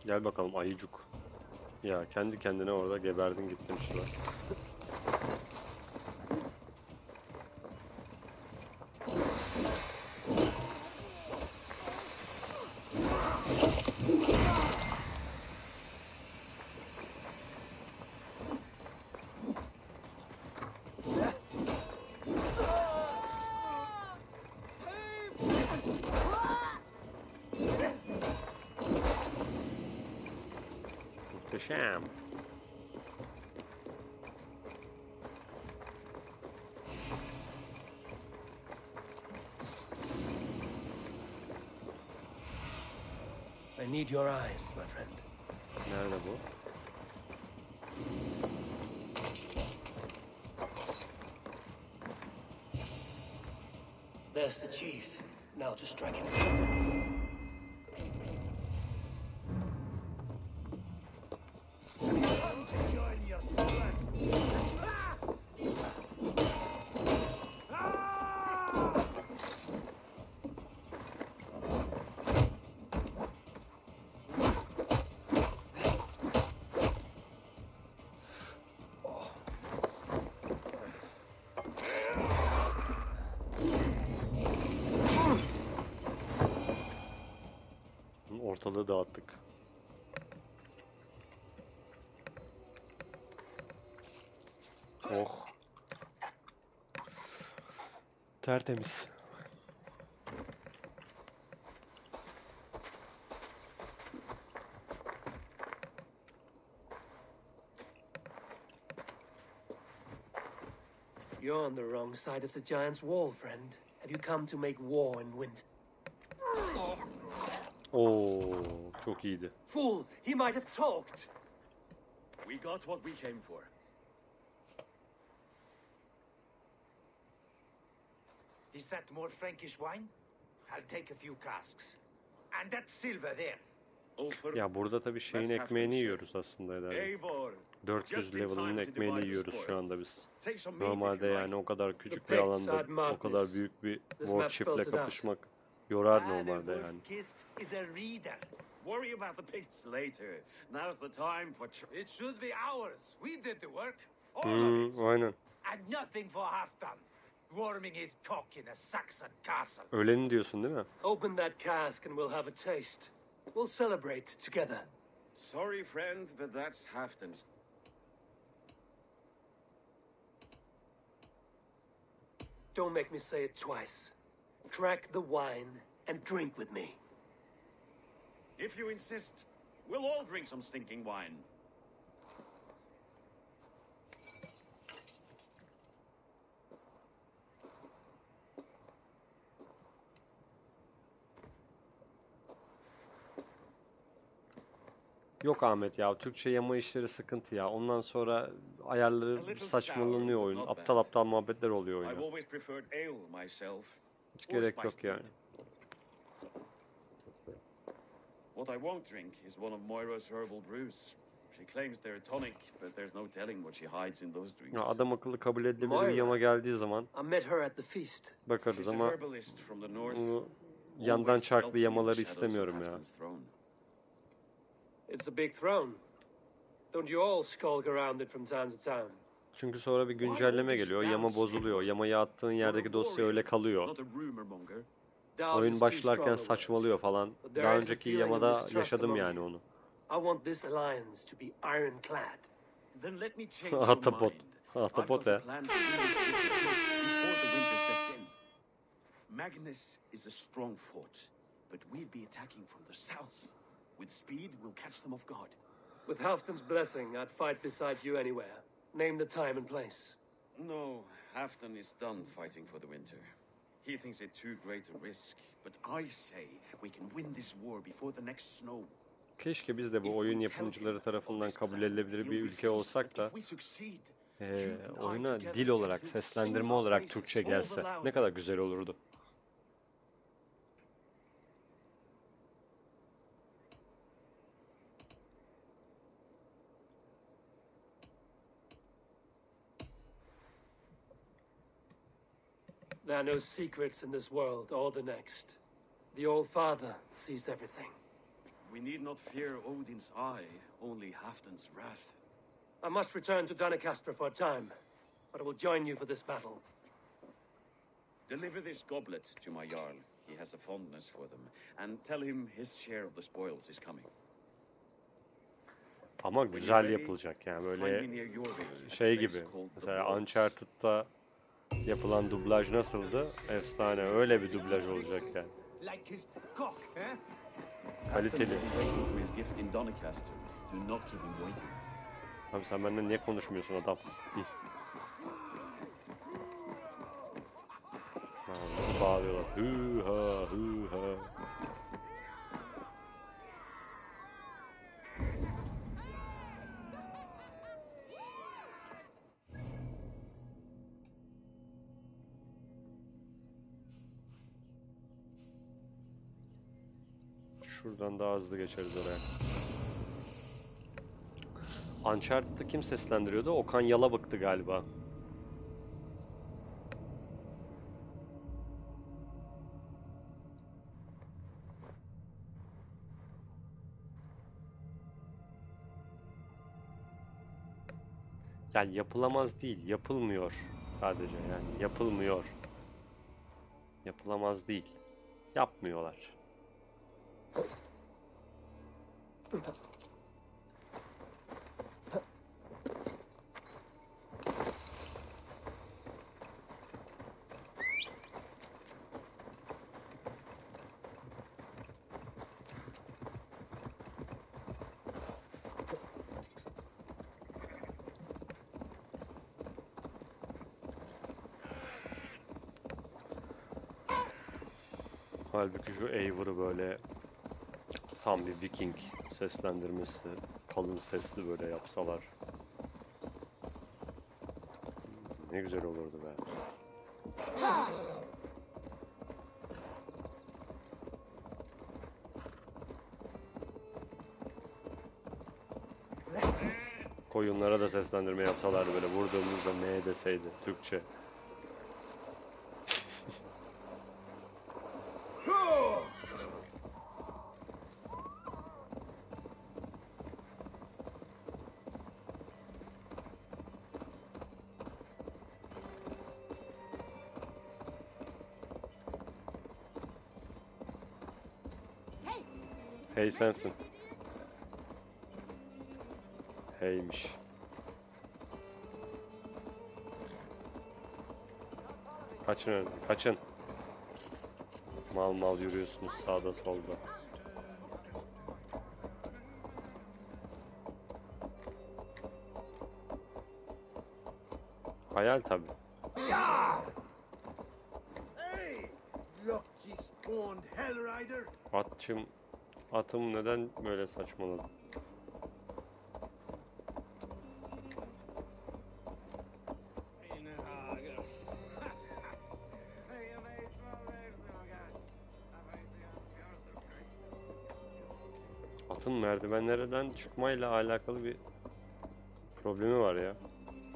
Gel bakalım ayıcuk. Ya kendi kendine orada geberdin gittin işte. Muhteşem. I need your eyes, my friend. Nerede bu? There's the chief. Now to strike him. Tertemiz. You're on the wrong side of the giant's wall, friend. Have you come to make war in winter? Oo, çok iyiydi. Fool! He might have talked! We got what we came for. More Frankish wine? I'll take a few casks. And that silver there. Ya burada tabii şeyin ekmeğini yiyoruz aslında herhalde. Eivor, 400 just in level'ın ekmeğini yiyoruz şu anda biz. Normalde yani o kadar küçük bir pigs alanda o kadar büyük bir it out. kapışmak yorar normalde yani. Worry about the pits later. Now's the time for It should be ours. We did the work. All of Hmm, it. aynen. And nothing for Halfdan. Warming his cock in a Saxon castle. Öleni diyorsun değil mi? Open that cask and we'll have a taste. We'll celebrate together. Sorry, friend, but that's Halfdan's. Don't make me say it twice. Crack the wine and drink with me. If you insist, we'll all drink some stinking wine. Yok Ahmet ya Türkçe yama işleri sıkıntı ya. Ondan sonra ayarları A saçmalanıyor oyun. Aptal aptal muhabbetler oluyor myself. Hiç gerek yok yani. What I won't drink is one of Moira's herbal brews. She claims they're tonic, but there's no telling what she hides in those drinks. Ya adam akıllı kabul edilebilir bir yama geldiği zaman I met her at the feast. bakarız a ama bunu yandan çarklı yamaları istemiyorum ya. It's a big throne. Don't you all skulk around it from time to time? Çünkü sonra bir güncelleme geliyor, yama bozuluyor. Yamayı attığın yerdeki dosya öyle kalıyor. Not a rumor monger. Doubt Oyun başlarken saçmalıyor falan. Daha önceki yamada yaşadım yani onu. I want this alliance to be ironclad. Then let me change your Ahtapot. mind. I've Ahtapot got a ya. plan to win this victory before the winter sets in. Magnus is a strong fort, but we'll be attacking from the south. With speed, we'll catch them off guard. With Halfdan's blessing, I'd fight beside you anywhere. Name the time and place. No, Halfdan is done fighting for the winter. He thinks it too great a risk, but I say we can win this war before the next snow. Keşke biz de bu oyun yapımcıları tarafından kabul edilebilir bir ülke olsak da eee, oyuna dil olarak, seslendirme olarak Türkçe gelse ne kadar güzel olurdu. There are no secrets in this world or the next. The Old Father sees everything. We need not fear Odin's eye, only Halfdan's wrath. I must return to Doncaster for a time, but I will join you for this battle. Deliver this goblet to my Jarl. He has a fondness for them. And tell him his share of the spoils is coming. Ama güzel yapılacak yani böyle şey gibi. Mesela Uncharted'da yapılan dublaj nasıldı? Efsane. Öyle bir dublaj olacak yani. Eh? Kaliteli. to his gift in Doncaster. Do not keep him waiting. Abi sen benden niye konuşmuyorsun adam? Bağırıyorlar. Ha hı ha. Şuradan daha hızlı geçeriz oraya. Uncharted'ı kim seslendiriyordu? Okan Yalabık'tı galiba. Yani yapılamaz değil, yapılmıyor sadece yani yapılmıyor. Yapılamaz değil. Yapmıyorlar. Halbuki şu Eivor'u böyle tam bir Viking seslendirmesi, kalın sesli böyle yapsalar. Ne güzel olurdu be. Koyunlara da seslendirme yapsalardı böyle vurduğumuzda ne deseydi Türkçe. Hey sensin. Heymiş. Kaçın önce, kaçın. Mal mal yürüyorsunuz sağda solda. Hayal tabi. Atçım, atım neden böyle saçmaladı? Atın merdivenlerden çıkmayla alakalı bir problemi var ya.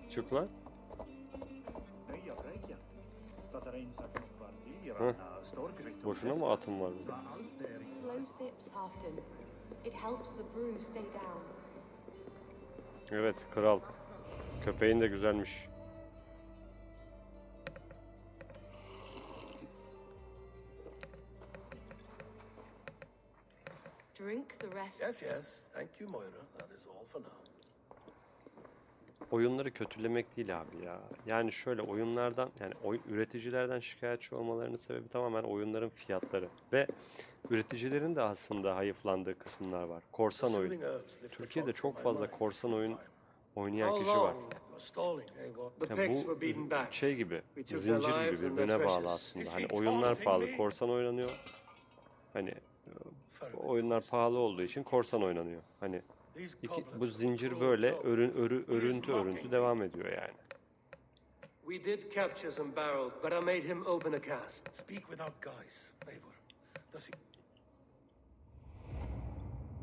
Çık lan. Boşuna mı atım var? burada? Slow sips, Halfdan. It helps the brew stay down. Evet kral. Köpeğin de güzelmiş. Drink the rest. Yes, yes. Thank you, Moira. That is all for now. Oyunları kötülemek değil abi ya. Yani şöyle oyunlardan yani oyun üreticilerden şikayetçi olmalarının sebebi tamamen oyunların fiyatları ve üreticilerin de aslında hayıflandığı kısımlar var. Korsan oyun. Türkiye'de çok fazla korsan oyun oynayan kişi var. Yani bu şey gibi, zincir gibi birbirine bağlı aslında. Hani oyunlar pahalı, korsan oynanıyor. Hani e, oyunlar pahalı olduğu için korsan oynanıyor. Hani iki, bu zincir böyle örün, örü, örüntü örüntü devam ediyor yani. We did capture some barrels, but I made him open a cask. Speak without guys, Eivor. Does he...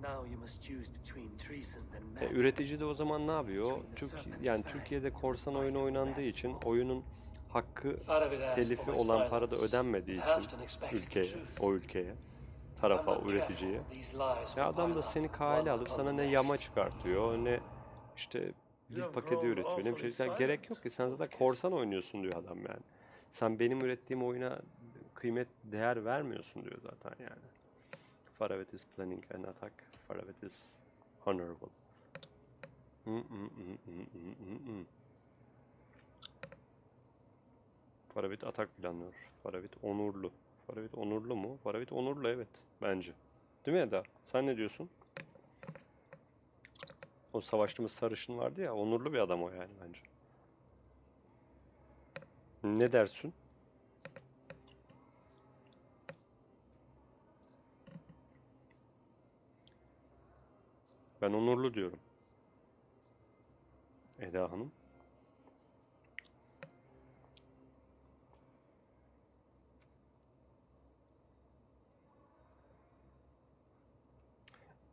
Now you must choose between treason and E, üretici de o zaman ne yapıyor? Türk, yani Türkiye'de korsan oyunu oynandığı için oyunun hakkı telifi olan para da ödenmediği için ülkeye, o ülkeye tarafa, üreticiye. Ya adam da seni kale alıp sana ne yama çıkartıyor, ne işte dil paketi üretiyor, ne bir şey. Ya gerek yok ki sen zaten korsan oynuyorsun diyor adam yani. Sen benim ürettiğim oyuna kıymet, değer vermiyorsun diyor zaten yani. Faravet is planning an attack. Faravet is honorable. Hı hı hı. Faravit atak planlıyor. Faravit onurlu. Faravit onurlu mu? Faravit onurlu evet bence. Değil mi Eda? Sen ne diyorsun? O savaştığımız sarışın vardı ya onurlu bir adam o yani bence. Ne dersin? Ben onurlu diyorum. Eda Hanım.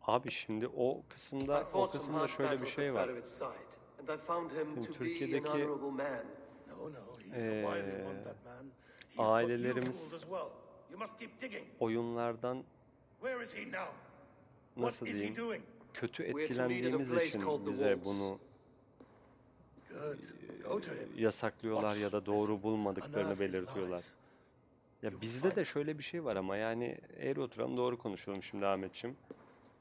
Abi şimdi o kısımda o kısımda şöyle bir şey var. Şimdi Türkiye'deki got you ailelerimiz oyunlardan nasıl diyeyim kötü etkilendiğimiz için bize bunu yasaklıyorlar ya da doğru bulmadıklarını belirtiyorlar. Ya bizde de şöyle bir şey var ama yani eğri oturalım doğru konuşalım şimdi Ahmetçim.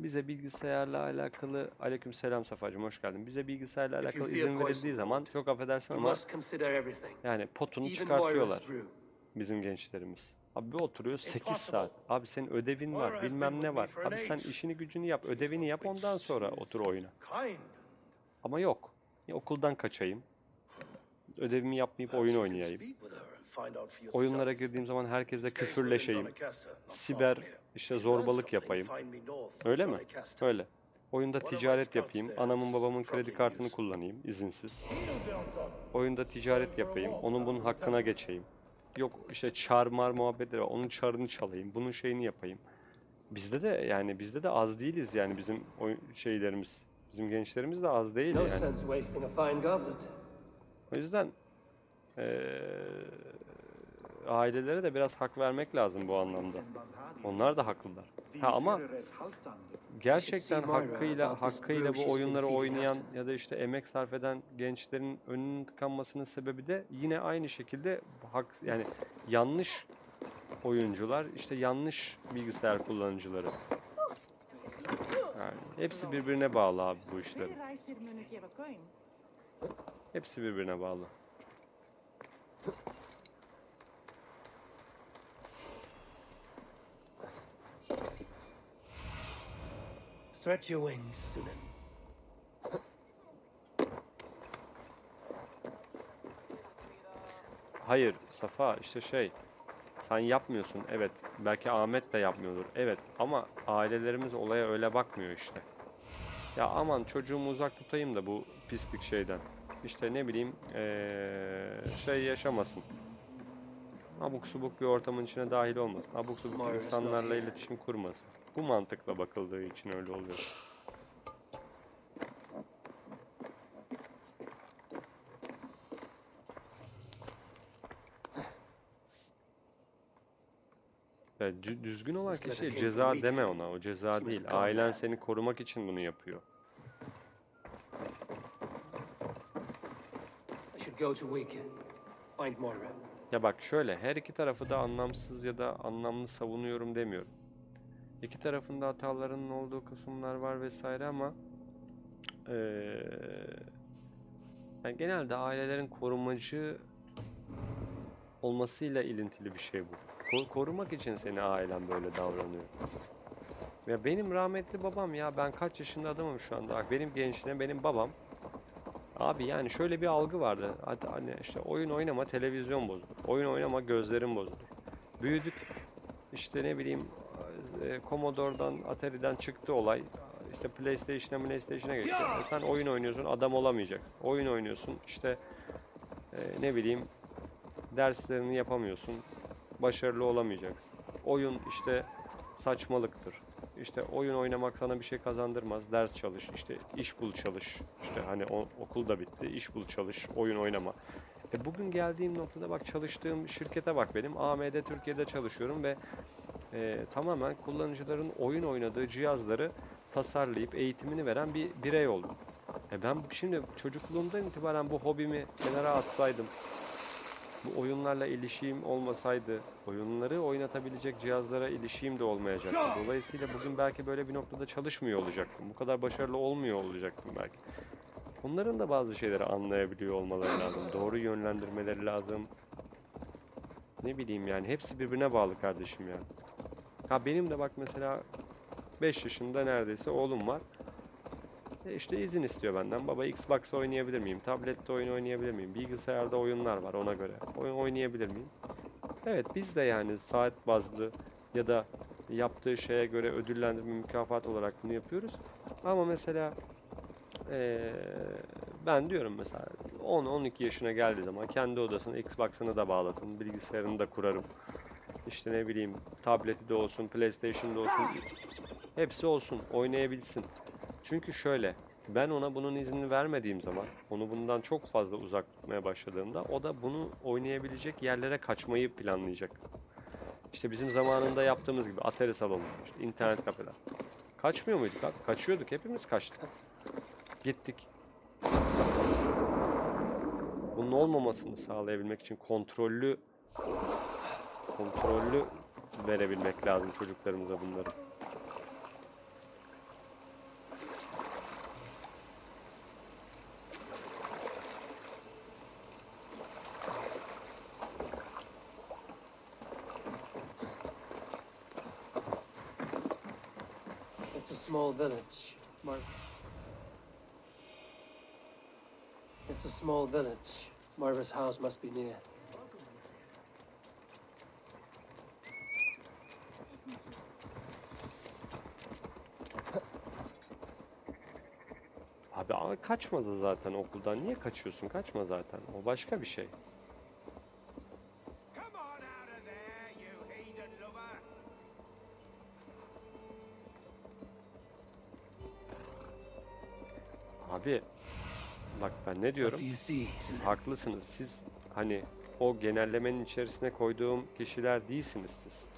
Bize bilgisayarla alakalı aleykümselam Safacığım hoş geldin. Bize bilgisayarla alakalı izin verildiği zaman çok affedersin ama yani potunu çıkartıyorlar bizim gençlerimiz. Abi bir oturuyor 8 Impossible. saat. Abi senin ödevin var, bilmem ne var. Abi sen işini gücünü yap, ödevini yap ondan sonra otur. Kind. Ama yok. Ya okuldan kaçayım. Ödevimi yapmayıp oyun oynayayım. Oyunlara girdiğim zaman herkesle küfürleşeyim. Siber. İşte zorbalık yapayım. Öyle mi? Öyle. Oyunda ticaret yapayım. Anamın babamın kredi kartını kullanayım izinsiz. Oyunda ticaret yapayım. Onun bunun hakkına geçeyim. Yok işte çar mar muhabbetleri var. Onun çarını çalayım. Bunun şeyini yapayım. Bizde de yani bizde de az değiliz yani bizim şeylerimiz. Bizim gençlerimiz de az değil yani. O yüzden eee, ailelere de biraz hak vermek lazım bu anlamda. Onlar da haklılar. Ha ama gerçekten hakkıyla hakkıyla bu oyunları oynayan ya da işte emek sarf eden gençlerin önünün tıkanmasının sebebi de yine aynı şekilde hak yani yanlış oyuncular işte yanlış bilgisayar kullanıcıları. Yani hepsi birbirine bağlı abi bu işlerin. Hepsi birbirine bağlı. Stretch your wings, Sunan. Hayır Safa işte şey sen yapmıyorsun evet belki Ahmet de yapmıyordur evet ama ailelerimiz olaya öyle bakmıyor işte. Ya aman çocuğumu uzak tutayım da bu pislik şeyden. İşte ne bileyim eee, şey yaşamasın. Abuk subuk bir ortamın içine dahil olmasın. Abuk subuk insanlarla iletişim kurmasın. Bu mantıkla bakıldığı için öyle oluyor. Ya dü- düzgün olan kişiye ceza deme ona. O ceza değil. Ailen seni korumak için bunu yapıyor. Ya bak şöyle her iki tarafı da anlamsız ya da anlamlı savunuyorum demiyorum. İki tarafın da hatalarının olduğu kısımlar var vesaire ama eee, yani genelde ailelerin korumacı olmasıyla ilintili bir şey bu. Ko- korumak için seni ailen böyle davranıyor. Ya benim rahmetli babam ya ben kaç yaşında adamım şu anda. Bak benim gençliğim benim babam Abi yani şöyle bir algı vardı. Hadi hani işte oyun oynama televizyon bozulur. Oyun oynama gözlerin bozulur. Büyüdük. İşte ne bileyim e, Commodore'dan, Atari'den çıktı olay. İşte PlayStation'a, PlayStation'a geçti. E sen oyun oynuyorsun, adam olamayacaksın. Oyun oynuyorsun, işte e, ne bileyim derslerini yapamıyorsun. Başarılı olamayacaksın. Oyun işte saçmalıktır. İşte oyun oynamak sana bir şey kazandırmaz. Ders çalış, işte iş bul çalış. İşte hani o, okul da bitti, iş bul çalış, oyun oynama. E bugün geldiğim noktada bak çalıştığım şirkete bak benim. AMD Türkiye'de çalışıyorum ve e, tamamen kullanıcıların oyun oynadığı cihazları tasarlayıp eğitimini veren bir birey oldum. E ben şimdi çocukluğumdan itibaren bu hobimi kenara atsaydım, bu oyunlarla ilişiğim olmasaydı, oyunları oynatabilecek cihazlara ilişiğim de olmayacaktı. Dolayısıyla bugün belki böyle bir noktada çalışmıyor olacaktım. Bu kadar başarılı olmuyor olacaktım belki. Onların da bazı şeyleri anlayabiliyor olmaları lazım. Doğru yönlendirmeleri lazım. Ne bileyim yani hepsi birbirine bağlı kardeşim yani. Ha benim de bak mesela 5 yaşında neredeyse oğlum var. E işte izin istiyor benden. Baba Xbox oynayabilir miyim? Tablette oyun oynayabilir miyim? Bilgisayarda oyunlar var ona göre. Oyun oynayabilir miyim? Evet biz de yani saat bazlı ya da yaptığı şeye göre ödüllendirme mükafat olarak bunu yapıyoruz. Ama mesela eee, ben diyorum mesela 10-12 yaşına geldiği zaman kendi odasına Xbox'ını da bağlatın, bilgisayarını da kurarım. İşte ne bileyim tableti de olsun, PlayStation'da olsun. Hepsi olsun, oynayabilsin. Çünkü şöyle, ben ona bunun iznini vermediğim zaman, onu bundan çok fazla uzak tutmaya başladığımda o da bunu oynayabilecek yerlere kaçmayı planlayacak. İşte bizim zamanında yaptığımız gibi Atari salonu, işte internet kafeler. Kaçmıyor muyduk abi? Kaçıyorduk, hepimiz kaçtık. Gittik. Bunun olmamasını sağlayabilmek için kontrollü kontrollü verebilmek lazım çocuklarımıza bunları. It's a small village. Mar- It's a small village. Marva's house must be near. Abi kaçmadı zaten okuldan. Niye kaçıyorsun? Kaçma zaten. O başka bir şey. Bak ben ne diyorum? Siz haklısınız. Siz hani o genellemenin içerisine koyduğum kişiler değilsiniz siz.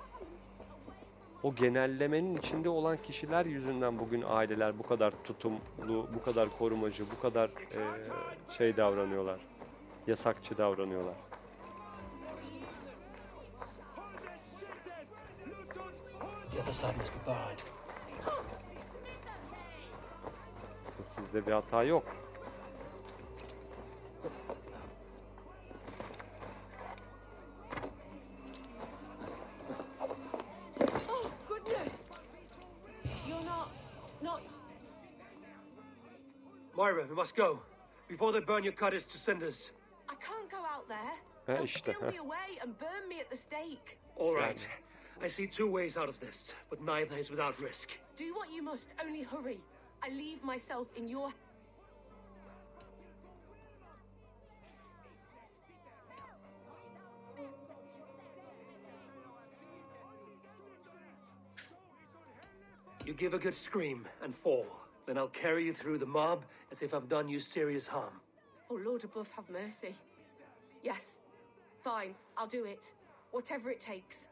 O genellemenin içinde olan kişiler yüzünden bugün aileler bu kadar tutumlu, bu kadar korumacı, bu kadar eee, şey davranıyorlar. Yasakçı davranıyorlar. Sizde bir hata yok. Must go. Before they burn your cottage to cinders. I can't go out there. They'll işte. steal me away and burn me at the stake. All right. I see two ways out of this, but neither is without risk. Do what you must, only hurry. I leave myself in your. You give a good scream and fall. Then I'll carry you through the mob as if I've done you serious harm. Oh, Lord above, have mercy. Yes, fine, I'll do it. Whatever it takes.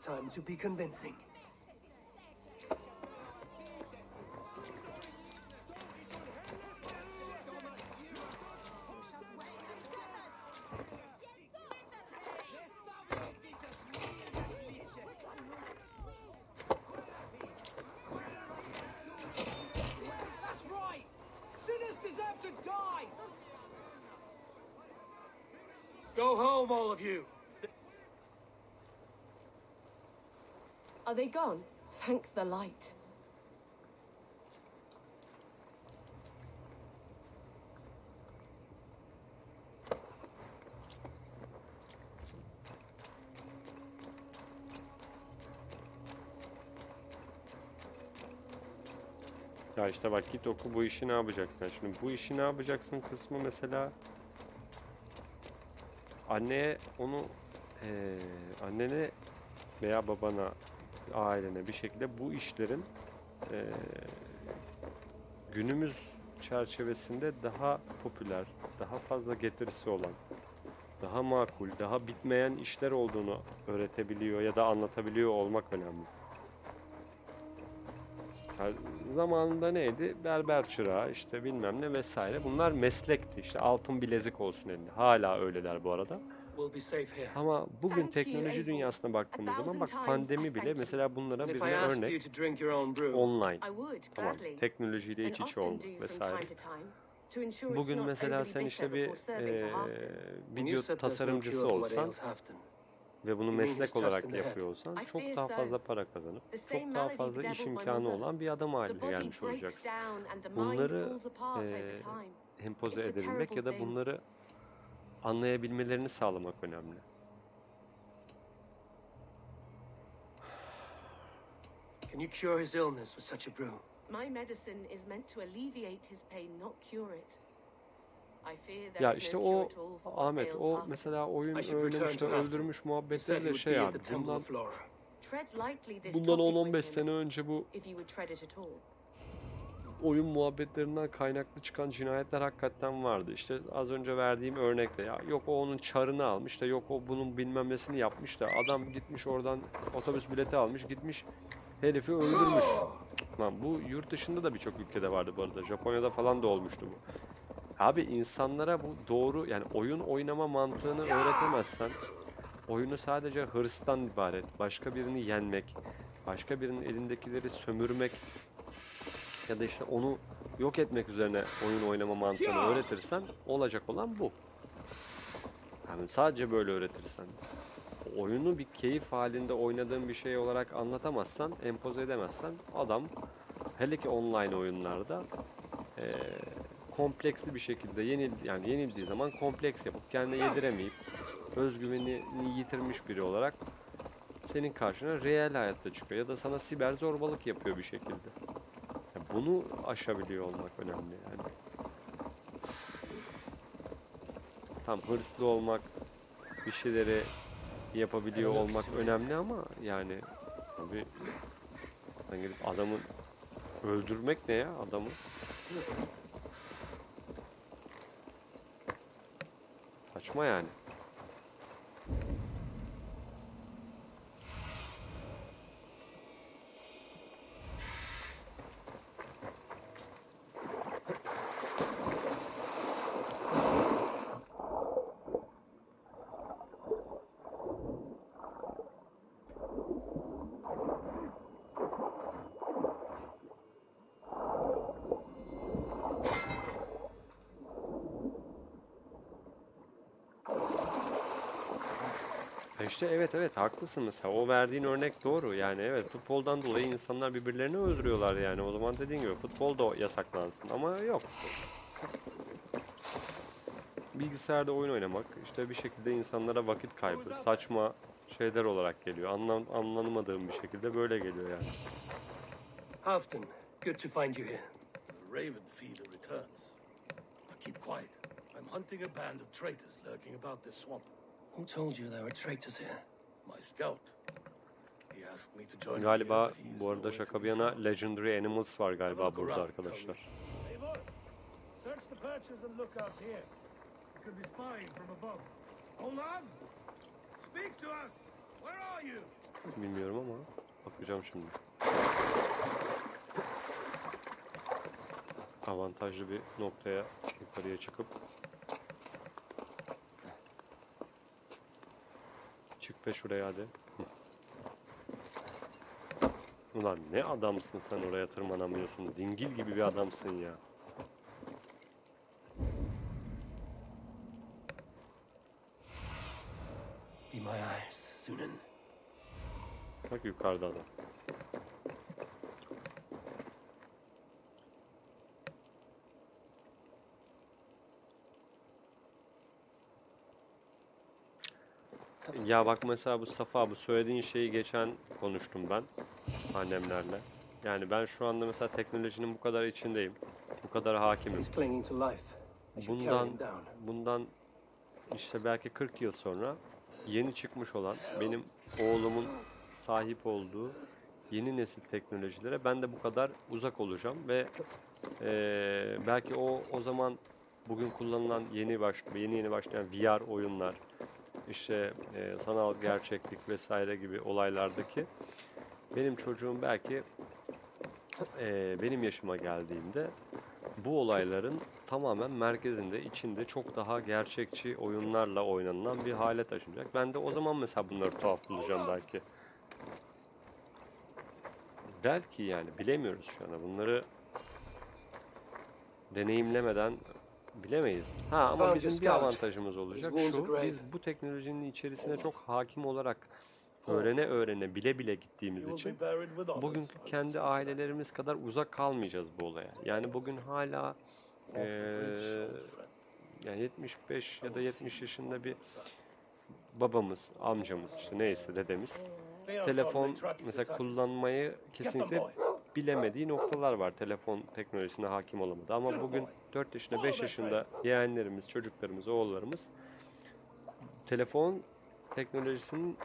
Time to be convincing. Are they gone? Thank the light. Ya işte bak git oku bu işi ne yapacaksın? Şimdi bu işi ne yapacaksın kısmı mesela anneye onu eee, annene veya babana ailene bir şekilde bu işlerin eee, günümüz çerçevesinde daha popüler, daha fazla getirisi olan daha makul, daha bitmeyen işler olduğunu öğretebiliyor ya da anlatabiliyor olmak önemli. Ya zamanında neydi? Berber çırağı işte bilmem ne vesaire. Bunlar meslekti. İşte altın bilezik olsun elinde. Hala öyleler bu arada. We'll be safe here. Ama bugün Thank you, teknoloji dünyasına baktığımız zaman bak thousand times I pandemi bile mesela bunlara bir if I asked you örnek to drink your own brew, online. I would, Tamam. gladly. Teknolojiyle And iç içe often olmak do from vesaire. time to time, to ensure it's Bugün not mesela sen işte bir you video tasarımcısı olsan ve bunu meslek olarak yapıyor olsan I çok fear daha so. fazla para kazanıp The same çok daha fazla iş imkanı olan bir adam The haline body gelmiş breaks olacaksın. down and the mind Bunları falls apart over eee, time. empoze It's a edebilmek terrible ya da thing. bunları anlayabilmelerini sağlamak önemli. can you cure his illness with such a brew? My medicine is meant to alleviate his pain, not cure it. I fear there Ya işte o Ahmet o mesela oyun Halfdan. öldürmüş He said muhabbetleri he de would şey abi bundan bundan topic 10-15 with him, sene önce bu if you would tread it at all. Oyun muhabbetlerinden kaynaklı çıkan cinayetler hakikaten vardı. İşte az önce verdiğim örnekte ya yok o onun çarını almış da yok o bunun bilmem nesini yapmış da adam gitmiş oradan otobüs bileti almış gitmiş herifi öldürmüş. Lan bu yurt dışında da birçok ülkede vardı bu arada. Japonya'da falan da olmuştu bu. Abi insanlara bu doğru yani oyun oynama mantığını öğretemezsen oyunu sadece hırstan ibaret. Başka birini yenmek, başka birinin elindekileri sömürmek ya da işte onu yok etmek üzerine oyun oynama mantığını öğretirsen olacak olan bu. Yani sadece böyle öğretirsen. Oyunu bir keyif halinde oynadığın bir şey olarak anlatamazsan, empoze edemezsen adam hele ki online oyunlarda eee, kompleksli bir şekilde yenil yani yenildiği zaman kompleks yapıp kendine yediremeyip özgüvenini yitirmiş biri olarak senin karşına reel hayatta çıkıyor ya da sana siber zorbalık yapıyor bir şekilde. Bunu aşabiliyor olmak önemli yani. Tam hırslı olmak, bir şeyleri yapabiliyor olmak önemli ama yani tabii sen gidip adamı öldürmek ne ya adamı? Saçma yani. İşte evet evet haklısın mesela o verdiğin örnek doğru yani evet futboldan dolayı insanlar birbirlerini öldürüyorlar yani o zaman dediğin gibi futbol da yasaklansın ama yok. Bilgisayarda oyun oynamak işte bir şekilde insanlara vakit kaybı saçma şeyler olarak geliyor anlam anlamadığım bir şekilde böyle geliyor yani. Halfdan, good to find you here. The Raven feeder returns. Now keep quiet. I'm hunting a band of traitors lurking about this swamp. Who told you there were traitors here? My scout. He asked me to join him Galiba bu arada şaka bir yana. Legendary Animals var galiba burada arkadaşlar. Eivor, search the perches and lookouts here. We could be spying from above. Olav, speak to us. Where are you? Bilmiyorum ama bakacağım şimdi. Avantajlı bir noktaya yukarıya çıkıp Be şuraya hadi. Ulan ne adamsın sen oraya tırmanamıyorsun. Dingil gibi bir adamsın ya. Be my eyes, Sunan. Bak yukarıda adam. Ya bak mesela bu Safa bu söylediğin şeyi geçen konuştum ben annemlerle. Yani ben şu anda mesela teknolojinin bu kadar içindeyim. Bu kadar hakimim. Bundan bundan işte belki 40 yıl sonra yeni çıkmış olan benim oğlumun sahip olduğu yeni nesil teknolojilere ben de bu kadar uzak olacağım ve eee, belki o o zaman bugün kullanılan yeni baş yeni yeni başlayan VR oyunlar, işte e, sanal gerçeklik vesaire gibi olaylardaki benim çocuğum belki e, benim yaşıma geldiğinde bu olayların tamamen merkezinde, içinde çok daha gerçekçi oyunlarla oynanılan bir hale taşınacak. Ben de o zaman mesela bunları tuhaf bulacağım belki. Belki yani bilemiyoruz şu anda. Bunları deneyimlemeden bilemeyiz. Ha ama bizim bir avantajımız olacak. Şu, biz bu teknolojinin içerisine çok hakim olarak öğrene öğrene bile bile gittiğimiz için bugünkü kendi ailelerimiz kadar uzak kalmayacağız bu olaya. Yani bugün hala eee, yani 75 ya da 70 yaşında bir babamız, amcamız işte neyse dedemiz telefon mesela kullanmayı kesinlikle bilemediği noktalar var. Telefon teknolojisine hakim olamadı. Ama bugün 4 yaşında, 5 yaşında yeğenlerimiz, çocuklarımız, oğullarımız telefon teknolojisinin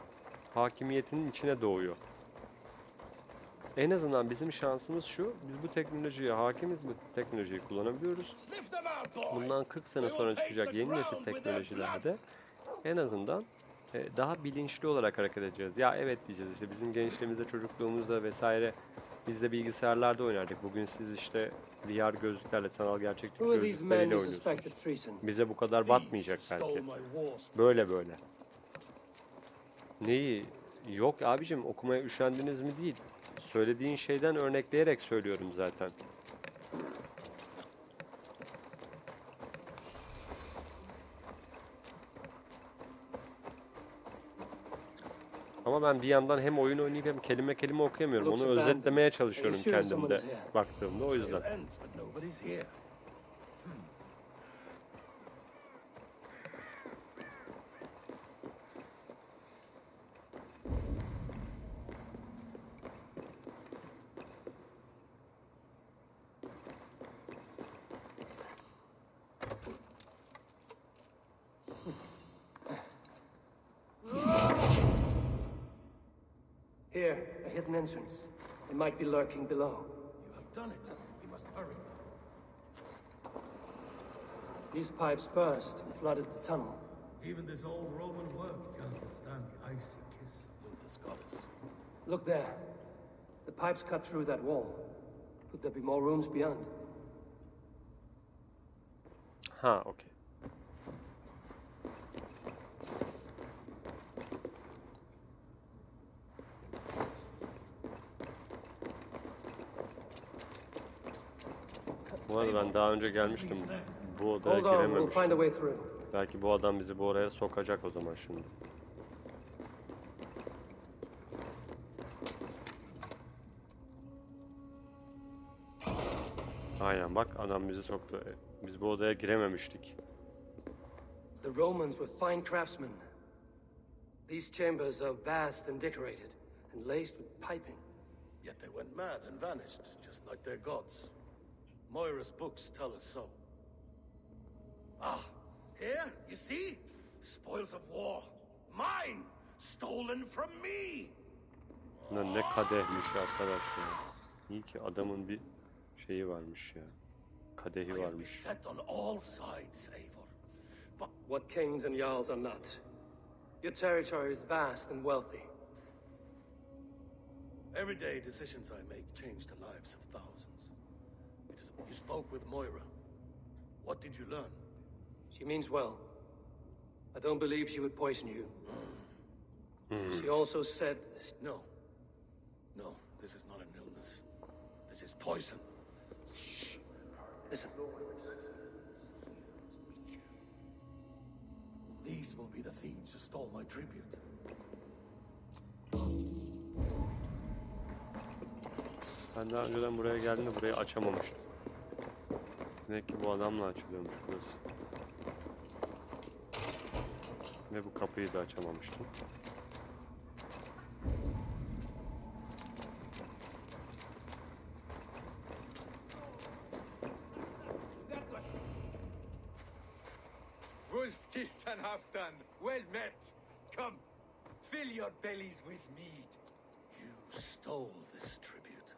hakimiyetinin içine doğuyor. En azından bizim şansımız şu, biz bu teknolojiye hakimiz, bu teknolojiyi kullanabiliyoruz. Bundan 40 sene sonra çıkacak yeni nesil teknolojilerde en azından e, daha bilinçli olarak hareket edeceğiz. Ya evet diyeceğiz işte bizim gençliğimizde, çocukluğumuzda vesaire biz de bilgisayarlarda oynardık. Bugün siz işte VR gözlüklerle, sanal gerçeklik gözlükleriyle oynuyorsunuz. Bize bu kadar batmayacak belki. Böyle böyle. Neyi? Yok abicim okumaya üşendiniz mi değil. Söylediğin şeyden örnekleyerek söylüyorum zaten. Ama ben bir yandan hem oyun oynayıp hem kelime kelime okuyamıyorum. Onu özetlemeye çalışıyorum kendimde baktığımda o yüzden. Entrance. It might be lurking below. You have done it. We must hurry. These pipes burst and flooded the tunnel. Even this old Roman work cannot withstand the icy kiss of Winter's goddess. Look there. The pipes cut through that wall. Could there be more rooms beyond? Ha okey. Ben daha önce gelmiştim. Bu odaya Hold on, we'll girememiştim. find a way through. Belki bu adam bizi bu oraya sokacak o zaman şimdi. Aynen bak adam bizi soktu. E, Biz bu odaya girememiştik. The Romans were fine craftsmen. These chambers are vast and decorated, and laced with piping. Yet they went mad and vanished, just like their gods. Moira's books tell us so. Ah, here, you see? Spoils of war. Mine! Stolen from me! Bunlar ne kadehmiş arkadaş ya. İyi ki adamın bir şeyi varmış ya. Kadehi varmış. Set on all sides, Eivor. But What kings and jarls are not. Your territory is vast and wealthy. everyday decisions I make change the lives of thousands. It is, you spoke with Moira. What did you learn? She means well. I don't believe she would poison you. Hmm. She also said No. No, this is not an illness. This is poison. Shh. Listen. These will be the thieves who stole my tribute. Ben daha önceden buraya geldiğimde burayı açamamıştım. Demek ki bu adamla açılıyormuş burası. Ve bu kapıyı da açamamıştım. Wolf half done. Well met. Come, fill your bellies with mead. You stole this tribute.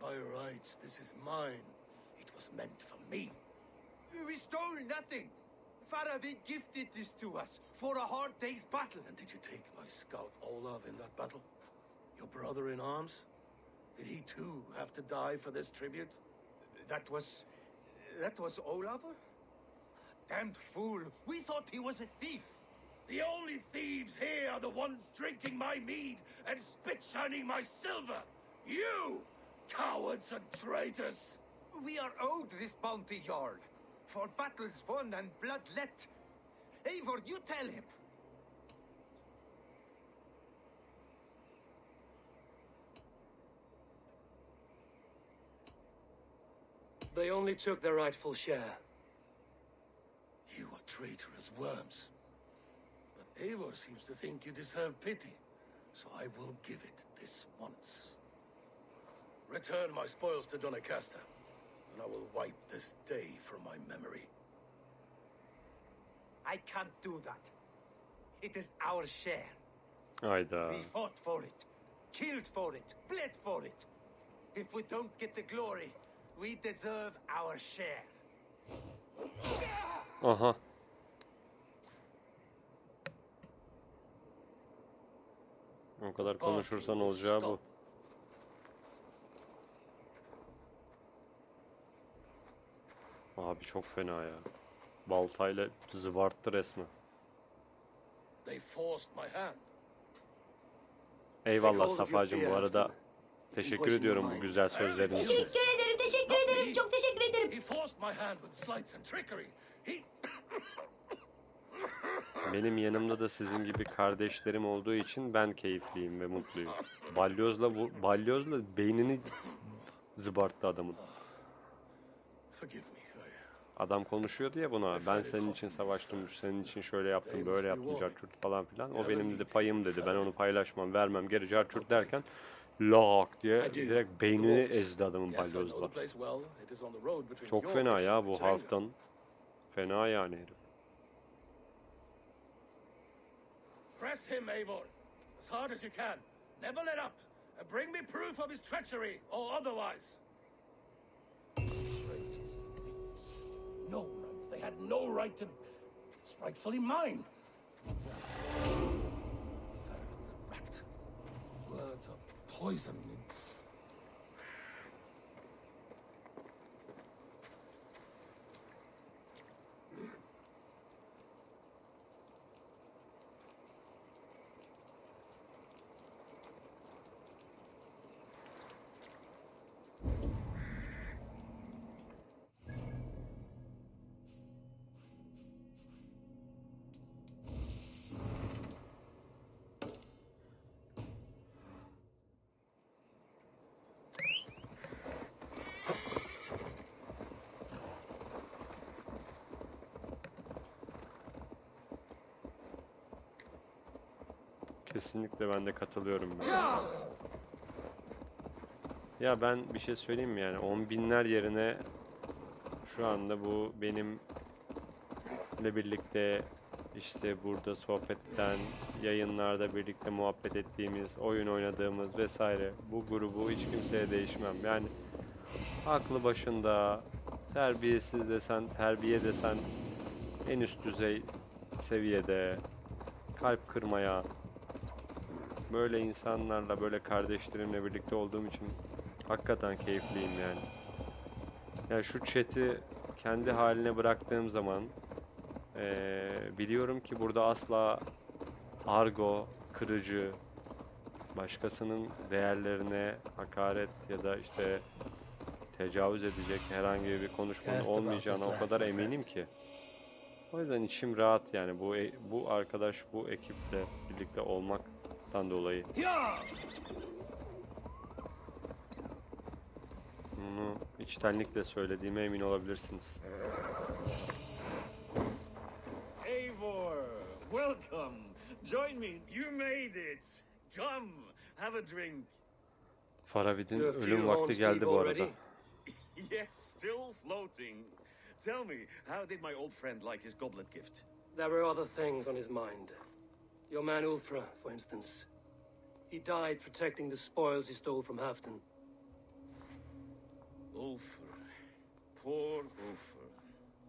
By rights, this is mine. Was meant for me. We stole nothing. Faravik gifted this to us for a hard day's battle. And did you take my scout Olav in that battle? Your brother in arms? Did he too have to die for this tribute? That was. that was Olaver? Damned fool. We thought he was a thief. The only thieves here are the ones drinking my mead and spit shining my silver. You, cowards and traitors. We are owed this bounty, Jarl. For battles won and blood let. Eivor, you tell him. They only took their rightful share. You are traitorous worms. But Eivor seems to think you deserve pity, so I will give it this once. Return my spoils to Doncaster, and I will wipe this day from my memory. I can't do that. It is our share. Hayda. Uh, we fought for it, killed for it, bled for it. If we don't get the glory, we deserve our share. Aha. O kadar konuşursan olacağı bu. Abi çok fena ya. Baltayla zıvarttı resmen. They forced my hand. Eyvallah Safacığım bu arada. Teşekkür ediyorum bu güzel sözlerin için. Teşekkür ederim, teşekkür ederim, çok teşekkür ederim. He forced my hand with sleights and trickery. He... Benim yanımda da sizin gibi kardeşlerim olduğu için ben keyifliyim ve mutluyum. Balyozla bu balyozla beynini zıbarttı adamın. Forgive me. Adam konuşuyordu ya buna. Ben senin için savaştım, senin için şöyle yaptım, böyle yaptım, carçurt falan filan. O benim dedi payım dedi. Ben onu paylaşmam, vermem, geri carçurt derken lak diye direkt beynini ezdi adamın balyozla. Çok fena ya bu Halfdan. Fena yani herif. Press him, Eivor, as hard as you can. Never let up, bring me proof of his treachery or otherwise. No right. They had no right to. It's rightfully mine. Feral rat. Words are poison. Kesinlikle ben de katılıyorum ben. Ya ben bir şey söyleyeyim mi yani on binler yerine şu anda bu benim ile birlikte işte burada sohbet eden, yayınlarda birlikte muhabbet ettiğimiz, oyun oynadığımız vesaire bu grubu hiç kimseye değişmem. Yani aklı başında, terbiyesiz desen, terbiye desen en üst düzey seviyede, kalp kırmaya, böyle insanlarla, böyle kardeşlerimle birlikte olduğum için hakikaten keyifliyim yani. Yani şu chat'i kendi haline bıraktığım zaman eee, biliyorum ki burada asla argo, kırıcı, başkasının değerlerine hakaret ya da işte tecavüz edecek herhangi bir konuşmanın olmayacağına o kadar eminim ki. O yüzden içim rahat yani bu e- bu arkadaş bu ekiple birlikte olmaktan dolayı. Bunu içtenlikle söylediğime emin olabilirsiniz. Eivor, welcome. Join me. You made it. Come, have a drink. Faravid'in ölüm vakti geldi bu arada. yes, still floating. Tell me, how did my old friend like his goblet gift? There were other things on his mind. Your man Ulfra, for instance. He died protecting the spoils he stole from Halfdan. Ulfr. Poor Ulfr.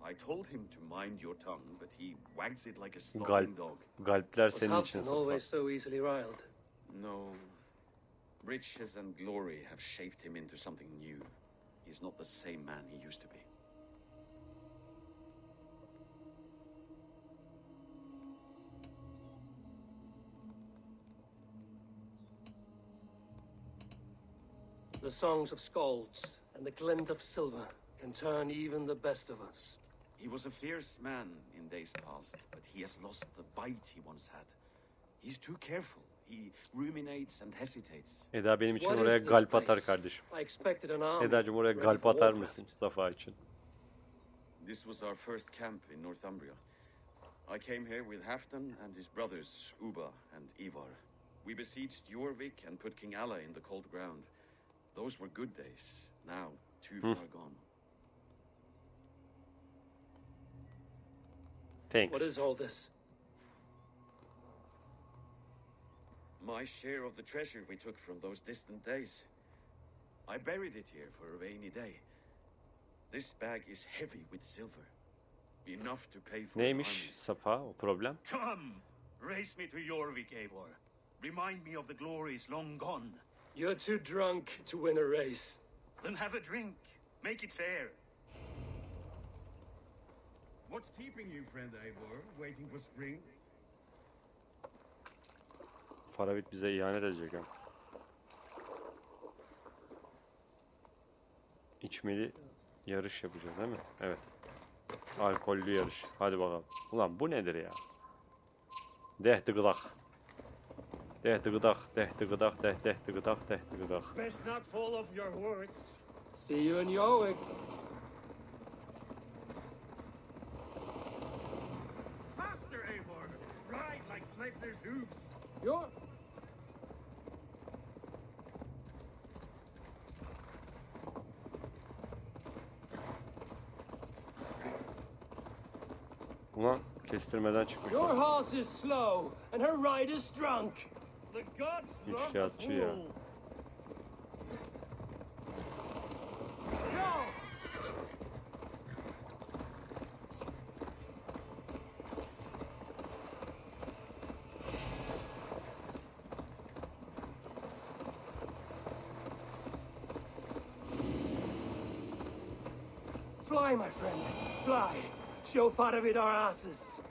I told him to mind your tongue, but he wags it like a Galp. snarling dog. Galpler Was senin için Halfton always so easily riled? No. Riches and glory have shaped him into something new. He's not the same man he used to be. The songs of skalds and the glint of silver can turn even the best of us. He was a fierce man in days past, but he has lost the bite he once had. He's too careful. He ruminates and hesitates. Eda benim için What oraya is this galp atar kardeşim. I expected an. Eda'cığım oraya galp atar mısın Safa için? This was our first camp in Northumbria. I came here with Halfdan and his brothers, Uba and Ivar. We besieged Jorvik and put King Alla in the cold ground. Those were good days. Now, too Hmm. far gone. Thanks. What is all this? My share of the treasure we took from those distant days. I buried it here for a rainy day. This bag is heavy with silver. Enough to pay for Neymiş. Safa o problem? Come, race me to Jorvik, Eivor. Remind me of the glories long gone. You're too drunk to win a race. Then have a drink. Make it fair. What's keeping you, friend Eivor? Waiting for spring? Paravit bize ihanet edecek ha. İçmeli yarış yapacağız değil mi? Evet. Alkollü yarış. Hadi bakalım. Ulan bu nedir ya? Dehti gıdak. 30 dag, 30 dag, 30 dag, 30 dag. Best not fall off your horse. See you in Jowick. Faster, Eivor! Ride like Sleipner's hooves! You're... Ulan kestirmeden çıkmış. Your horse is slow and her rider's drunk. The gods love Üçkağıtçı ya. Fly, my friend, fly. Show Faravid our asses.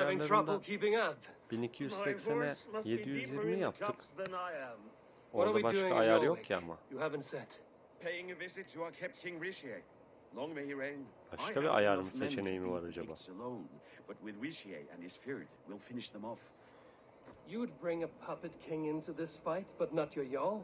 Having trouble ayarlarında keeping up. 1280'e 720 yaptık. than I am. What are Orada we başka doing in ayar yok Jorvik? ki ama. You haven't said. Paying a visit to our kept King Rishi. Long may he reign. Başka I bir have ayar enough mı men seçeneği to mi var beat the acaba? Picts alone, but with Rishi and his Fyrd, we'll finish them off. You'd bring a puppet king into this fight, but not your Jarl?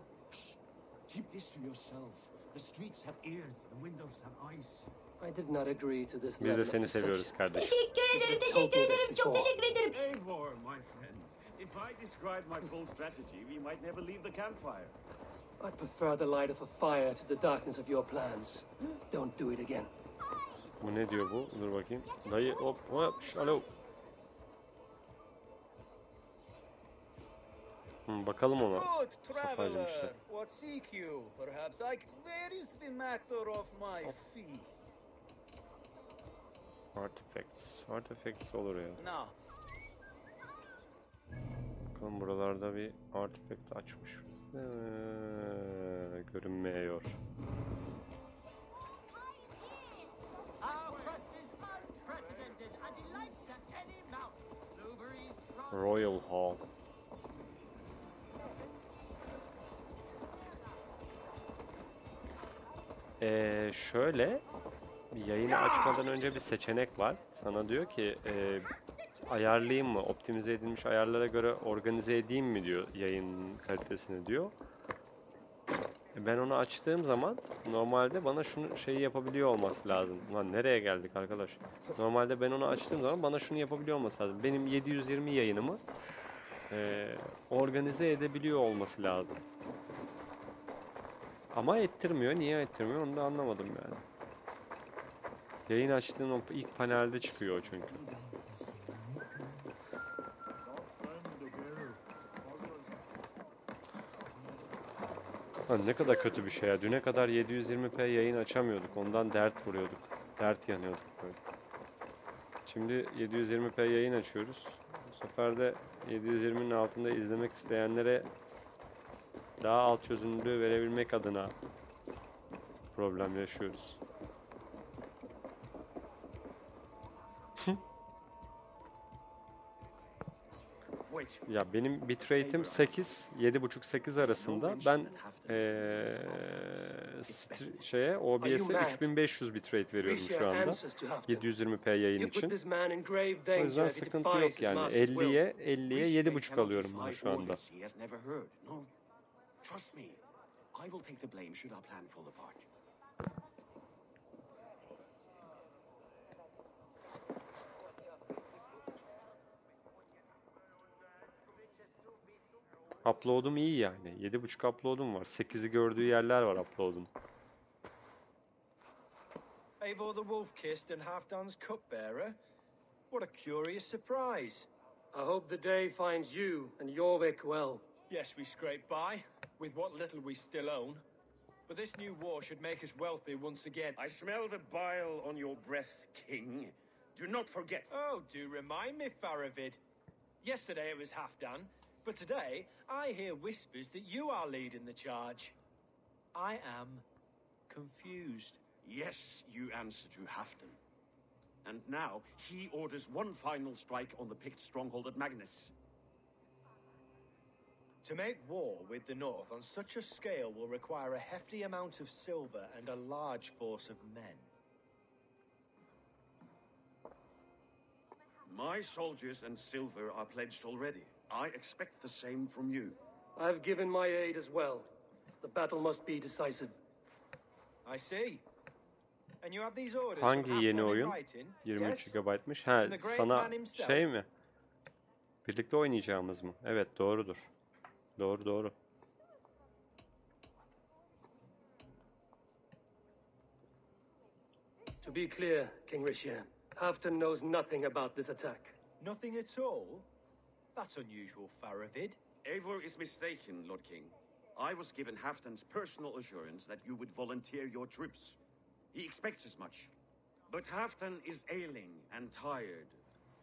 Keep this to yourself. The streets have ears, the windows have eyes. I did not agree to this Biz de seni seviyoruz kardeşim. Teşekkür ederim, teşekkür ederim, çok teşekkür ederim. Eivor, my friend, if I describe my full strategy, we might never leave the campfire. I prefer the light of a fire to the darkness of your plans. Don't do it again. Bu ne diyor bu? Dur bakayım. Dayı hop hop şş, alo. Hı, bakalım ona. Good traveler, işte. what seek you? Perhaps I There is the matter of my fee. Artifacts. Artifacts olur ya. Bakalım buralarda bir artifact açmış. Ee, görünmüyor. Royal Hall. Ee, şöyle yayını açmadan önce bir seçenek var. Sana diyor ki e, ayarlayayım mı? Optimize edilmiş ayarlara göre organize edeyim mi diyor yayın kalitesini diyor. E, Ben onu açtığım zaman normalde bana şunu şeyi yapabiliyor olması lazım. Lan nereye geldik arkadaş? Normalde ben onu açtığım zaman bana şunu yapabiliyor olması lazım. Benim 720 yayınımı e, organize edebiliyor olması lazım. Ama ettirmiyor. Niye ettirmiyor onu da anlamadım yani. Yayın açtığın o ilk panelde çıkıyor çünkü. Lan ne kadar kötü bir şey ya. Düne kadar 720p yayın açamıyorduk. Ondan dert vuruyorduk. Dert yanıyorduk böyle. Şimdi 720p yayın açıyoruz. Bu sefer de 720'nin altında izlemek isteyenlere daha alt çözünürlüğü verebilmek adına problem yaşıyoruz. Ya benim bitrate'im 8, 7.5-8 arasında. Ben str- şeye OBS'e 3500 bitrate veriyorum şu anda. 720p yayın için. O yüzden sıkıntı yok yani. master's will. 50'ye 50'ye 7.5 alıyorum ben şu anda. trust me. I will take the blame should our plan fall apart. Upload'um iyi yani. 7.5 upload'um var. 8'i gördüğü yerler var upload'un. Eivor the Wolf-Kissed and Halfdan's cupbearer? What a curious surprise. I hope the day finds you and Jorvik well. Yes, we scrape by, with what little we still own. But this new war should make us wealthy once again. I smell the bile on your breath, King. Do not forget. Oh, do remind me, Faravid. Yesterday it was Halfdan, but today I hear whispers that you are leading the charge. I am confused. Yes, you answer to Halfdan. And now he orders one final strike on the Pict stronghold at Magnus. To make war with the North on such a scale will require a hefty amount of silver and a large force of men. My soldiers and silver are pledged already. I expect the same from you. I've given my aid as well. The battle must be decisive. I see. And you have these orders Hangi yeni oyun? writing? 23 yes? GB'mış. Ha sana şey mi? Birlikte oynayacağımız mı? Evet doğrudur. Doğru doğru. To be clear, King Rishia, Halfdan knows nothing about this attack. Nothing at all? That's unusual, Faravid. Eivor is mistaken, Lord King. I was given Halfdan's personal assurance that you would volunteer your troops. He expects as much. But Halfdan is ailing and tired.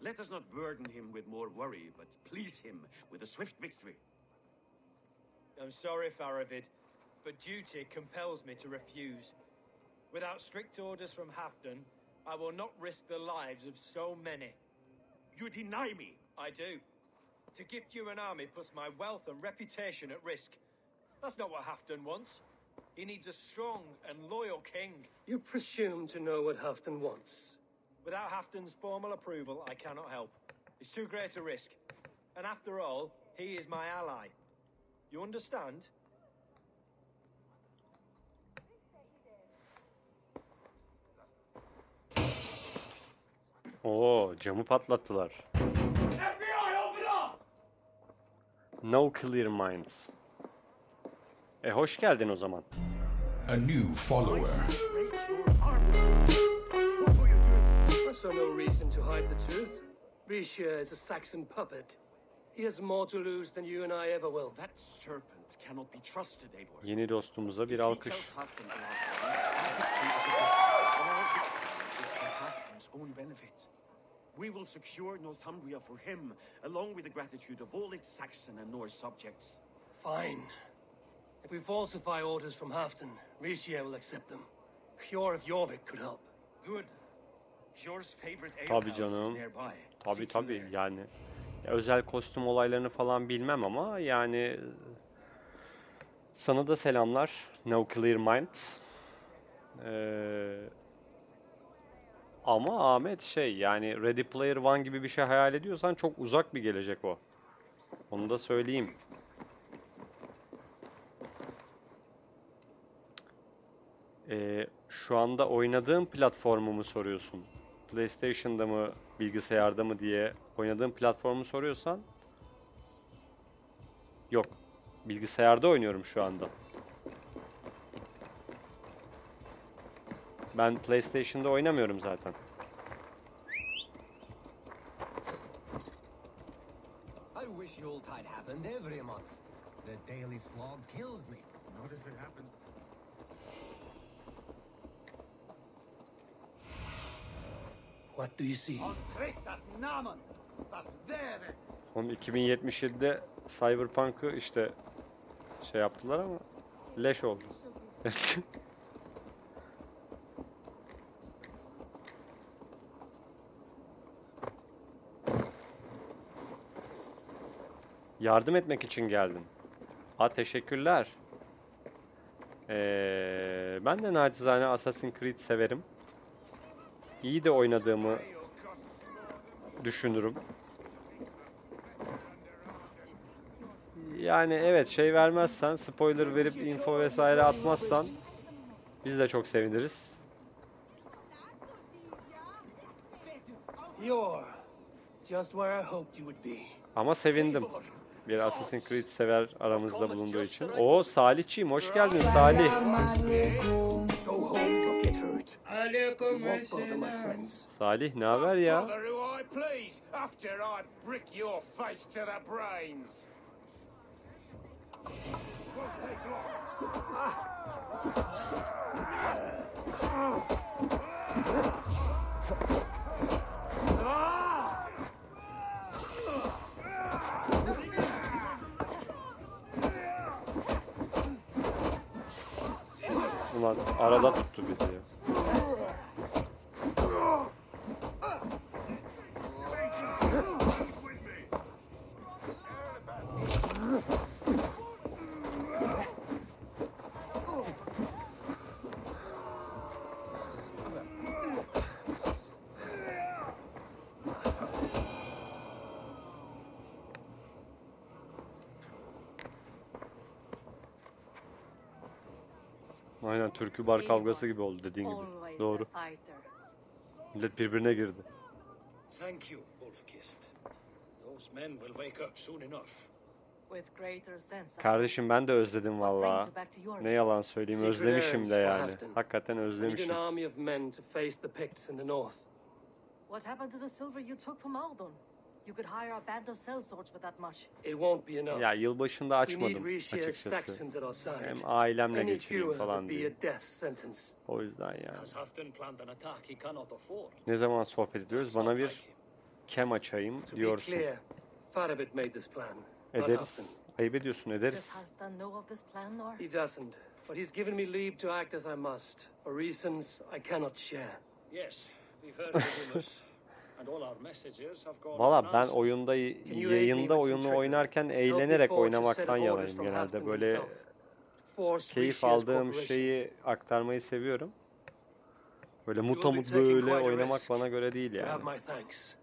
Let us not burden him with more worry, but please him with a swift victory. I'm sorry, Faravid, but duty compels me to refuse. Without strict orders from Halfdan, I will not risk the lives of so many. You deny me? I do. To gift you an army puts my wealth and reputation at risk. That's not what Halfdan wants. He needs a strong and loyal king. You presume to know what Halfdan wants. Without Halfdan's formal approval, I cannot help. It's too great a risk. And after all, he is my ally. You understand? Oo camı patlattılar. No clear minds. E hoş geldin o zaman. A new follower. I saw no reason to hide the truth. Rishia is a Saxon puppet. He has more to lose than you and I ever will. That serpent cannot be trusted, Eivor. Yeni dostumuza bir alkış. own benefit. We will secure Northumbria for him, along with the gratitude of all its Saxon and Norse subjects. Fine. If we falsify orders from Halfdan, Rishia will accept them. Hjor of Jorvik could help. Good. Yours favorite Tabii canım. nearby. Tabii tabii yani. Ya özel kostüm olaylarını falan bilmem ama yani sana da selamlar. No Clear Mind. Ee, ama Ahmet şey yani Ready Player One gibi bir şey hayal ediyorsan çok uzak bir gelecek o. Onu da söyleyeyim. Ee, şu anda oynadığın platformu mu soruyorsun? PlayStation'da mı, bilgisayarda mı diye oynadığın platformu soruyorsan yok. Bilgisayarda oynuyorum şu anda. Ben PlayStation'da oynamıyorum zaten. I wish Yuletide happened every month. The daily slog kills me. Not if it happens. What do you see? On Christus Namen! Was wäre? Oğlum 2077'de Cyberpunk'ı işte şey yaptılar ama leş oldu. Yardım etmek için geldim. Ha teşekkürler. Ee, ben de naçizane Assassin's Creed severim. İyi de oynadığımı düşünürüm. Yani evet şey vermezsen, spoiler verip info vesaire atmazsan biz de çok seviniriz. Ama sevindim. Bir Assassin's Creed sever aramızda bulunduğu için. O Salihçiyim, hoş geldin Salih. Salih ne haber ya? Bother who I please after I brick your face to the brains. Won't take long. Ulan arada tuttu bizi ya. Aynen türkü bar kavgası gibi oldu dediğin gibi. Doğru. Millet birbirine girdi. Thank you, Wolfkist. Those men will wake up soon enough. With greater sense of Kardeşim ben de özledim valla. Ne yalan söyleyeyim özlemişim de yani. Hakikaten özlemişim. What happened to the silver you took from Aldon? You could hire a band of sellswords with that much. It won't be enough. Ya yılbaşında We need açmadım açıkçası. Saxons at our side. Hem ailemle Any geçireyim fewer falan diye. a death sentence. O yüzden yani. Has Hafton planned an attack he cannot afford? Ne zaman sohbet ediyoruz? Bana bir kem açayım To be diyorsun. clear, Faravit made this plan, not Ederiz. Ayıp ediyorsun Does ederiz. Halfdan know of this plan, or? He doesn't, but he's given me leave to act as I must, for reasons I cannot share. Yes, we've heard the rumors. Valla ben oyunda yayında oyunu oynarken eğlenerek oynamaktan yanayım genelde. Böyle keyif aldığım şeyi aktarmayı seviyorum. Böyle mutamut böyle oynamak bana göre değil yani. my thanks.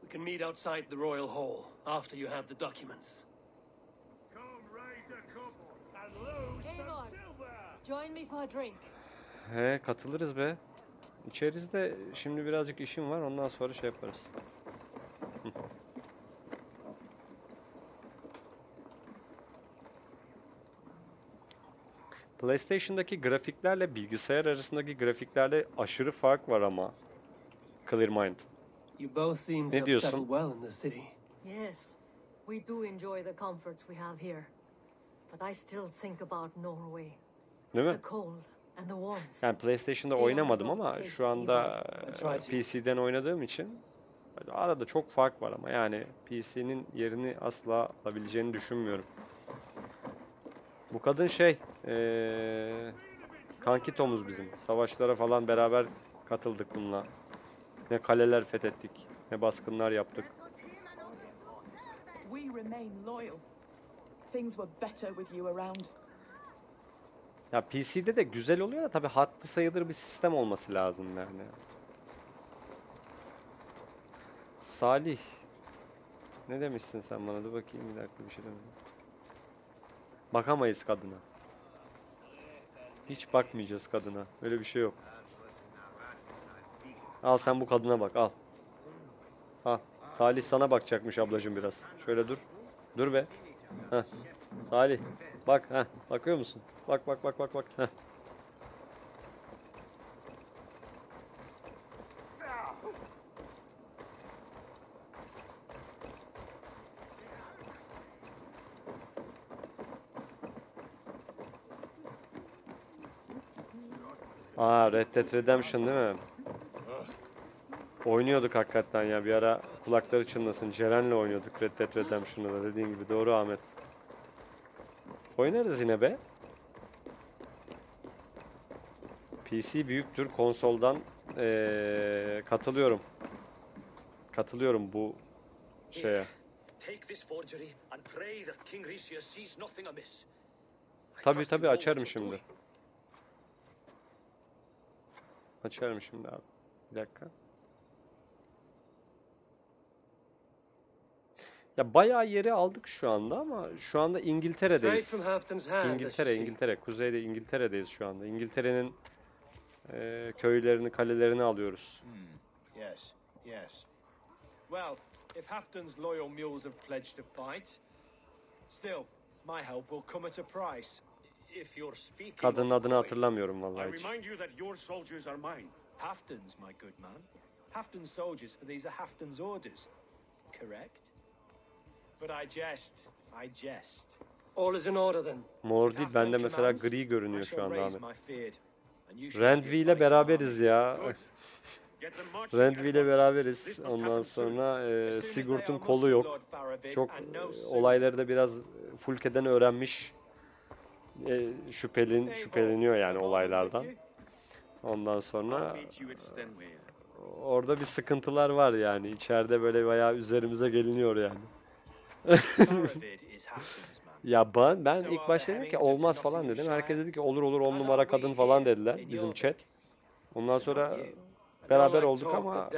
We can meet outside the royal hall after you have the documents. Eivor, join me for a drink. He katılırız be. İçeriz de şimdi birazcık işim var ondan sonra şey yaparız. PlayStation'daki grafiklerle bilgisayar arasındaki grafiklerde aşırı fark var ama. Clear Mind. You both seem to Ne have settled well in the city. Yes, we do enjoy the comforts we have here. But I still think about Norway. Değil mi? The cold. Yani PlayStation'da oynamadım ama şu anda e. PC'den oynadığım için arada çok fark var ama yani PC'nin yerini asla alabileceğini düşünmüyorum. Bu kadın şey eee kankitomuz bizim. Savaşlara falan beraber katıldık bununla. Ne kaleler fethettik, ne baskınlar yaptık. We remain loyal. Things were better with you around. Ya PC'de de güzel oluyor da tabii hatlı sayılır bir sistem olması lazım yani. Salih. Ne demişsin sen bana? Dur bakayım bir dakika bir şey demedim. Bakamayız kadına. Hiç bakmayacağız kadına. Öyle bir şey yok. Al sen bu kadına bak al. Al. Salih sana bakacakmış ablacığım biraz. Şöyle dur. Dur be. Heh. Salih. Bak heh. Bakıyor musun? Bak bak bak bak bak. Aa Red Dead Redemption değil mi? Oynuyorduk hakikaten ya bir ara kulakları çınlasın Ceren'le oynuyorduk Red Dead Redemption'ı da dediğin gibi doğru Ahmet. Oynarız yine be. PC büyüktür konsoldan eee, katılıyorum. Katılıyorum bu şeye. Tabii tabii açarım şimdi. Açarım şimdi abi. Bir dakika. Ya bayağı yeri aldık şu anda ama şu anda İngiltere'deyiz. İngiltere. İngiltere. Kuzeyde İngiltere'deyiz şu anda. İngiltere'nin eee, köylerini, kalelerini alıyoruz. Yes, yes. Well, if Hafton's loyal mules have pledged to fight, still, my help will come at a price. If you're speaking Kadının adını hatırlamıyorum I vallahi hiç. remind you that your soldiers are mine. Hafton's, my good man. Hafton's soldiers, for these are Hafton's orders. Correct? But I jest. I jest. All is in order then. Mor değil, bende mesela gri görünüyor şu anda raise Ahmet. my feared, and you shall be a Randvi ile beraberiz ya. At ile beraberiz. Ondan sonra e, Sigurd'un kolu yok. Çok e, olayları da biraz Fulke'den öğrenmiş. E, şüphelin, şüpheleniyor yani olaylardan. Ondan sonra Stenway. orada bir sıkıntılar var yani. İçeride böyle bayağı üzerimize geliniyor yani. Ya ben, ben ilk başta dedim ki olmaz falan dedim. Herkes dedi ki olur olur on numara kadın falan dediler bizim chat. Ondan sonra beraber olduk ama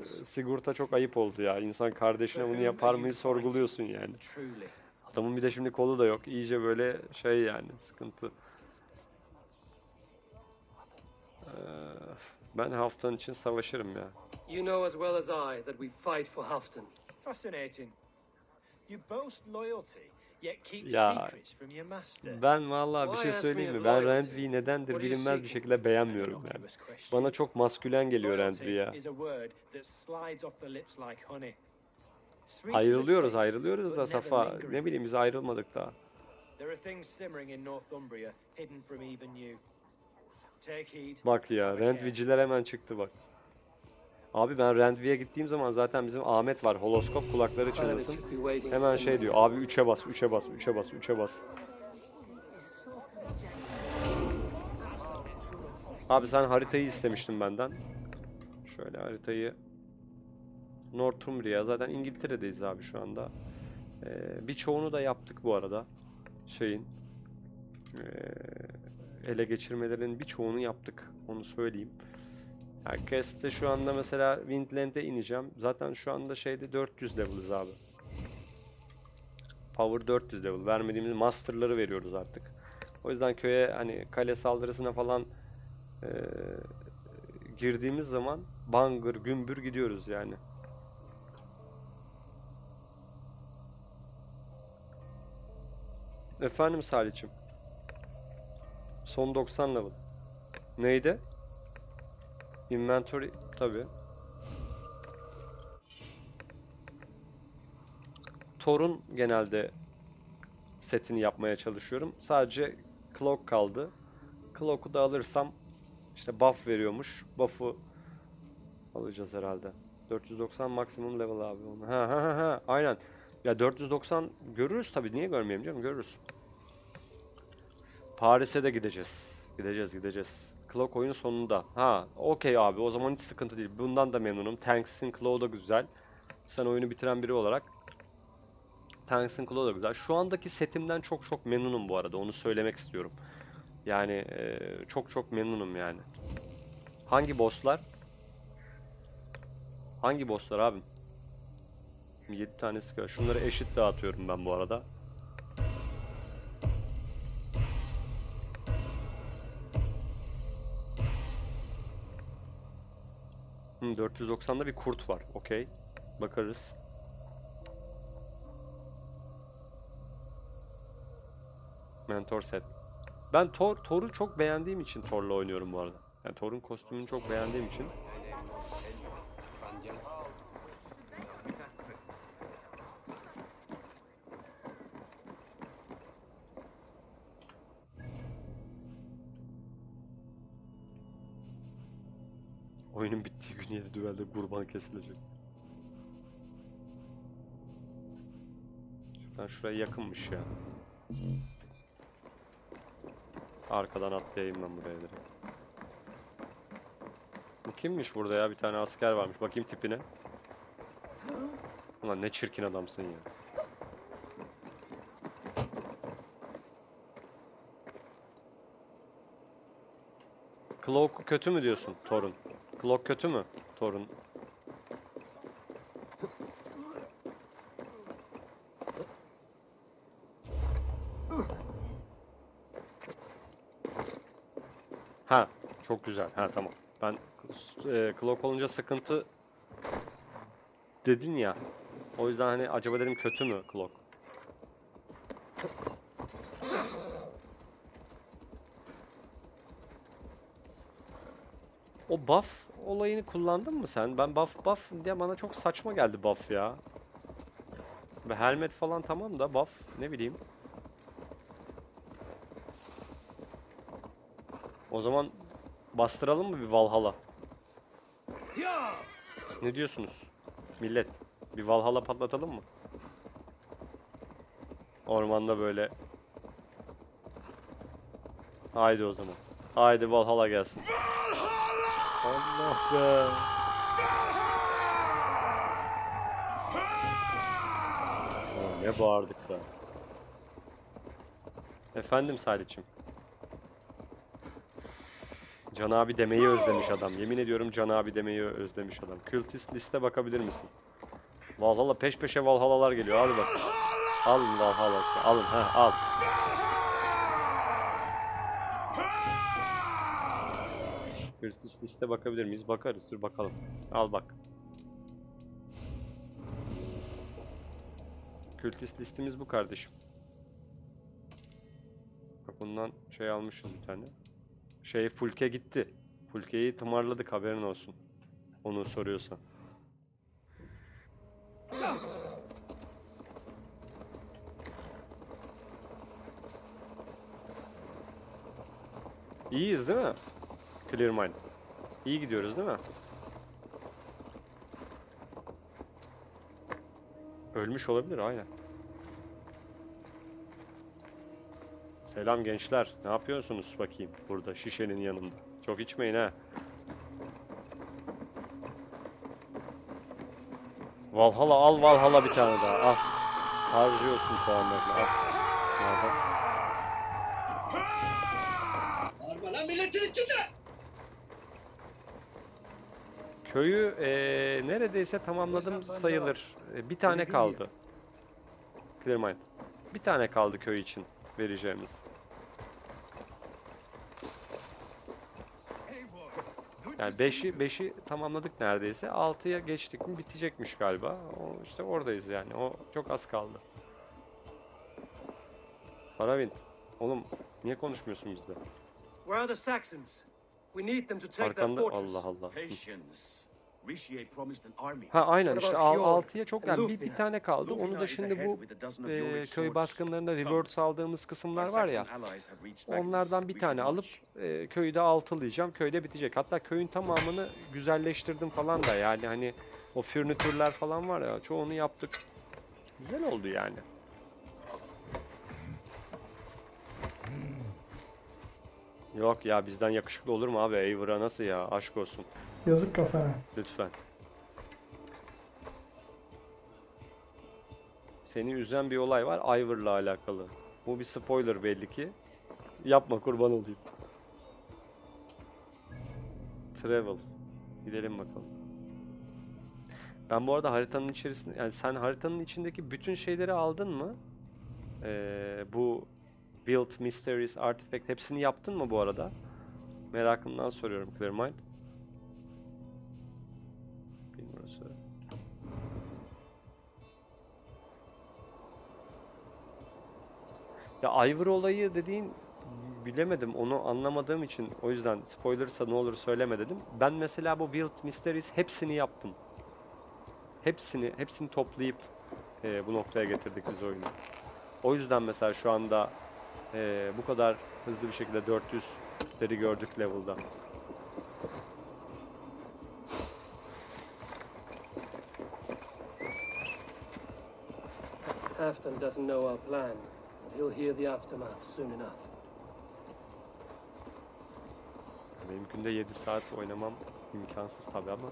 e. Sigurt'a çok ayıp oldu ya. İnsan kardeşine bunu yapar mıyı sorguluyorsun yani. Adamın bir de şimdi kolu da yok. İyice böyle şey yani sıkıntı. Ee, ben haftanın için savaşırım ya. You know as well as I that we fight for Hafton. Fascinating. You boast loyalty, Ya ben vallahi bir şey söyleyeyim mi? Ben? Randvi'yi nedendir bilinmez bir şekilde beğenmiyorum yani. Bana çok maskülen geliyor Randvi ya. Ayrılıyoruz ayrılıyoruz da Safa. Ne bileyim biz ayrılmadık daha. Bak ya. Randviciler hemen çıktı bak. Abi ben Randvi'ye gittiğim zaman zaten bizim Ahmet var. Holoskop kulakları çınlasın. Hemen şey diyor. Abi 3'e bas, 3'e bas, 3'e bas, 3'e bas. Abi sen haritayı istemiştin benden. Şöyle haritayı Northumbria zaten İngiltere'deyiz abi şu anda. Ee, birçoğunu da yaptık bu arada. Şeyin ee, ele geçirmelerin birçoğunu yaptık. Onu söyleyeyim. Herkes de şu anda mesela Windland'e ineceğim. Zaten şu anda şeyde 400 level'ız abi. Power 400 level. Vermediğimiz master'ları veriyoruz artık. O yüzden köye hani kale saldırısına falan eee, girdiğimiz zaman bangır gümbür gidiyoruz yani. Efendim Salih'cim. Son 90 level. Neydi? Inventory tabi. Thor'un genelde setini yapmaya çalışıyorum. Sadece Cloak kaldı. Cloak'u da alırsam işte buff veriyormuş. Buff'u alacağız herhalde. 490 maksimum level abi onu. Ha ha ha ha aynen. Ya 490 görürüz tabi niye görmeyeyim canım görürüz. Paris'e de gideceğiz. Gideceğiz gideceğiz. Cloak oyunun sonunda. Ha okey abi o zaman hiç sıkıntı değil. Bundan da memnunum. Tanks'in Claw da güzel. Sen oyunu bitiren biri olarak Tanks'in Claw da güzel. Şu andaki setimden çok çok memnunum bu arada. Onu söylemek istiyorum. Yani eee, çok çok memnunum yani. Hangi bosslar? Hangi bosslar abim? 7 tanesi. Şunları eşit dağıtıyorum ben bu arada. 490'da bir kurt var. Okey. Bakarız. Mentor set. Ben Thor, Thor'u çok beğendiğim için Thor'la oynuyorum bu arada. Yani Thor'un kostümünü çok beğendiğim için. Yeri düvelde kurban kesilecek. Şuradan şuraya yakınmış ya. Arkadan atlayayım ben buraya direkt. Bu kimmiş burada ya? Bir tane asker varmış. Bakayım tipine. Ulan ne çirkin adamsın ya. Cloak kötü mü diyorsun Torun? Cloak kötü mü Torun? Ha, çok güzel. Ha tamam. Ben e, Cloak olunca sıkıntı dedin ya. O yüzden hani acaba dedim kötü mü Cloak? O buff olayını kullandın mı sen? Ben buff buff diye bana çok saçma geldi buff ya. Ve helmet falan tamam da buff ne bileyim. O zaman bastıralım mı bir Valhalla? Ne diyorsunuz? Millet bir Valhalla patlatalım mı? Ormanda böyle. Haydi o zaman. Haydi Valhalla gelsin. Allah be. Ne bağırdık da. Efendim Salih'cim. Can abi demeyi özlemiş adam. Yemin ediyorum Can abi demeyi özlemiş adam. Kültist liste bakabilir misin? Valhalla peş peşe Valhallalar geliyor. Hadi bak. Alın Valhalla. Alın ha al. Liste bakabilir miyiz? Bakarız. Dur bakalım. Al bak. Kültist listemiz bu kardeşim. Bak bundan şey almışız bir tane. Şey Fulke gitti. Fulke'yi tımarladık haberin olsun. Onu soruyorsan. İyiyiz değil mi? Clear mind. İyi gidiyoruz değil mi? Ölmüş olabilir aynen. Selam gençler. Ne yapıyorsunuz bakayım burada şişenin yanında? Çok içmeyin ha. Valhalla al Valhalla bir tane daha. Al. Harcıyorsun puanlarını. Al. Nereden? Bağırma lan milletin içinde! Köyü eee, neredeyse tamamladım sayılır. E, bir tane kaldı. Clearmine. Bir tane kaldı köy için vereceğimiz. Yani 5'i 5'i tamamladık neredeyse. 6'ya geçtik mi bitecekmiş galiba. O işte oradayız yani. O çok az kaldı. Paravin. Oğlum niye konuşmuyorsun bizde? Where are the Saxons? We need them to take Arkanda their fortress. Allah Allah. Patience. Ha aynen işte about al, Fjord 6'ya çok yani bir, bir tane kaldı. Onu da şimdi bu e, köy baskınlarında rewards aldığımız kısımlar var ya. Onlardan bir tane alıp e, köyü de altılayacağım. Köyde bitecek. Hatta köyün tamamını güzelleştirdim falan da yani hani o furnitürler falan var ya çoğunu yaptık. Güzel oldu yani. Yok ya bizden yakışıklı olur mu abi? Eivor'a nasıl ya? Aşk olsun. Yazık kafana. Lütfen. Seni üzen bir olay var Ivor'la alakalı. Bu bir spoiler belli ki. Yapma kurban olayım. Travel. Gidelim bakalım. Ben bu arada haritanın içerisinde yani sen haritanın içindeki bütün şeyleri aldın mı? Ee, bu Build, Mysteries, Artifact hepsini yaptın mı bu arada? Merakımdan soruyorum Clearmind. Ya Ivor olayı dediğin bilemedim onu anlamadığım için o yüzden spoilersa ne olur söyleme dedim. Ben mesela bu Wild Mysteries hepsini yaptım. Hepsini hepsini toplayıp e, bu noktaya getirdik biz oyunu. O yüzden mesela şu anda e, bu kadar hızlı bir şekilde 400'leri gördük level'da. Afton doesn't know our plan he'll hear the aftermath soon enough. Benim günde 7 saat oynamam imkansız tabi ama.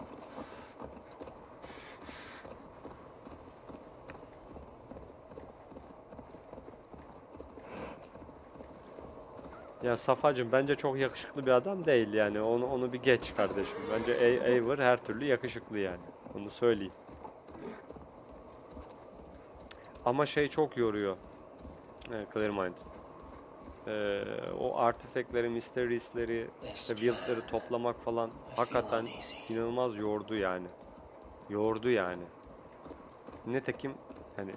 Ya Safacım bence çok yakışıklı bir adam değil yani. Onu onu bir geç kardeşim. Bence Eivor her türlü yakışıklı yani. Onu söyleyeyim. Ama şey çok yoruyor. Evet, Clearmind. Ee, o artifactleri, mysteries'leri, işte wield'leri toplamak falan hakikaten inanılmaz yordu yani. Yordu yani. Nitekim hani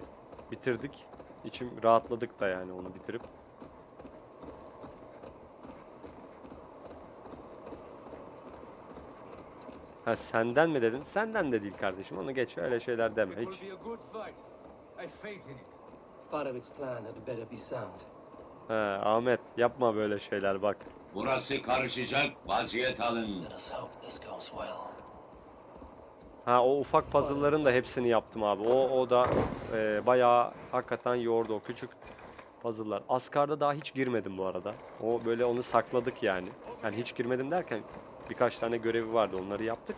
bitirdik. İçim rahatladık da yani onu bitirip. Ha senden mi dedin? Senden de değil kardeşim. Onu geç öyle şeyler deme hiç. Plan had better be sound. He, Ahmet yapma böyle şeyler bak. Burası karışacak. Vaziyet alın. Let us hope this goes well. Ha o ufak puzzle'ların da hepsini yaptım abi. O o da e, bayağı hakikaten yordu o küçük puzzle'lar. Askar'da daha hiç girmedim bu arada. O böyle onu sakladık yani. Yani hiç girmedim derken birkaç tane görevi vardı onları yaptık.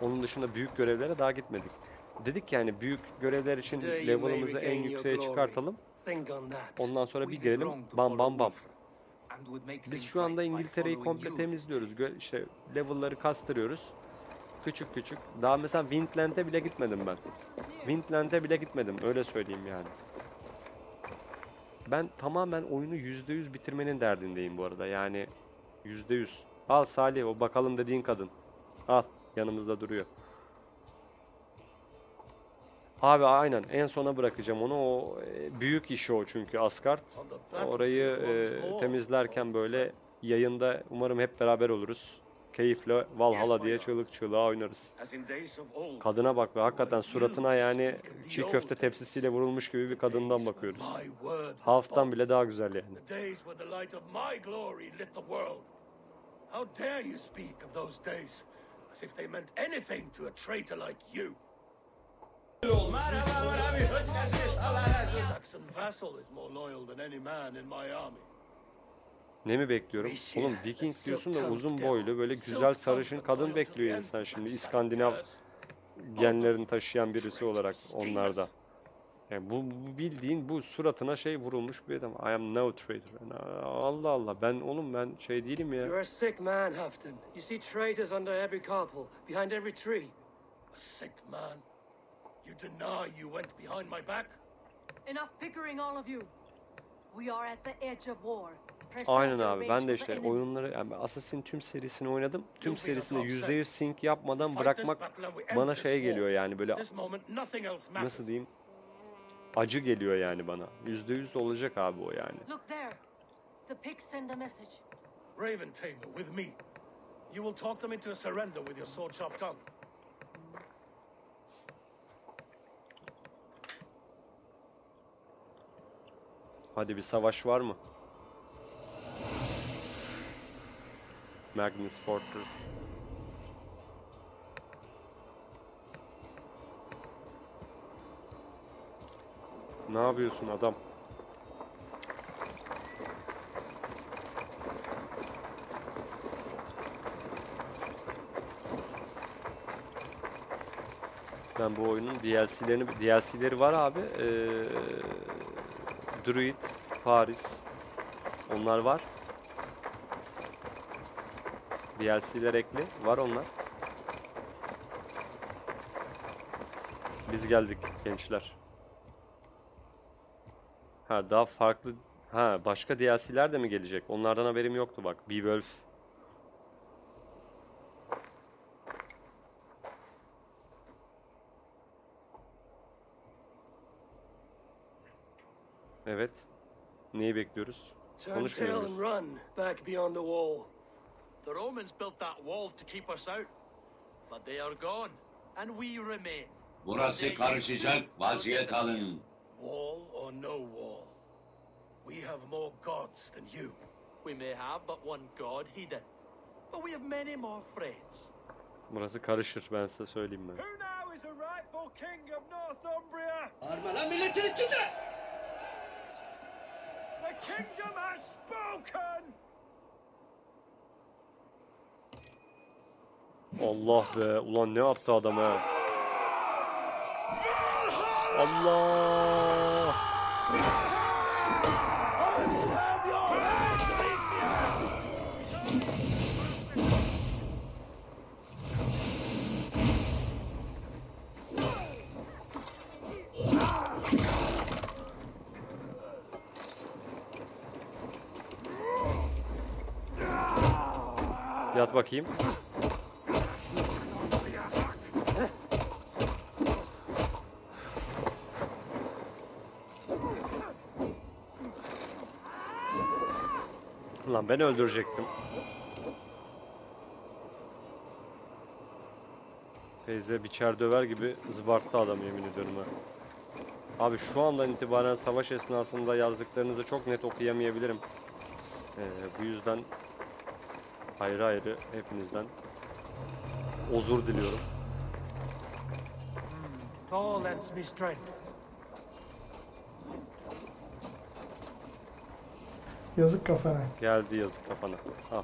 Onun dışında büyük görevlere daha gitmedik. Dedik yani büyük görevler için level'ımızı en yükseğe çıkartalım. Ondan sonra bir girelim bam bam bam. Biz şu anda İngiltere'yi komple temizliyoruz. Gö- işte level'ları kastırıyoruz. Küçük küçük. Daha mesela Windland'e bile gitmedim ben. Windland'e bile gitmedim. Öyle söyleyeyim yani. Ben tamamen oyunu %100 bitirmenin derdindeyim bu arada. Yani %100. Al Salih o bakalım dediğin kadın. Al yanımızda duruyor. Abi aynen en sona bırakacağım onu. O e, büyük işi o çünkü Asgard. Orayı e, temizlerken böyle yayında umarım hep beraber oluruz. Keyifle Valhalla diye çığlık çığlığa oynarız. Kadına bak be hakikaten suratına yani çiğ köfte tepsisiyle vurulmuş gibi bir kadından bakıyoruz. Half'tan bile daha güzel yani. How dare you speak of those days as if they meant anything to a traitor like you? Army. Ne mi bekliyorum? Oğlum Viking diyorsun da uzun boylu böyle güzel sarışın kadın bekliyor insan şimdi İskandinav genlerini taşıyan birisi olarak onlarda. Yani bu, bu bildiğin bu suratına şey vurulmuş bir adam. I am no traitor. Allah Allah ben oğlum ben şey değilim ya. You're a sick man, Halfdan. You see traitors under every couple, behind every tree. A sick man? You deny you went behind my back? Enough bickering, all of you. We are at the edge of war. Aynen abi ben de işte oyunları yani Assassin tüm serisini oynadım. Tüm serisinde %100 sync yapmadan bırakmak bana şey geliyor yani böyle This moment nothing else matters. nasıl diyeyim acı geliyor yani bana. %100 olacak abi o yani. Look there. The pigs send a message. Raven Taylor with me. You will talk them into a surrender with your sword chopped on. Hadi bir savaş var mı? Magnus Fortress. Ne yapıyorsun adam? Ben bu oyunun DLC'lerini DLC'leri var abi. Ee, Druid, Paris. Onlar var. DLC'ler ekli. Var onlar. Biz geldik gençler. Ha daha farklı ha başka DLC'ler de mi gelecek? Onlardan haberim yoktu bak. Beowulf. Evet. Neyi bekliyoruz? Turn Konuşmuyor tail muyuz? and run back beyond the wall. The Romans built that wall to keep us out, but they are gone, and we remain. Burası karışacak. Vaziyet alın. Wall or no wall, we have more gods than you. We may have but one god, Hedon, but we have many more friends. Burası karışır ben size söyleyeyim ben. Who now is the rightful king of Northumbria? Bağırma lan milletin içinde! The kingdom has spoken! Allah be ulan ne yaptı adam ha. Allah. Yat bakayım. Lan ben öldürecektim. Teyze biçer döver gibi zıbarttı adam yemin ediyorum ha. Abi şu andan itibaren savaş esnasında yazdıklarınızı çok net okuyamayabilirim. Ee, bu yüzden ayrı ayrı hepinizden özür diliyorum. Paul lends me strength. Yazık kafana. Geldi yazık kafana. Al.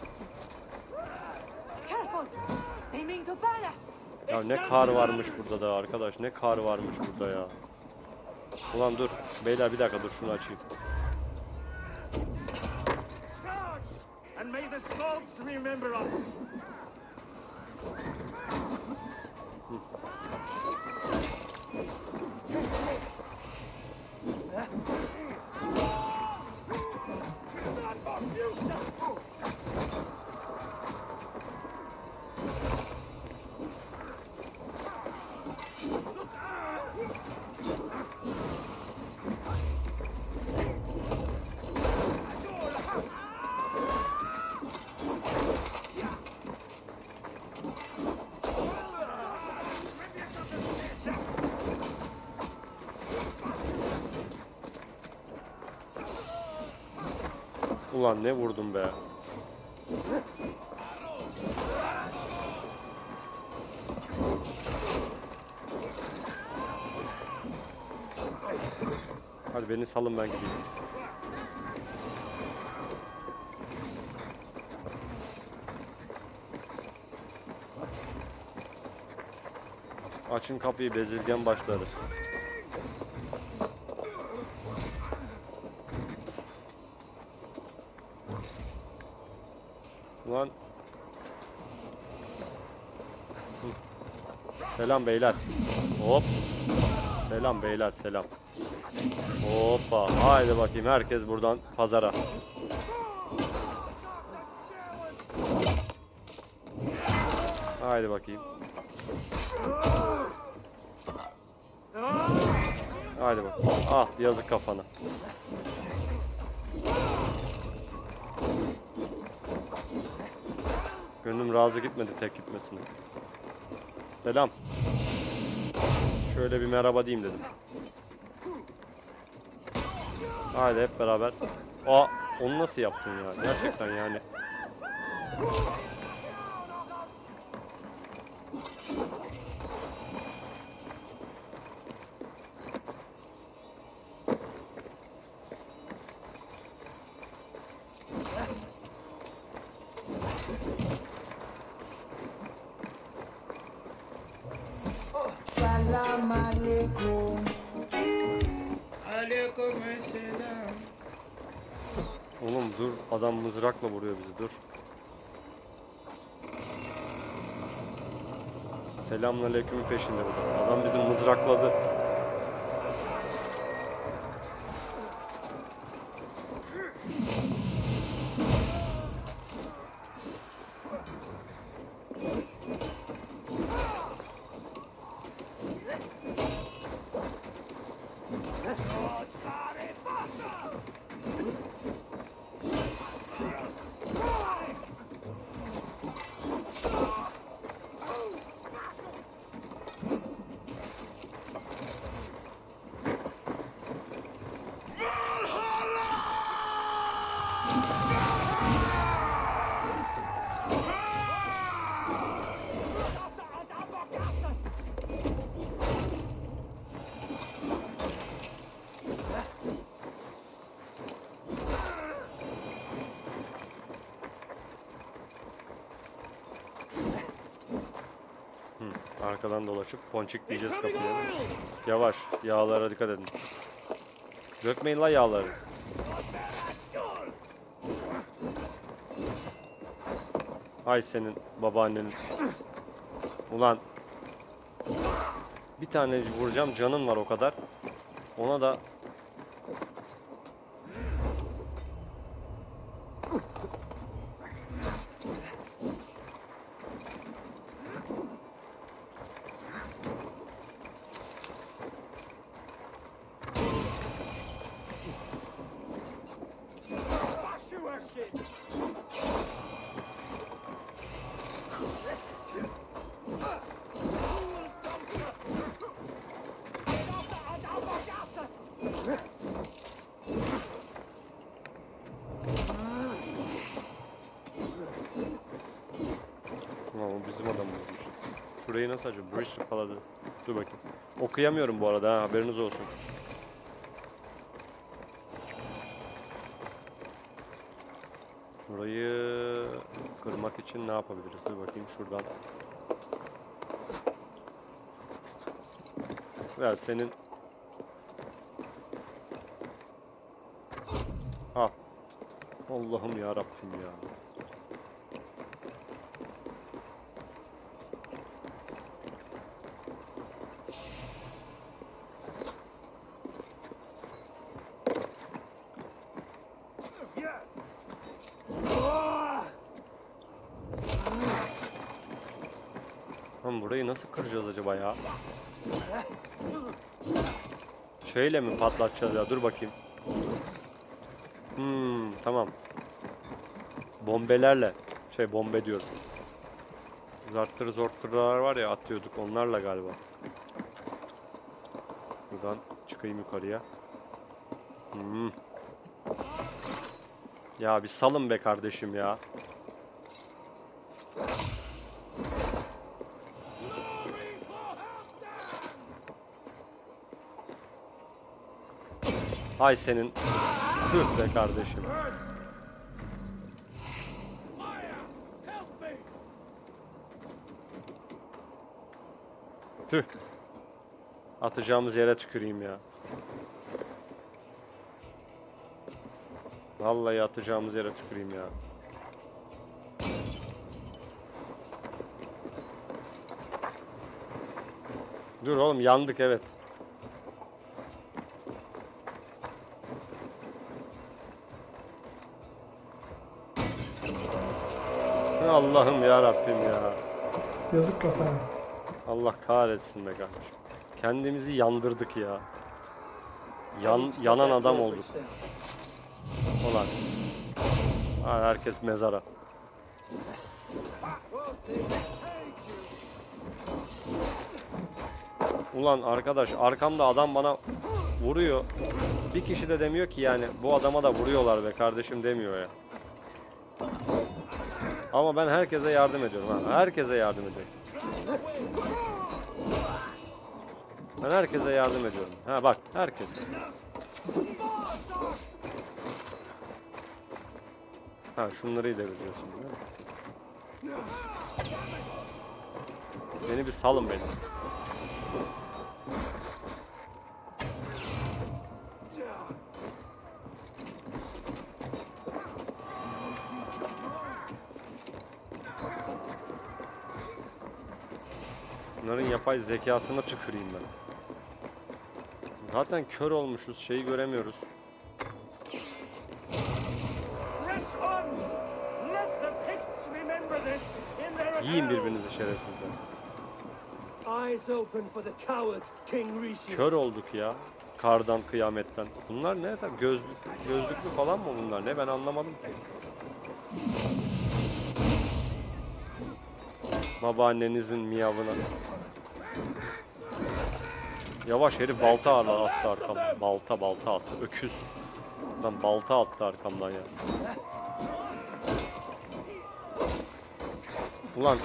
Ya ne kar varmış burada da arkadaş. Ne kar varmış burada ya. Ulan dur. Beyler bir dakika dur şunu açayım. Charge! And may the Skalds remember us! Ulan ne vurdum be. Hadi beni salın ben gideyim. Açın kapıyı bezirgen başları. Ulan. Hı. Selam beyler. Hop. Selam beyler selam. Hoppa. Haydi bakayım herkes buradan pazara. Haydi bakayım. Haydi bakayım. Ah yazık kafana. Gönlüm razı gitmedi tek gitmesine. Selam. Şöyle bir merhaba diyeyim dedim. Haydi hep beraber. Aa, onu nasıl yaptın ya? Gerçekten yani. Selamünaleyküm peşinde bu da. Adam bizi mızrakladı. Arkadan dolaşıp ponçik diyeceğiz kapıya. Yavaş. Yağlara dikkat edin. Dökmeyin la yağları. Ay senin babaannenin. Ulan. Bir tane vuracağım canın var o kadar. Ona da Tamam o bizim adamımız. Şurayı nasıl acaba? Bridge yakaladı. Dur bakayım. Okuyamıyorum bu arada ha, haberiniz olsun. Burayı kırmak için ne yapabiliriz? Dur bakayım şuradan. Ver senin Ha. Allah'ım ya Rabbim ya. Lan burayı nasıl kıracağız acaba ya? Şeyle mi patlatacağız ya? Dur bakayım. Hmm, tamam. Bombelerle. Şey bombe diyorum. Zarttır zorttırlar var ya atıyorduk onlarla galiba. Buradan çıkayım yukarıya. Hmm. Ya bir salın be kardeşim ya. Ay senin. Tüh be kardeşim. Tüh. Atacağımız yere tüküreyim ya. Vallahi atacağımız yere tüküreyim ya. Dur oğlum yandık evet. Allah'ım ya Rabbim ya. Yazık kafana. Allah kahretsin be kardeşim. Kendimizi yandırdık ya. Yan, yanan adam olduk. Ulan. Ha, herkes mezara. Ulan arkadaş arkamda adam bana vuruyor. Bir kişi de demiyor ki yani bu adama da vuruyorlar be kardeşim demiyor ya. Ama ben herkese yardım ediyorum ha. Herkese yardım ediyorum. Ben herkese yardım ediyorum. Ha bak herkes. Ha şunları iyi devireceğiz şimdi? Beni bir salın beni. Bunların yapay zekasına tüküreyim ben. Zaten kör olmuşuz, şeyi göremiyoruz. Yiyin birbirinizi şerefsizler. Kör olduk ya. Kardan, kıyametten. Bunlar ne? Gözlük, gözlüklü falan mı bunlar? Ne ben anlamadım ki. Babaannenizin miyavına. Yavaş herif balta attı arkamdan. Balta balta attı. Öküz. Lan balta attı arkamdan ya. Ulan.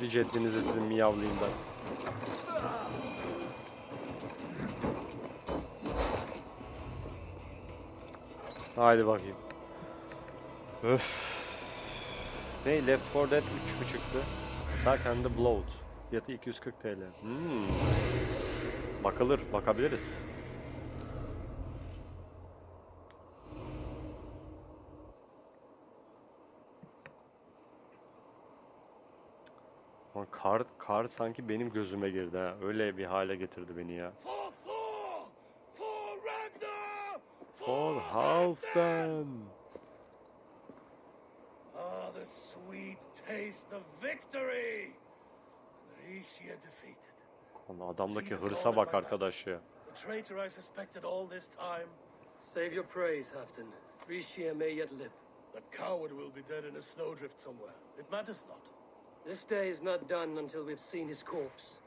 Yedi ceddinizi sizin miyavlayayım ben. Haydi bakayım. Öf. Ne Left 4 Dead 3 mü çıktı? Dark and the Blood. Fiyatı 240 TL. Hmm. Bakılır, bakabiliriz. Kar, kar sanki benim gözüme girdi ha. Öyle bir hale getirdi beni ya. For Thor! For Ragnar! For Halfdan. Ah, the sweet taste of victory! Rishia defeated. Ulan adamdaki hırsa bak arkadaş ya. The traitor I suspected all this time. Save your praise, Halfdan. Rishia may yet live. That coward will be dead in a snowdrift somewhere. It matters not. This day is not done until we've seen his corpse.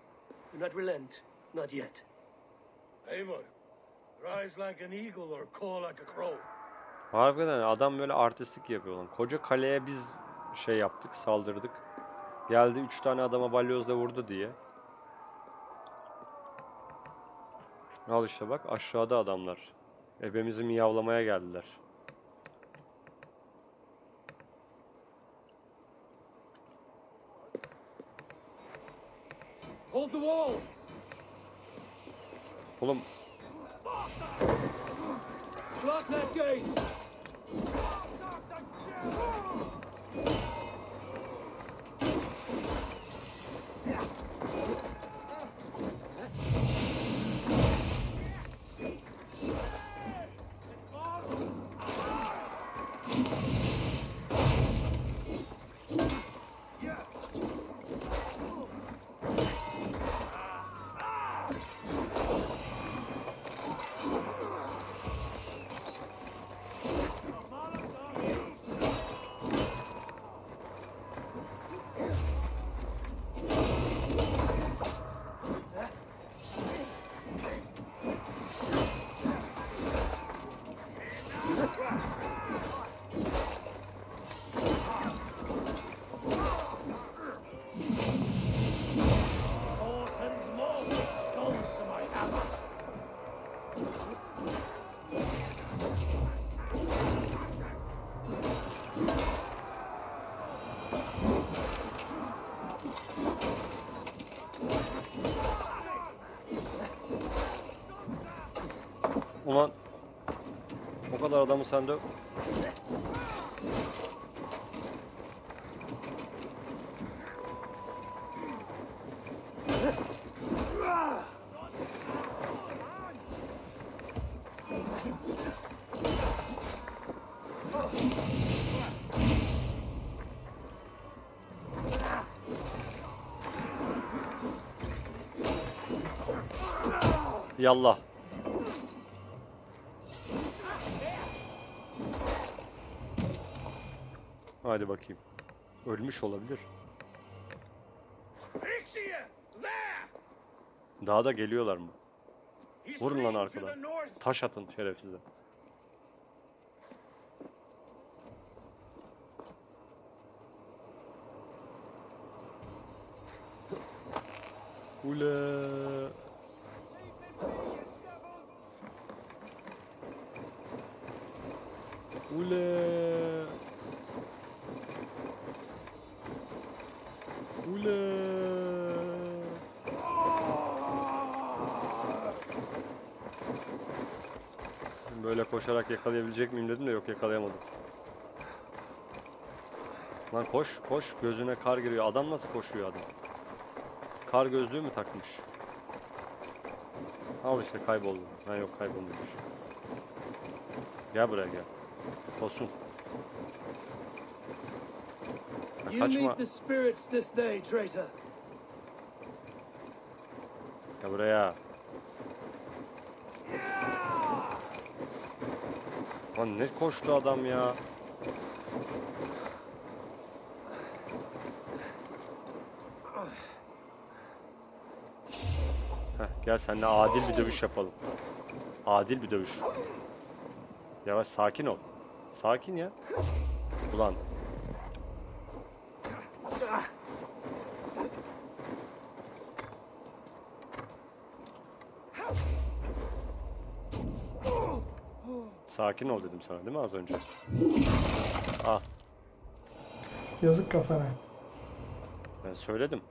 Do not relent, not yet. Eivor, rise like an eagle or caw like a crow. Harbiden adam böyle artistlik yapıyor lan. Koca kaleye biz şey yaptık, saldırdık. Geldi 3 tane adama balyozla vurdu diye. Al işte bak aşağıda adamlar. Ebemizi miyavlamaya geldiler. Hold the wall! Oğlum Block that gate! Adamı sende Yallah. Ölmüş olabilir. Daha da geliyorlar mı? Vurun lan arkadan. Taş atın şerefsize. Ule. Ule. Ule. Koşarak yakalayabilecek miyim dedim de yok yakalayamadım. Lan koş koş gözüne kar giriyor. Adam nasıl koşuyor adam? Kar gözlüğü mü takmış? Al işte kayboldu. Ha yok kaybolmamış. Gel buraya gel. Tosun. Ha, kaçma. Gel buraya. Lan ne koştu adam ya. Heh, gel seninle adil bir dövüş yapalım. Adil bir dövüş. Yavaş sakin ol. Sakin ya. Ulan. Sakin ol dedim sana değil mi az önce? Ah Yazık kafana. ben söyledim.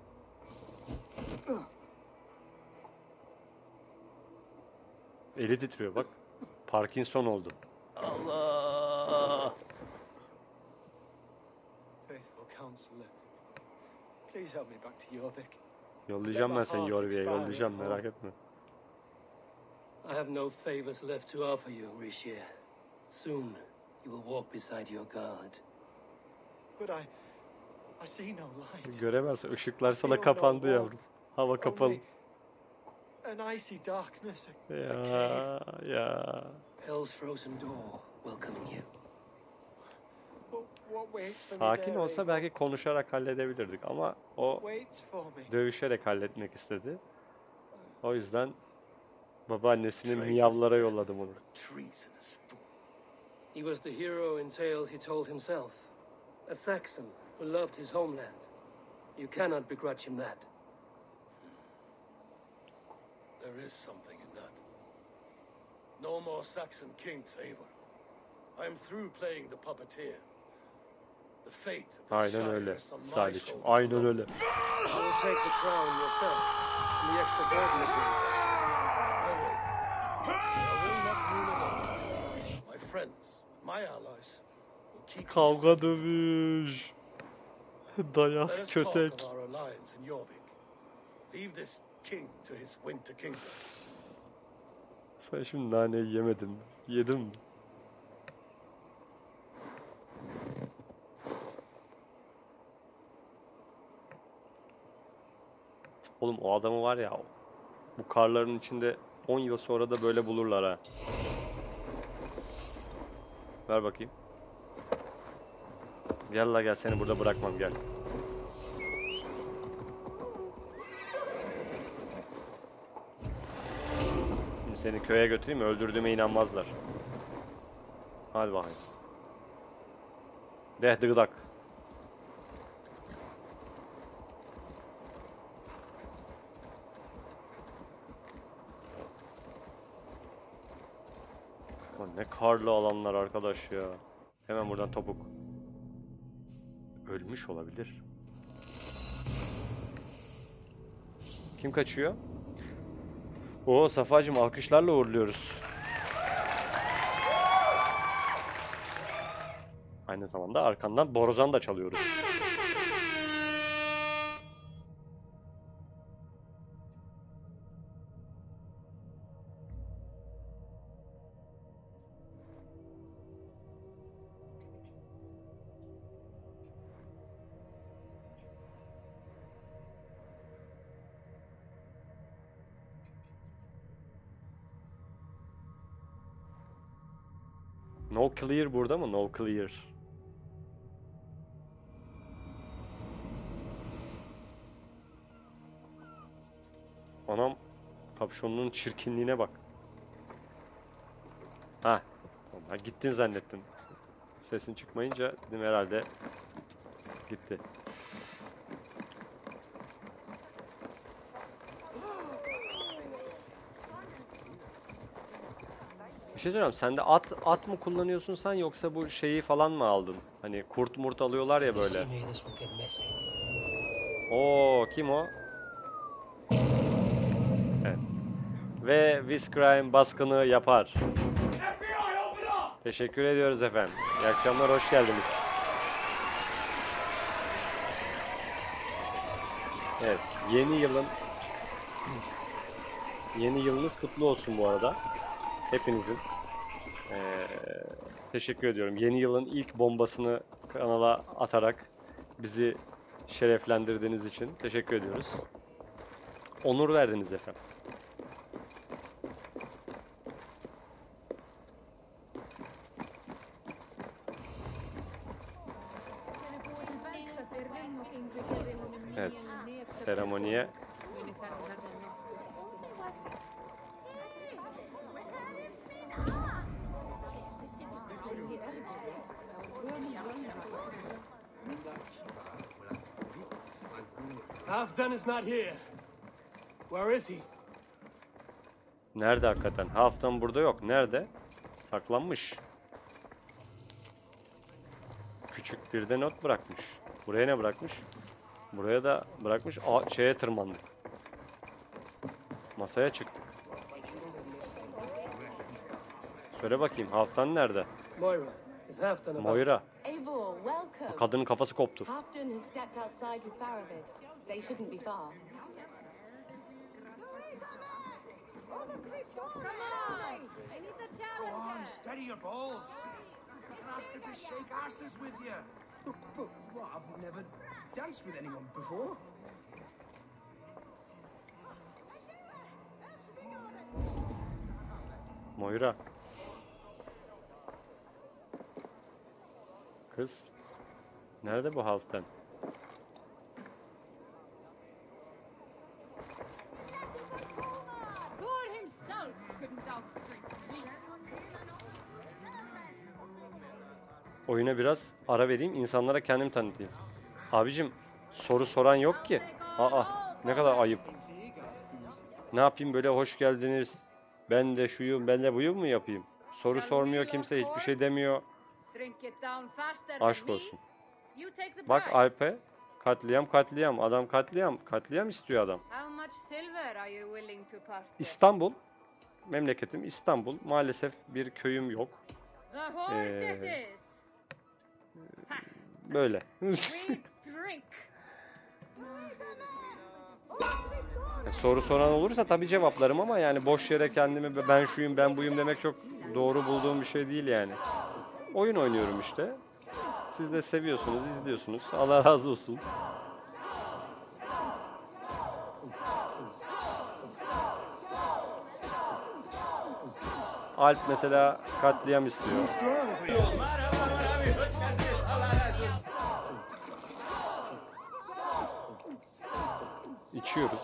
Eli titriyor bak. Parkinson oldu. Allah! Faithful counselor, please help me back to Jorvik. Yollayacağım ben seni Yorvi'ye yollayacağım merak etme. I have no favors left to offer you, Richier. Soon, you will walk beside your god. But I, I see no light. Göremezsin. Işıklar sana kapandı yavrum. Hava kapalı. An icy darkness, Ya ya. Hell's frozen door welcoming you. Sakin olsa belki konuşarak halledebilirdik ama o dövüşerek halletmek istedi. O yüzden babaannesinin miyavlara yolladım onu. Treasonous fool. He was the hero in tales he told himself. A Saxon who loved his homeland. You cannot begrudge him that. There is something in that. No more Saxon kings, Eivor. I'm through playing the puppeteer. The fate of this Aynen öyle. rests on my Sadece. shoulders Aynen öyle. You will take the crown yourself. And the extra Kavga dövüş. Dayak kötek. of our alliance in Jorvik. Leave this king to his winter kingdom. Sen şimdi naneyi yemedin mi? Yedin mi? Oğlum o adamı var ya bu karların içinde 10 yıl sonra da böyle bulurlar ha. Ver bakayım. Gel la gel seni burada bırakmam gel. Şimdi seni köye götüreyim? Öldürdüğüme inanmazlar. Hadi bakayım. Deh dıgıdak. Ne karlı alanlar arkadaş ya. Hemen buradan topuk. Ölmüş olabilir. Kim kaçıyor? Oo Safacım alkışlarla uğurluyoruz. Aynı zamanda arkandan borazan da çalıyoruz. Clear burada mı? No clear. Anam kapşonunun çirkinliğine bak. Ha, ben gittin zannettim. Sesin çıkmayınca dedim herhalde gitti. Şey söyleyeyim, sen de at at mı kullanıyorsun sen yoksa bu şeyi falan mı aldın? Hani kurt murt alıyorlar ya böyle. Oo kim o? Evet. Ve Viscrime baskını yapar. Teşekkür ediyoruz efendim. İyi akşamlar, hoş geldiniz. Evet, yeni yılın yeni yılınız kutlu olsun bu arada. Hepinizin. Teşekkür ediyorum. Yeni yılın ilk bombasını kanala atarak bizi şereflendirdiğiniz için teşekkür ediyoruz. Onur verdiniz efendim. Evet, seremoniye İs not here. Where is he? Nerede hakikaten? Haftan burada yok. Nerede? Saklanmış. Küçük bir de not bırakmış. Buraya ne bırakmış? Buraya da bırakmış. Aa, şeye tırmandık. Masaya çıktık. Söyle bakayım haftan nerede? Moira? Moira. Welcome. Kadının kafası koptu. Halfdan has stepped outside with Faravid. They shouldn't be far. Go on, steady your balls. And ask her to shake asses with you. But, but what? I've never danced with anyone before. Moira. Kız. Nerede bu me. Oyuna biraz ara vereyim, insanlara kendim tanıtayım. Abicim, soru soran yok ki. Aa, ne kadar ayıp. Ne yapayım böyle hoş geldiniz. Ben de şuyum, ben de buyum mu yapayım? Soru sormuyor kimse, hiçbir şey demiyor. Aşk olsun. Bak. Alp'e, katliam katliam, adam katliam, katliam istiyor adam. İstanbul, memleketim İstanbul. Maalesef bir köyüm yok. Ee, is. Böyle. E, Soru soran olursa tabii cevaplarım ama yani boş yere kendimi ben şuyum ben buyum demek çok doğru bulduğum bir şey değil yani. Oyun oynuyorum işte. Siz de seviyorsunuz, izliyorsunuz. Allah razı olsun. Alp mesela katliam istiyor. İçiyoruz.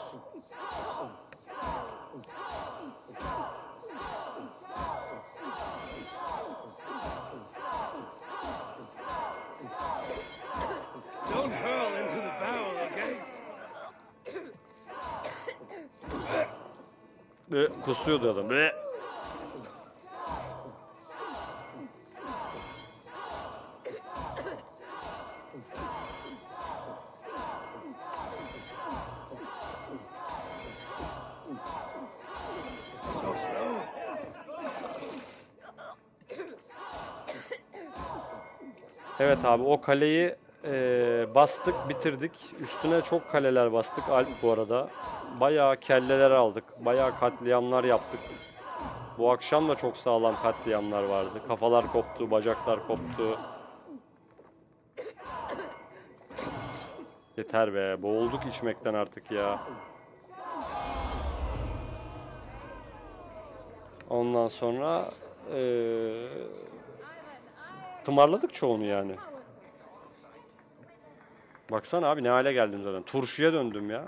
Ve kusuyordu adam. Ve. Evet abi o kaleyi eee, bastık bitirdik. Üstüne çok kaleler bastık Alp bu arada. Bayağı kelleler aldık. Bayağı katliamlar yaptık. Bu akşam da çok sağlam katliamlar vardı. Kafalar koptu, bacaklar koptu. Yeter be, boğulduk içmekten artık ya. Ondan sonra eee tımarladık çoğunu yani. Baksana abi ne hale geldim zaten. Turşuya döndüm ya.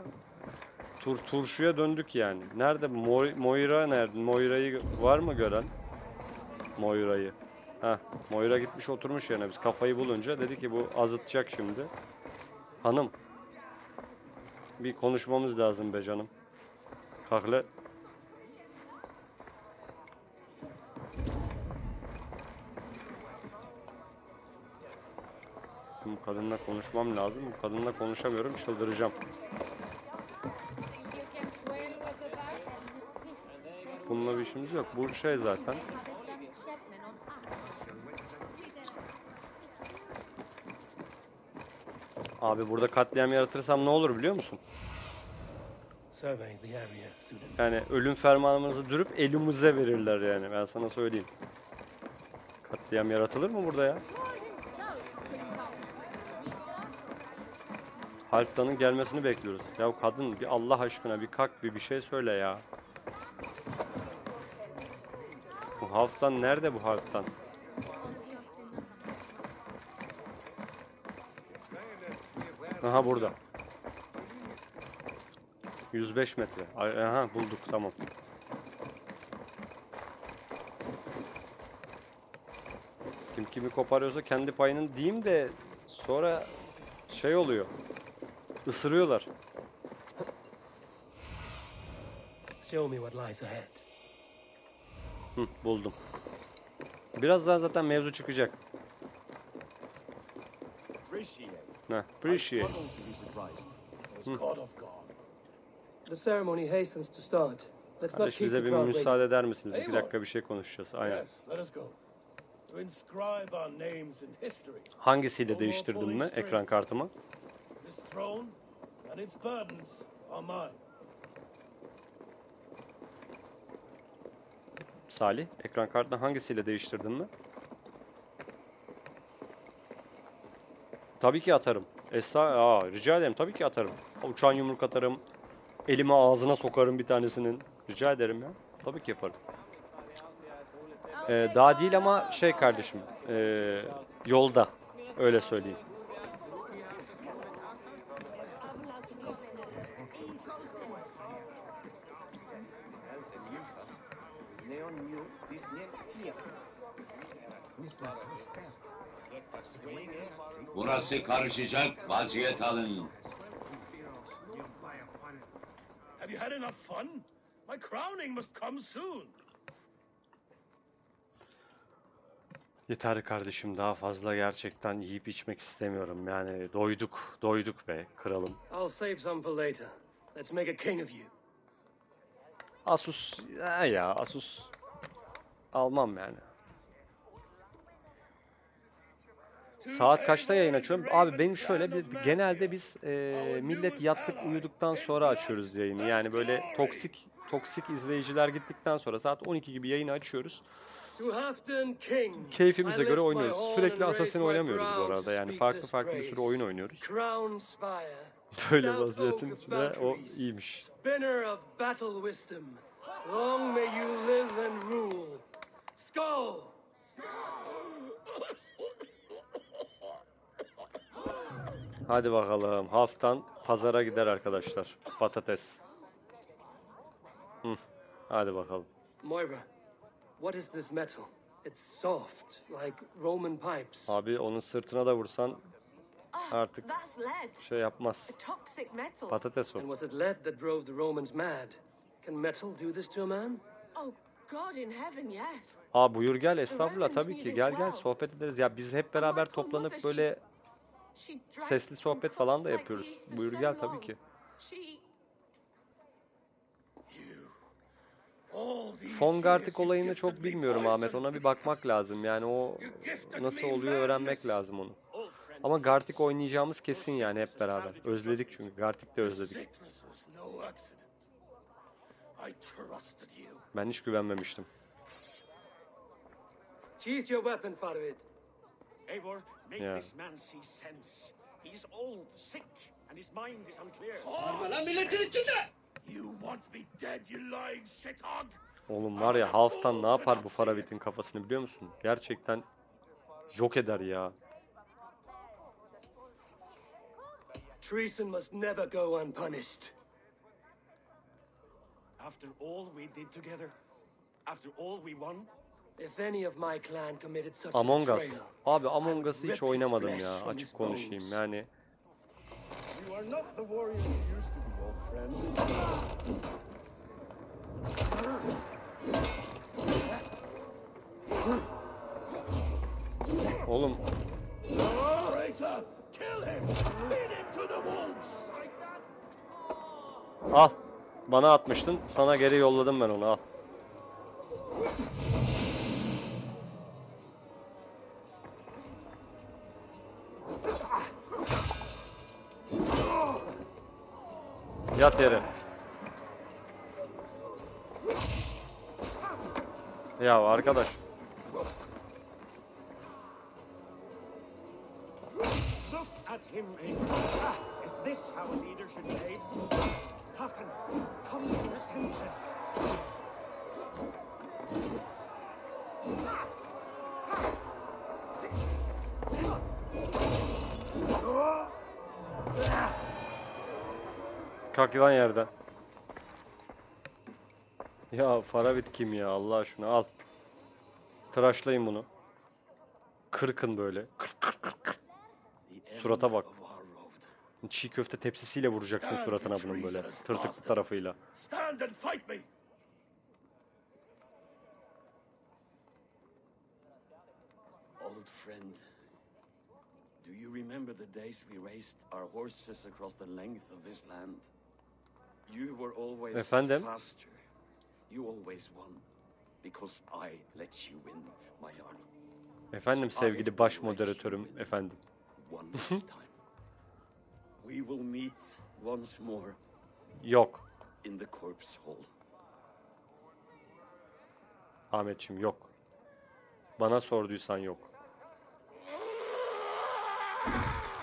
Tur turşuya döndük yani. Nerede Moy- Moira nerede? Moira'yı var mı gören? Moira'yı. Heh, Moira gitmiş oturmuş yerine. Biz kafayı bulunca dedi ki bu azıtacak şimdi. Hanım. Bir konuşmamız lazım be canım. Kalk Bu kadınla konuşmam lazım. Bu kadınla konuşamıyorum. Çıldıracağım. Bununla bir işimiz yok. Bu şey zaten. Abi burada katliam yaratırsam ne olur biliyor musun? Yani ölüm fermanımızı dürüp elimize verirler yani. Ben sana söyleyeyim. Katliam yaratılır mı burada ya? Halfdan'ın gelmesini bekliyoruz. Ya kadın bir Allah aşkına bir kalk bir bir şey söyle ya. Bu Halfdan nerede bu Halfdan? Aha burada. 105 metre. Aha bulduk tamam. Kim kimi koparıyorsa kendi payının diyeyim de sonra şey oluyor. Isırıyorlar. Show me what lies ahead. Hı, buldum. Biraz daha zaten mevzu çıkacak. Appreciate. Heh, appreciate. The ceremony hastens to start. Let's not Kardeş keep bize the bir crowd waiting. müsaade eder misiniz? Eyvallah. dakika bir şey konuşacağız. Aynen. Yes, let us go. To inscribe our names in history. Hangisiyle değiştirdim mi ekran kartımı? This throne and its burdens are mine. Salih, ekran kartını hangisiyle değiştirdin mi? Tabii ki atarım. Esra, aa, rica ederim tabii ki atarım. Uçan yumruk atarım. Elimi ağzına sokarım bir tanesinin. Rica ederim ya. Tabii ki yaparım. Ee, daha değil ama şey kardeşim. ee, yolda. Öyle söyleyeyim. Burası karışacak. Vaziyet alın. Have you had enough fun? My crowning must come soon. Yeter kardeşim daha fazla gerçekten yiyip içmek istemiyorum. Yani doyduk, doyduk be kralım. I'll save some for later. Let's make a king of you. Asus, ha ya Asus almam yani. Saat kaçta yayın açıyorum? Abi benim şöyle bir genelde biz e, millet yattık uyuduktan sonra açıyoruz yayını. Yani böyle toksik toksik izleyiciler gittikten sonra saat 12 gibi yayını açıyoruz. Keyfimize göre oynuyoruz. Sürekli Assassin oynamıyoruz bu arada. Yani farklı farklı bir sürü oyun oynuyoruz. Böyle vaziyetin içinde o iyiymiş. Long may you live and rule. Skull! Hadi bakalım. Haftan pazara gider arkadaşlar. Patates. Hı. Hadi bakalım. Moira, what is this metal? It's soft, like Roman pipes. Abi onun sırtına da vursan Ah, artık şey yapmaz. Patates o. And was it lead that drove the Romans mad? Can metal do this to a man? Oh, God in heaven, yes. Aa buyur gel estağfurullah tabii ki gel gel sohbet ederiz. Ya biz hep beraber toplanıp böyle sesli sohbet falan da yapıyoruz. Buyur gel tabii ki. Gartic you olayını çok bilmiyorum. Ahmet. Ona bir bakmak lazım. Yani o nasıl oluyor öğrenmek lazım onu. Ama Gartic oynayacağımız kesin yani hep beraber. Özledik çünkü. Gartic'te The özledik. I trusted you. Ben hiç güvenmemiştim. Sheath your weapon, Farvid. Eivor, make Yeah. this man see sense. He's old, sick, and his mind is unclear. You want me dead, you lying shithog? Oğlum var ya Half'tan ne yapar bu Faravit'in kafasını biliyor musun? Gerçekten yok eder ya. Treason must never go unpunished. After all we did together, after all we won, If any of my clan committed such a Among Us. betrayal, Abi Among Us'ı hiç oynamadım ya. Açık konuşayım yani. you are not the warrior you used to be, old friend. Oğlum Traitor! Kill him! Feed him to the wolves! al. Bana atmıştın. Sana geri yolladım ben onu al. Yat yere. Ya arkadaş. Look at him. Is this how a leader should behave? Halfdan, Kalk lan yerden. Ya Faravit kim ya Allah aşkına al. Tıraşlayın bunu. Kırkın böyle. Kırk kırk kırk. Surata bak. Çiğ köfte tepsisiyle vuracaksın suratına bunun böyle. Tırtıklı tarafıyla. Stand and fight me! old friend. Do you remember the days we raced our horses across the length of this land? You were always Efendim? faster. You always won. Because I let you win, my. Efendim sevgili baş moderatörüm efendim. We will meet once more Yok. in the corpse hall. Ahmetçim yok. Bana sorduysan yok.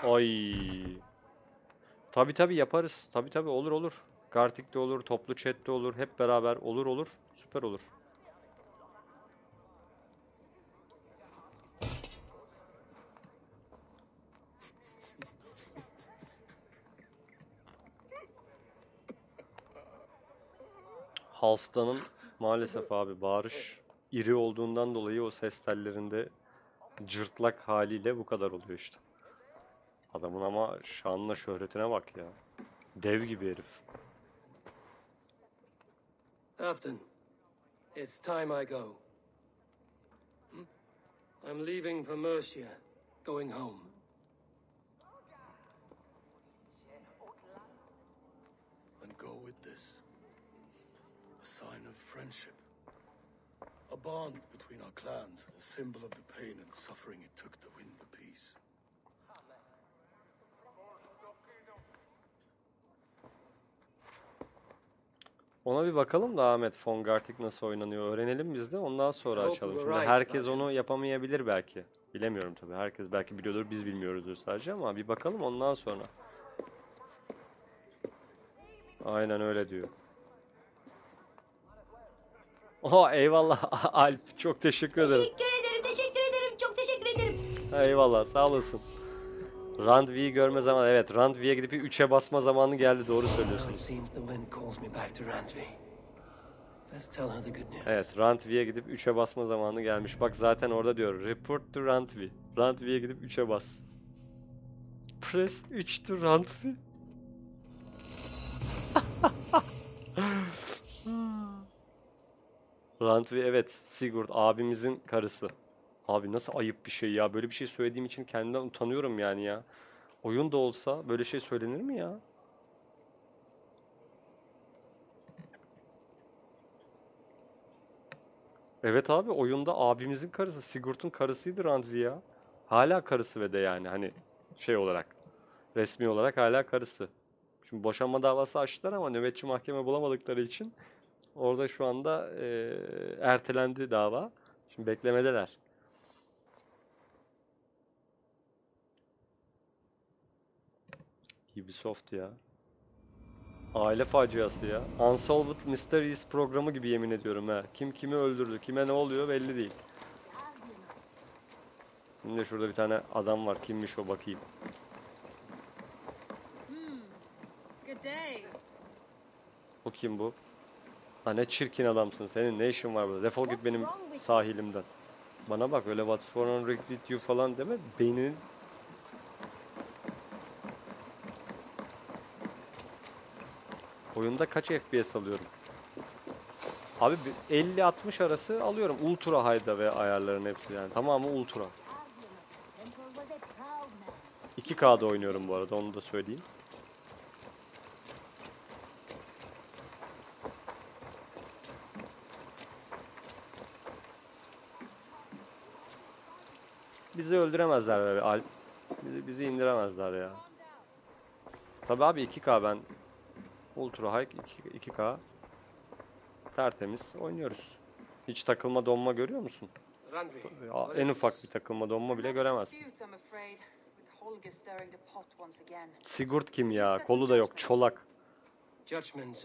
Ay. Tabi tabi yaparız. Tabi tabi olur olur. Gartik'te olur, toplu chat'te olur, hep beraber olur olur. Süper olur. Halstanın maalesef abi bağırış iri olduğundan dolayı o ses tellerinde cırtlak haliyle bu kadar oluyor işte. Adamın ama şanına şöhretine bak ya. Dev gibi herif. Afton, it's time I go. Hmm? I'm leaving for Mercia, going home. And go with this. A sign of friendship. A bond between our clans, a symbol of the pain and suffering it took to win the peace. Ona bir bakalım da Ahmet von Gartic nasıl oynanıyor öğrenelim biz de ondan sonra açalım. Şimdi herkes onu yapamayabilir belki. Bilemiyorum tabii. Herkes belki biliyordur biz bilmiyoruzdur sadece ama bir bakalım ondan sonra. Aynen öyle diyor. Oha eyvallah Alp çok teşekkür ederim. Teşekkür ederim, teşekkür ederim, çok teşekkür ederim. Eyvallah sağ olasın. Rand V'yi görme zamanı. Evet Rand V'ye gidip bir 3'e basma zamanı geldi doğru söylüyorsun. Evet Rand V'ye gidip 3'e basma zamanı gelmiş. Bak zaten orada diyor. Report to Rand V. Rand V'ye gidip 3'e bas. Press 3 to Rand V. Rand V evet Sigurd abimizin karısı. Abi nasıl ayıp bir şey ya. Böyle bir şey söylediğim için kendimden utanıyorum yani ya. Oyun da olsa böyle şey söylenir mi ya? Evet abi oyunda abimizin karısı Sigurd'un karısıydı Randvi ya. Hala karısı ve de yani hani şey olarak resmi olarak hala karısı. Şimdi boşanma davası açtılar ama nöbetçi mahkeme bulamadıkları için orada şu anda eee, ertelendi dava. Şimdi beklemedeler. Ubisoft ya. Aile faciası ya. Unsolved Mysteries programı gibi yemin ediyorum ha. Kim kimi öldürdü, kime ne oluyor belli değil. Şimdi şurada bir tane adam var. Kimmiş o bakayım. Hmm. O kim bu? Ha ne çirkin adamsın. Senin ne işin var burada? Defol git benim sahilimden. Bana bak öyle what's wrong with you falan deme. Beyninin Oyunda kaç FPS alıyorum? Abi bir 50-60 arası alıyorum. Ultra high'da ve ayarların hepsi yani. Tamamı ultra. 2K'da oynuyorum bu arada onu da söyleyeyim. Bizi öldüremezler be Alp. Bizi, bizi indiremezler ya. Tabi abi 2K ben Ultra High 2, 2K tertemiz oynuyoruz. Hiç takılma donma görüyor musun? Randvi, Ya, en ufak bir takılma donma bile again. Sigurd kim ya? Kolu da yok. Çolak.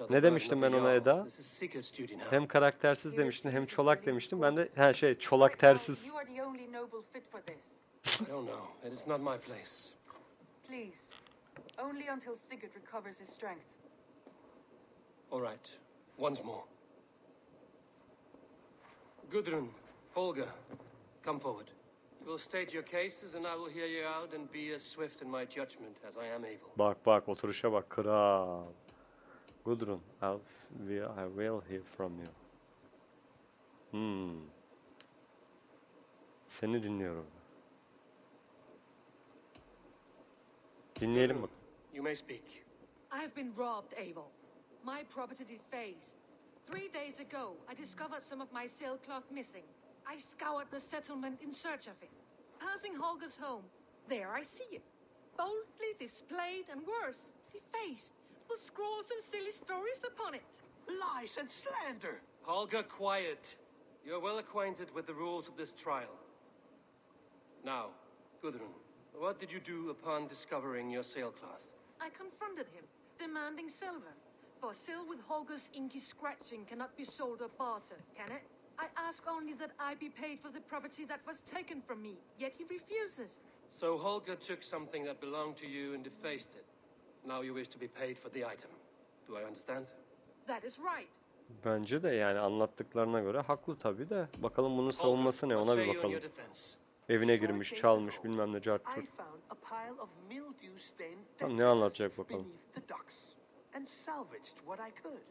Ne demiştim ben ona. Eda? Hem karaktersiz demiştin hem çolak demiştin. Ben de he şey çolak tersiz. Please, only until Sigurd recovers his strength. All right. Once more. Gudrun, Holger, come forward. You will state your cases and I will hear you out and be as swift in my judgment as I am able. Bak bak oturuşa bak kral. Gudrun, I'll, I will hear from you. Hmm. Seni dinliyorum. Dinleyelim bak. You may speak. I have been robbed, Eivor. My property defaced. Three days ago, I discovered some of my sailcloth missing. I scoured the settlement in search of it. Passing Holger's home, there I see it. Boldly displayed and worse, defaced with scrolls and silly stories upon it. Lies and slander! Holger, quiet. You're well acquainted with the rules of this trial. Now, Gudrun, what did you do upon discovering your sailcloth? I confronted him, demanding silver. For sil with Holger's inky scratching cannot be sold or bartered, can it? I ask only that I be paid for the property that was taken from me, yet he refuses. So Holger took something that belonged to you and defaced it. Now you wish to be paid for the item. Do I understand? That is right. Bence de yani anlattıklarına göre haklı tabii de. Bakalım bunun savunması ne ona bir bakalım. Evine girmiş, çalmış bilmem ne cart I curt. found a pile of mildew-stained Tamam, ne anlatacak bakalım. beneath the docks and salvaged what I could.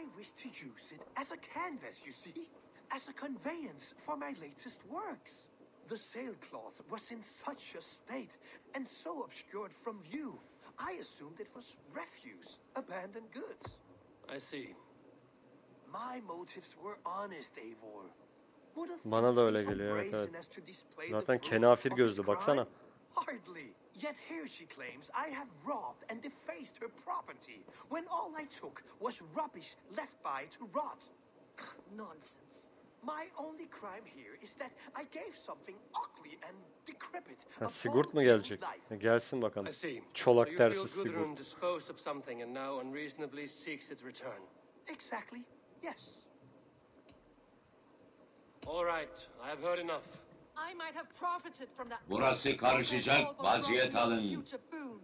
I wish to use it as a canvas, you see, as a conveyance for my latest works. The sailcloth was in such a state and so obscured from view, I assumed it was refuse, abandoned goods. I see. My motives were honest, Eivor. Would a Bana thief da be öyle geliyor evet evet. to display the Zaten fruits kenafir of his gözlü crime? baksana. Hardly. Yet here she claims I have robbed and defaced her property, when all I took was rubbish left by to rot. Nonsense. My only crime here is that I gave something ugly and decrepit Ha, a Sigurd mu bold gelecek? new life. Ha, gelsin bakalım. I see. Çolak so you feel dersiz Gudrun Sigurd. disposed of something and now unreasonably seeks its return. Exactly. Yes. All right, I have heard enough. I might have profited from that. Burası karışacak, vaziyet alın. Future boon.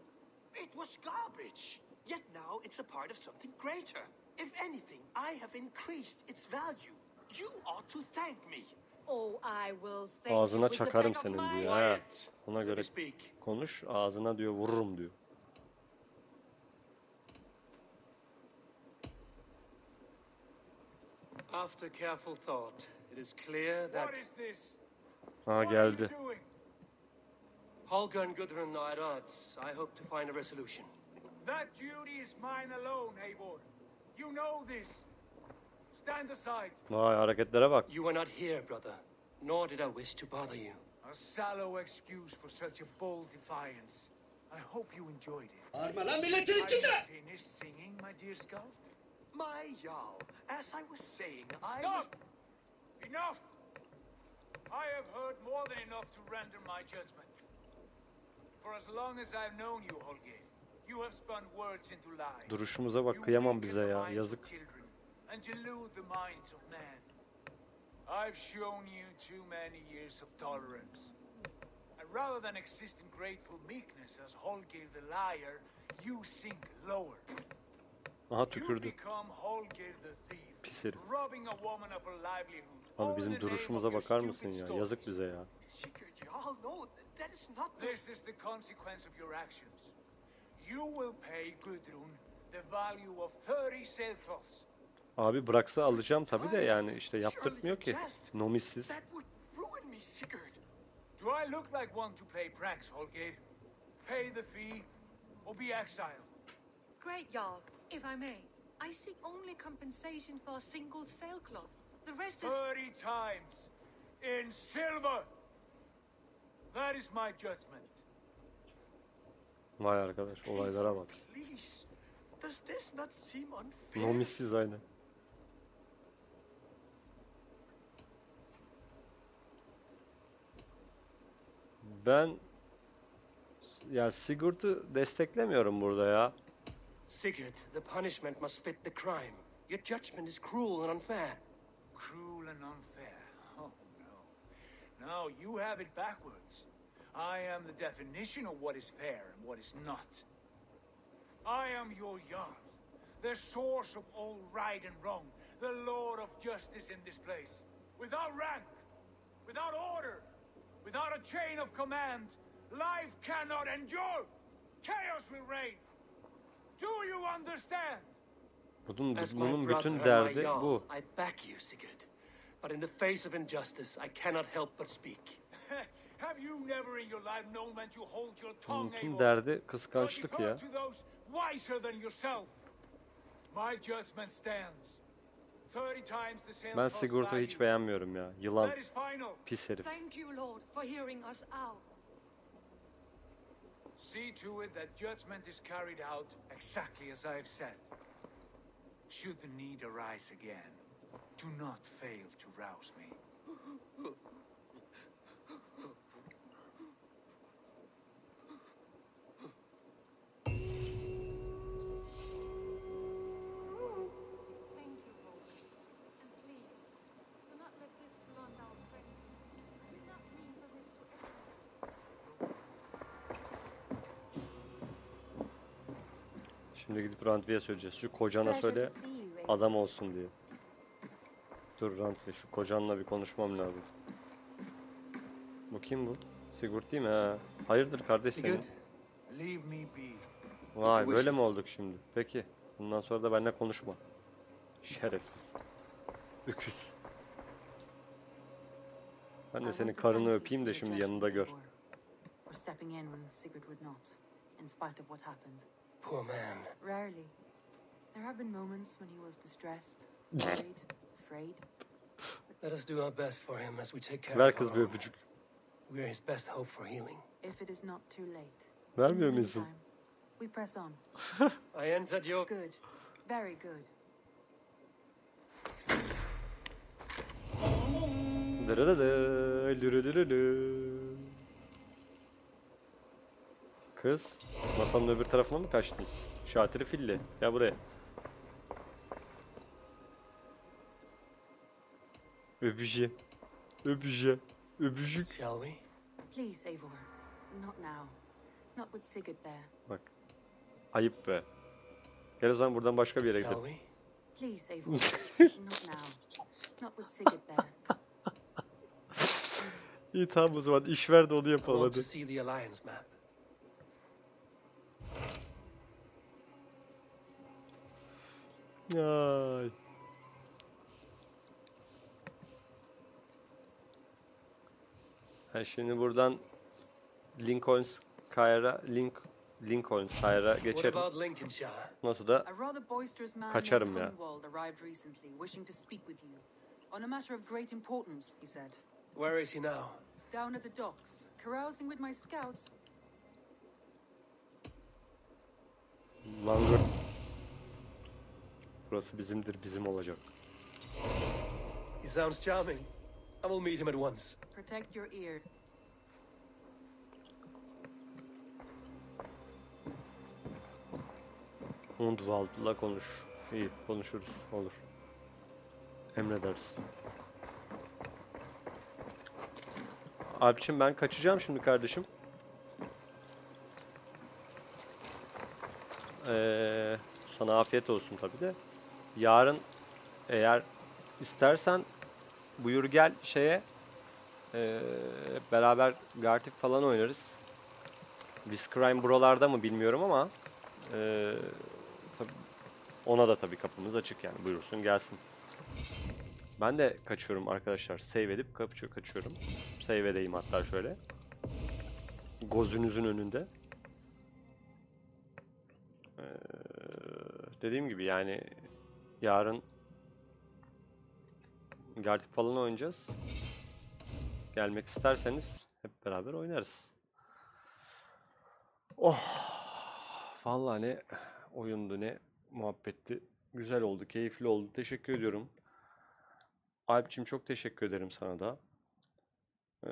It was garbage. Yet now it's a part of something greater. If anything, I have increased its value. You ought to thank me. Oh, I will thank you Ağzına with the çakarım back of senin my diyor. Ha. Ona göre konuş. Ağzına diyor vururum diyor. After careful thought, it is clear that What is this? Ha geldi. Holger and Gudrun are at odds. I hope to find a resolution. That duty is mine alone, Eivor. You know this. Stand aside. Vay hareketlere bak. You were not here, brother, nor did I wish to bother you. A sallow excuse for such a bold defiance. I hope you enjoyed it. Bağırma lan milletin içinde! finished singing, my dear scout? My Jarl, as I was saying, I Stop! Enough! I have heard more than enough to render my judgment. For as long as I've known you, Holger, you have spun words into lies. Duruşumuza bak You kıyamam bize ya. Yazık. Children and delude the minds of men. I've shown you too many years of tolerance. And rather than exist in grateful meekness as Holger the liar, you sink lower. Aha You tükürdü. become Holger the thief, Pis herif. robbing a woman of her livelihood. all Abi in bizim the name duruşumuza bakar mısın ya? Yazık bize ya. Sigurd Jarl, no, th- that is not the... This is the consequence of your actions. You will pay Gudrun the value of 30 sailcloths. Abi bıraksa alacağım tabii de yani işte yaptırtmıyor ki. Nomissiz. That would ruin me, Sigurd. Do I look like one to play pranks, Holger? Pay the fee or be exiled. Great, Jarl. If I may, I seek only compensation for a single sailcloth. The rest is... 30 times in silver. That is my judgment. Vay arkadaş olaylara bak. Please, does this not seem unfair? Nomissiz aynen. Ben ya Sigurd'u desteklemiyorum burada ya. Sigurd, the punishment must fit the crime. Your judgment is cruel and unfair. Cruel and unfair. Oh, no. No, you have it backwards. I am the definition of what is fair and what is not. I am your Jarl, the source of all right and wrong, the Lord of justice in this place. Without rank, without order, without a chain of command, life cannot endure. Chaos will reign. Do you understand? Bunun, As my bunun brother bütün and my derdi bu. I back you, Sigurd. But in the face of injustice, I cannot help but speak. Have you never in your life known when to hold your tongue, Tüm derdi kıskançlık ya. to those wiser than yourself? My judgment stands. 30 times the Ben sailcloth's hiç beğenmiyorum ya. Yılan That is final. pis herif. Thank you, Lord, for hearing us out. See to it that judgment is carried out exactly as I have said. Should the need arise again, do not fail to rouse me. Rantvi'ye söyleyeceğiz. Şu kocana söyle adam olsun diye. Dur Rantvi şu kocanla bir konuşmam lazım. Bu kim bu? Sigurd değil mi? Ha. Hayırdır kardeş senin? Vay böyle mi olduk şimdi? Peki. Bundan sonra da benimle konuşma. Şerefsiz. Öküz. Ben de senin karını öpeyim de şimdi yanında gör. Poor man. Rarely. There have been moments when he was distressed, worried, afraid. Let us do our best for him as we take care Ver of kız bir öpücük. We are his best hope for healing. If it is not too late. Vermiyor musun? We press on. I entered your... Good. Very good. Kız, masanın öbür tarafına mı kaçtın? Şatiri filli, gel buraya. Öpücü, öpücü, öpücük. Shall we? Please, Eivor. Not now. Not with Sigurd there. Bak, ayıp be. Gel o zaman buradan başka bir yere Shall gidelim. we? Please, Eivor. Not now. Not with Sigurd there. İyi tamam o zaman iş ver de onu I yapalım want to hadi. see the Alliance map. Ay. Ha şimdi buradan Lincoln Skyra Link Lincoln Skyra What geçerim. about Lincolnshire? Nasıl da A rather boisterous man Kaçarım named ya. Hunwald arrived recently, wishing to speak with you. On a matter of great importance, he said. Where is he now? Down at the docks, carousing with my scouts. Langır. Burası bizimdir, bizim olacak. He sounds charming. I will meet him at once. Protect your ear. Hundwald'la konuş. İyi, konuşuruz. Olur. Emredersin. Alpçim ben kaçacağım şimdi kardeşim. Ee, sana afiyet olsun tabi de. Yarın eğer istersen buyur gel şeye ee, beraber Gartic falan oynarız. Viscrime buralarda mı bilmiyorum ama ee, tabii ona da tabii kapımız açık yani buyursun gelsin. Ben de kaçıyorum arkadaşlar. Save edip kapı kaçıyorum. Save edeyim hatta şöyle. Gözünüzün önünde. Ee, dediğim gibi yani yarın Gartic falan oynayacağız. Gelmek isterseniz hep beraber oynarız. Oh! Vallahi ne oyundu ne muhabbetti. Güzel oldu, keyifli oldu. Teşekkür ediyorum. Alpçim çok teşekkür ederim sana da. Ee,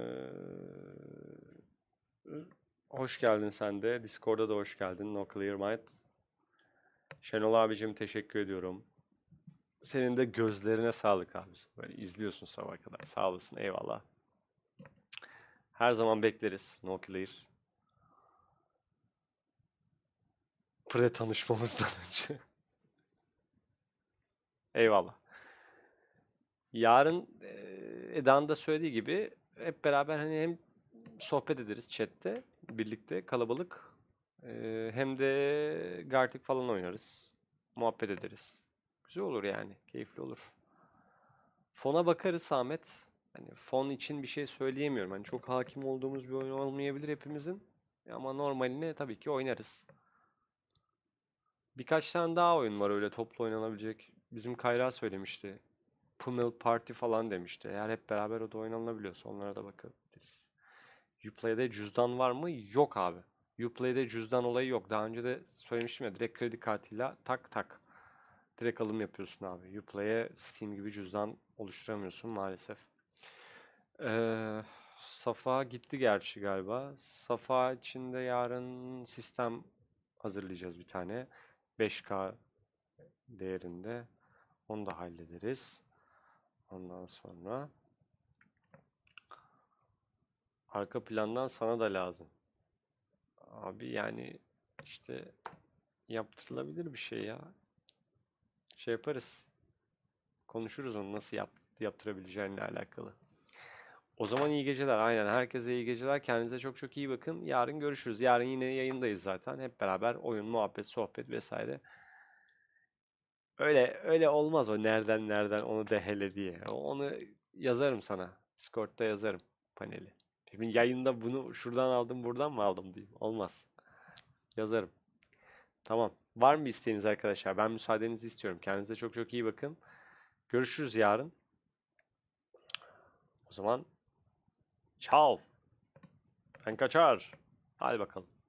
hoş geldin sen de. Discord'da da hoş geldin. No Clear Mind. Şenol abicim teşekkür ediyorum. Senin de gözlerine sağlık abi. Böyle izliyorsun sabah kadar. Sağ olasın. Eyvallah. Her zaman bekleriz. No Clear. Pre tanışmamızdan önce. Eyvallah. Yarın Eda'nın da söylediği gibi hep beraber hani hem sohbet ederiz chatte birlikte kalabalık hem de Gartic falan oynarız. Muhabbet ederiz. Güzel olur yani. Keyifli olur. Fona bakarız Ahmet. hani fon için bir şey söyleyemiyorum. Hani çok hakim olduğumuz bir oyun olmayabilir hepimizin. Ama normalini tabii ki oynarız. Birkaç tane daha oyun var öyle toplu oynanabilecek. Bizim Kayra söylemişti. Pummel Party falan demişti. Eğer hep beraber o da oynanabiliyorsa onlara da bakabiliriz. Uplay'de cüzdan var mı? Yok abi. Uplay'de cüzdan olayı yok. Daha önce de söylemiştim ya direkt kredi kartıyla tak tak. Direkt alım yapıyorsun abi. Uplay'e Steam gibi cüzdan oluşturamıyorsun maalesef. Ee, Safa gitti gerçi galiba. Safa içinde yarın sistem hazırlayacağız bir tane. 5K değerinde. Onu da hallederiz. Ondan sonra arka plandan sana da lazım. Abi yani işte yaptırılabilir bir şey ya. Şey yaparız. Konuşuruz onu nasıl yap yaptırabileceğinle alakalı. O zaman iyi geceler. Aynen. Herkese iyi geceler. Kendinize çok çok iyi bakın. Yarın görüşürüz. Yarın yine yayındayız zaten. Hep beraber oyun, muhabbet, sohbet vesaire. Öyle öyle olmaz o nereden nereden onu de hele diye. Onu yazarım sana. Discord'da yazarım paneli. Demin yayında bunu şuradan aldım buradan mı aldım diyeyim. Olmaz. Yazarım. Tamam. Var mı isteğiniz arkadaşlar? Ben müsaadenizi istiyorum. Kendinize çok çok iyi bakın. Görüşürüz yarın. O zaman Ciao. Ben kaçar. Hadi bakalım.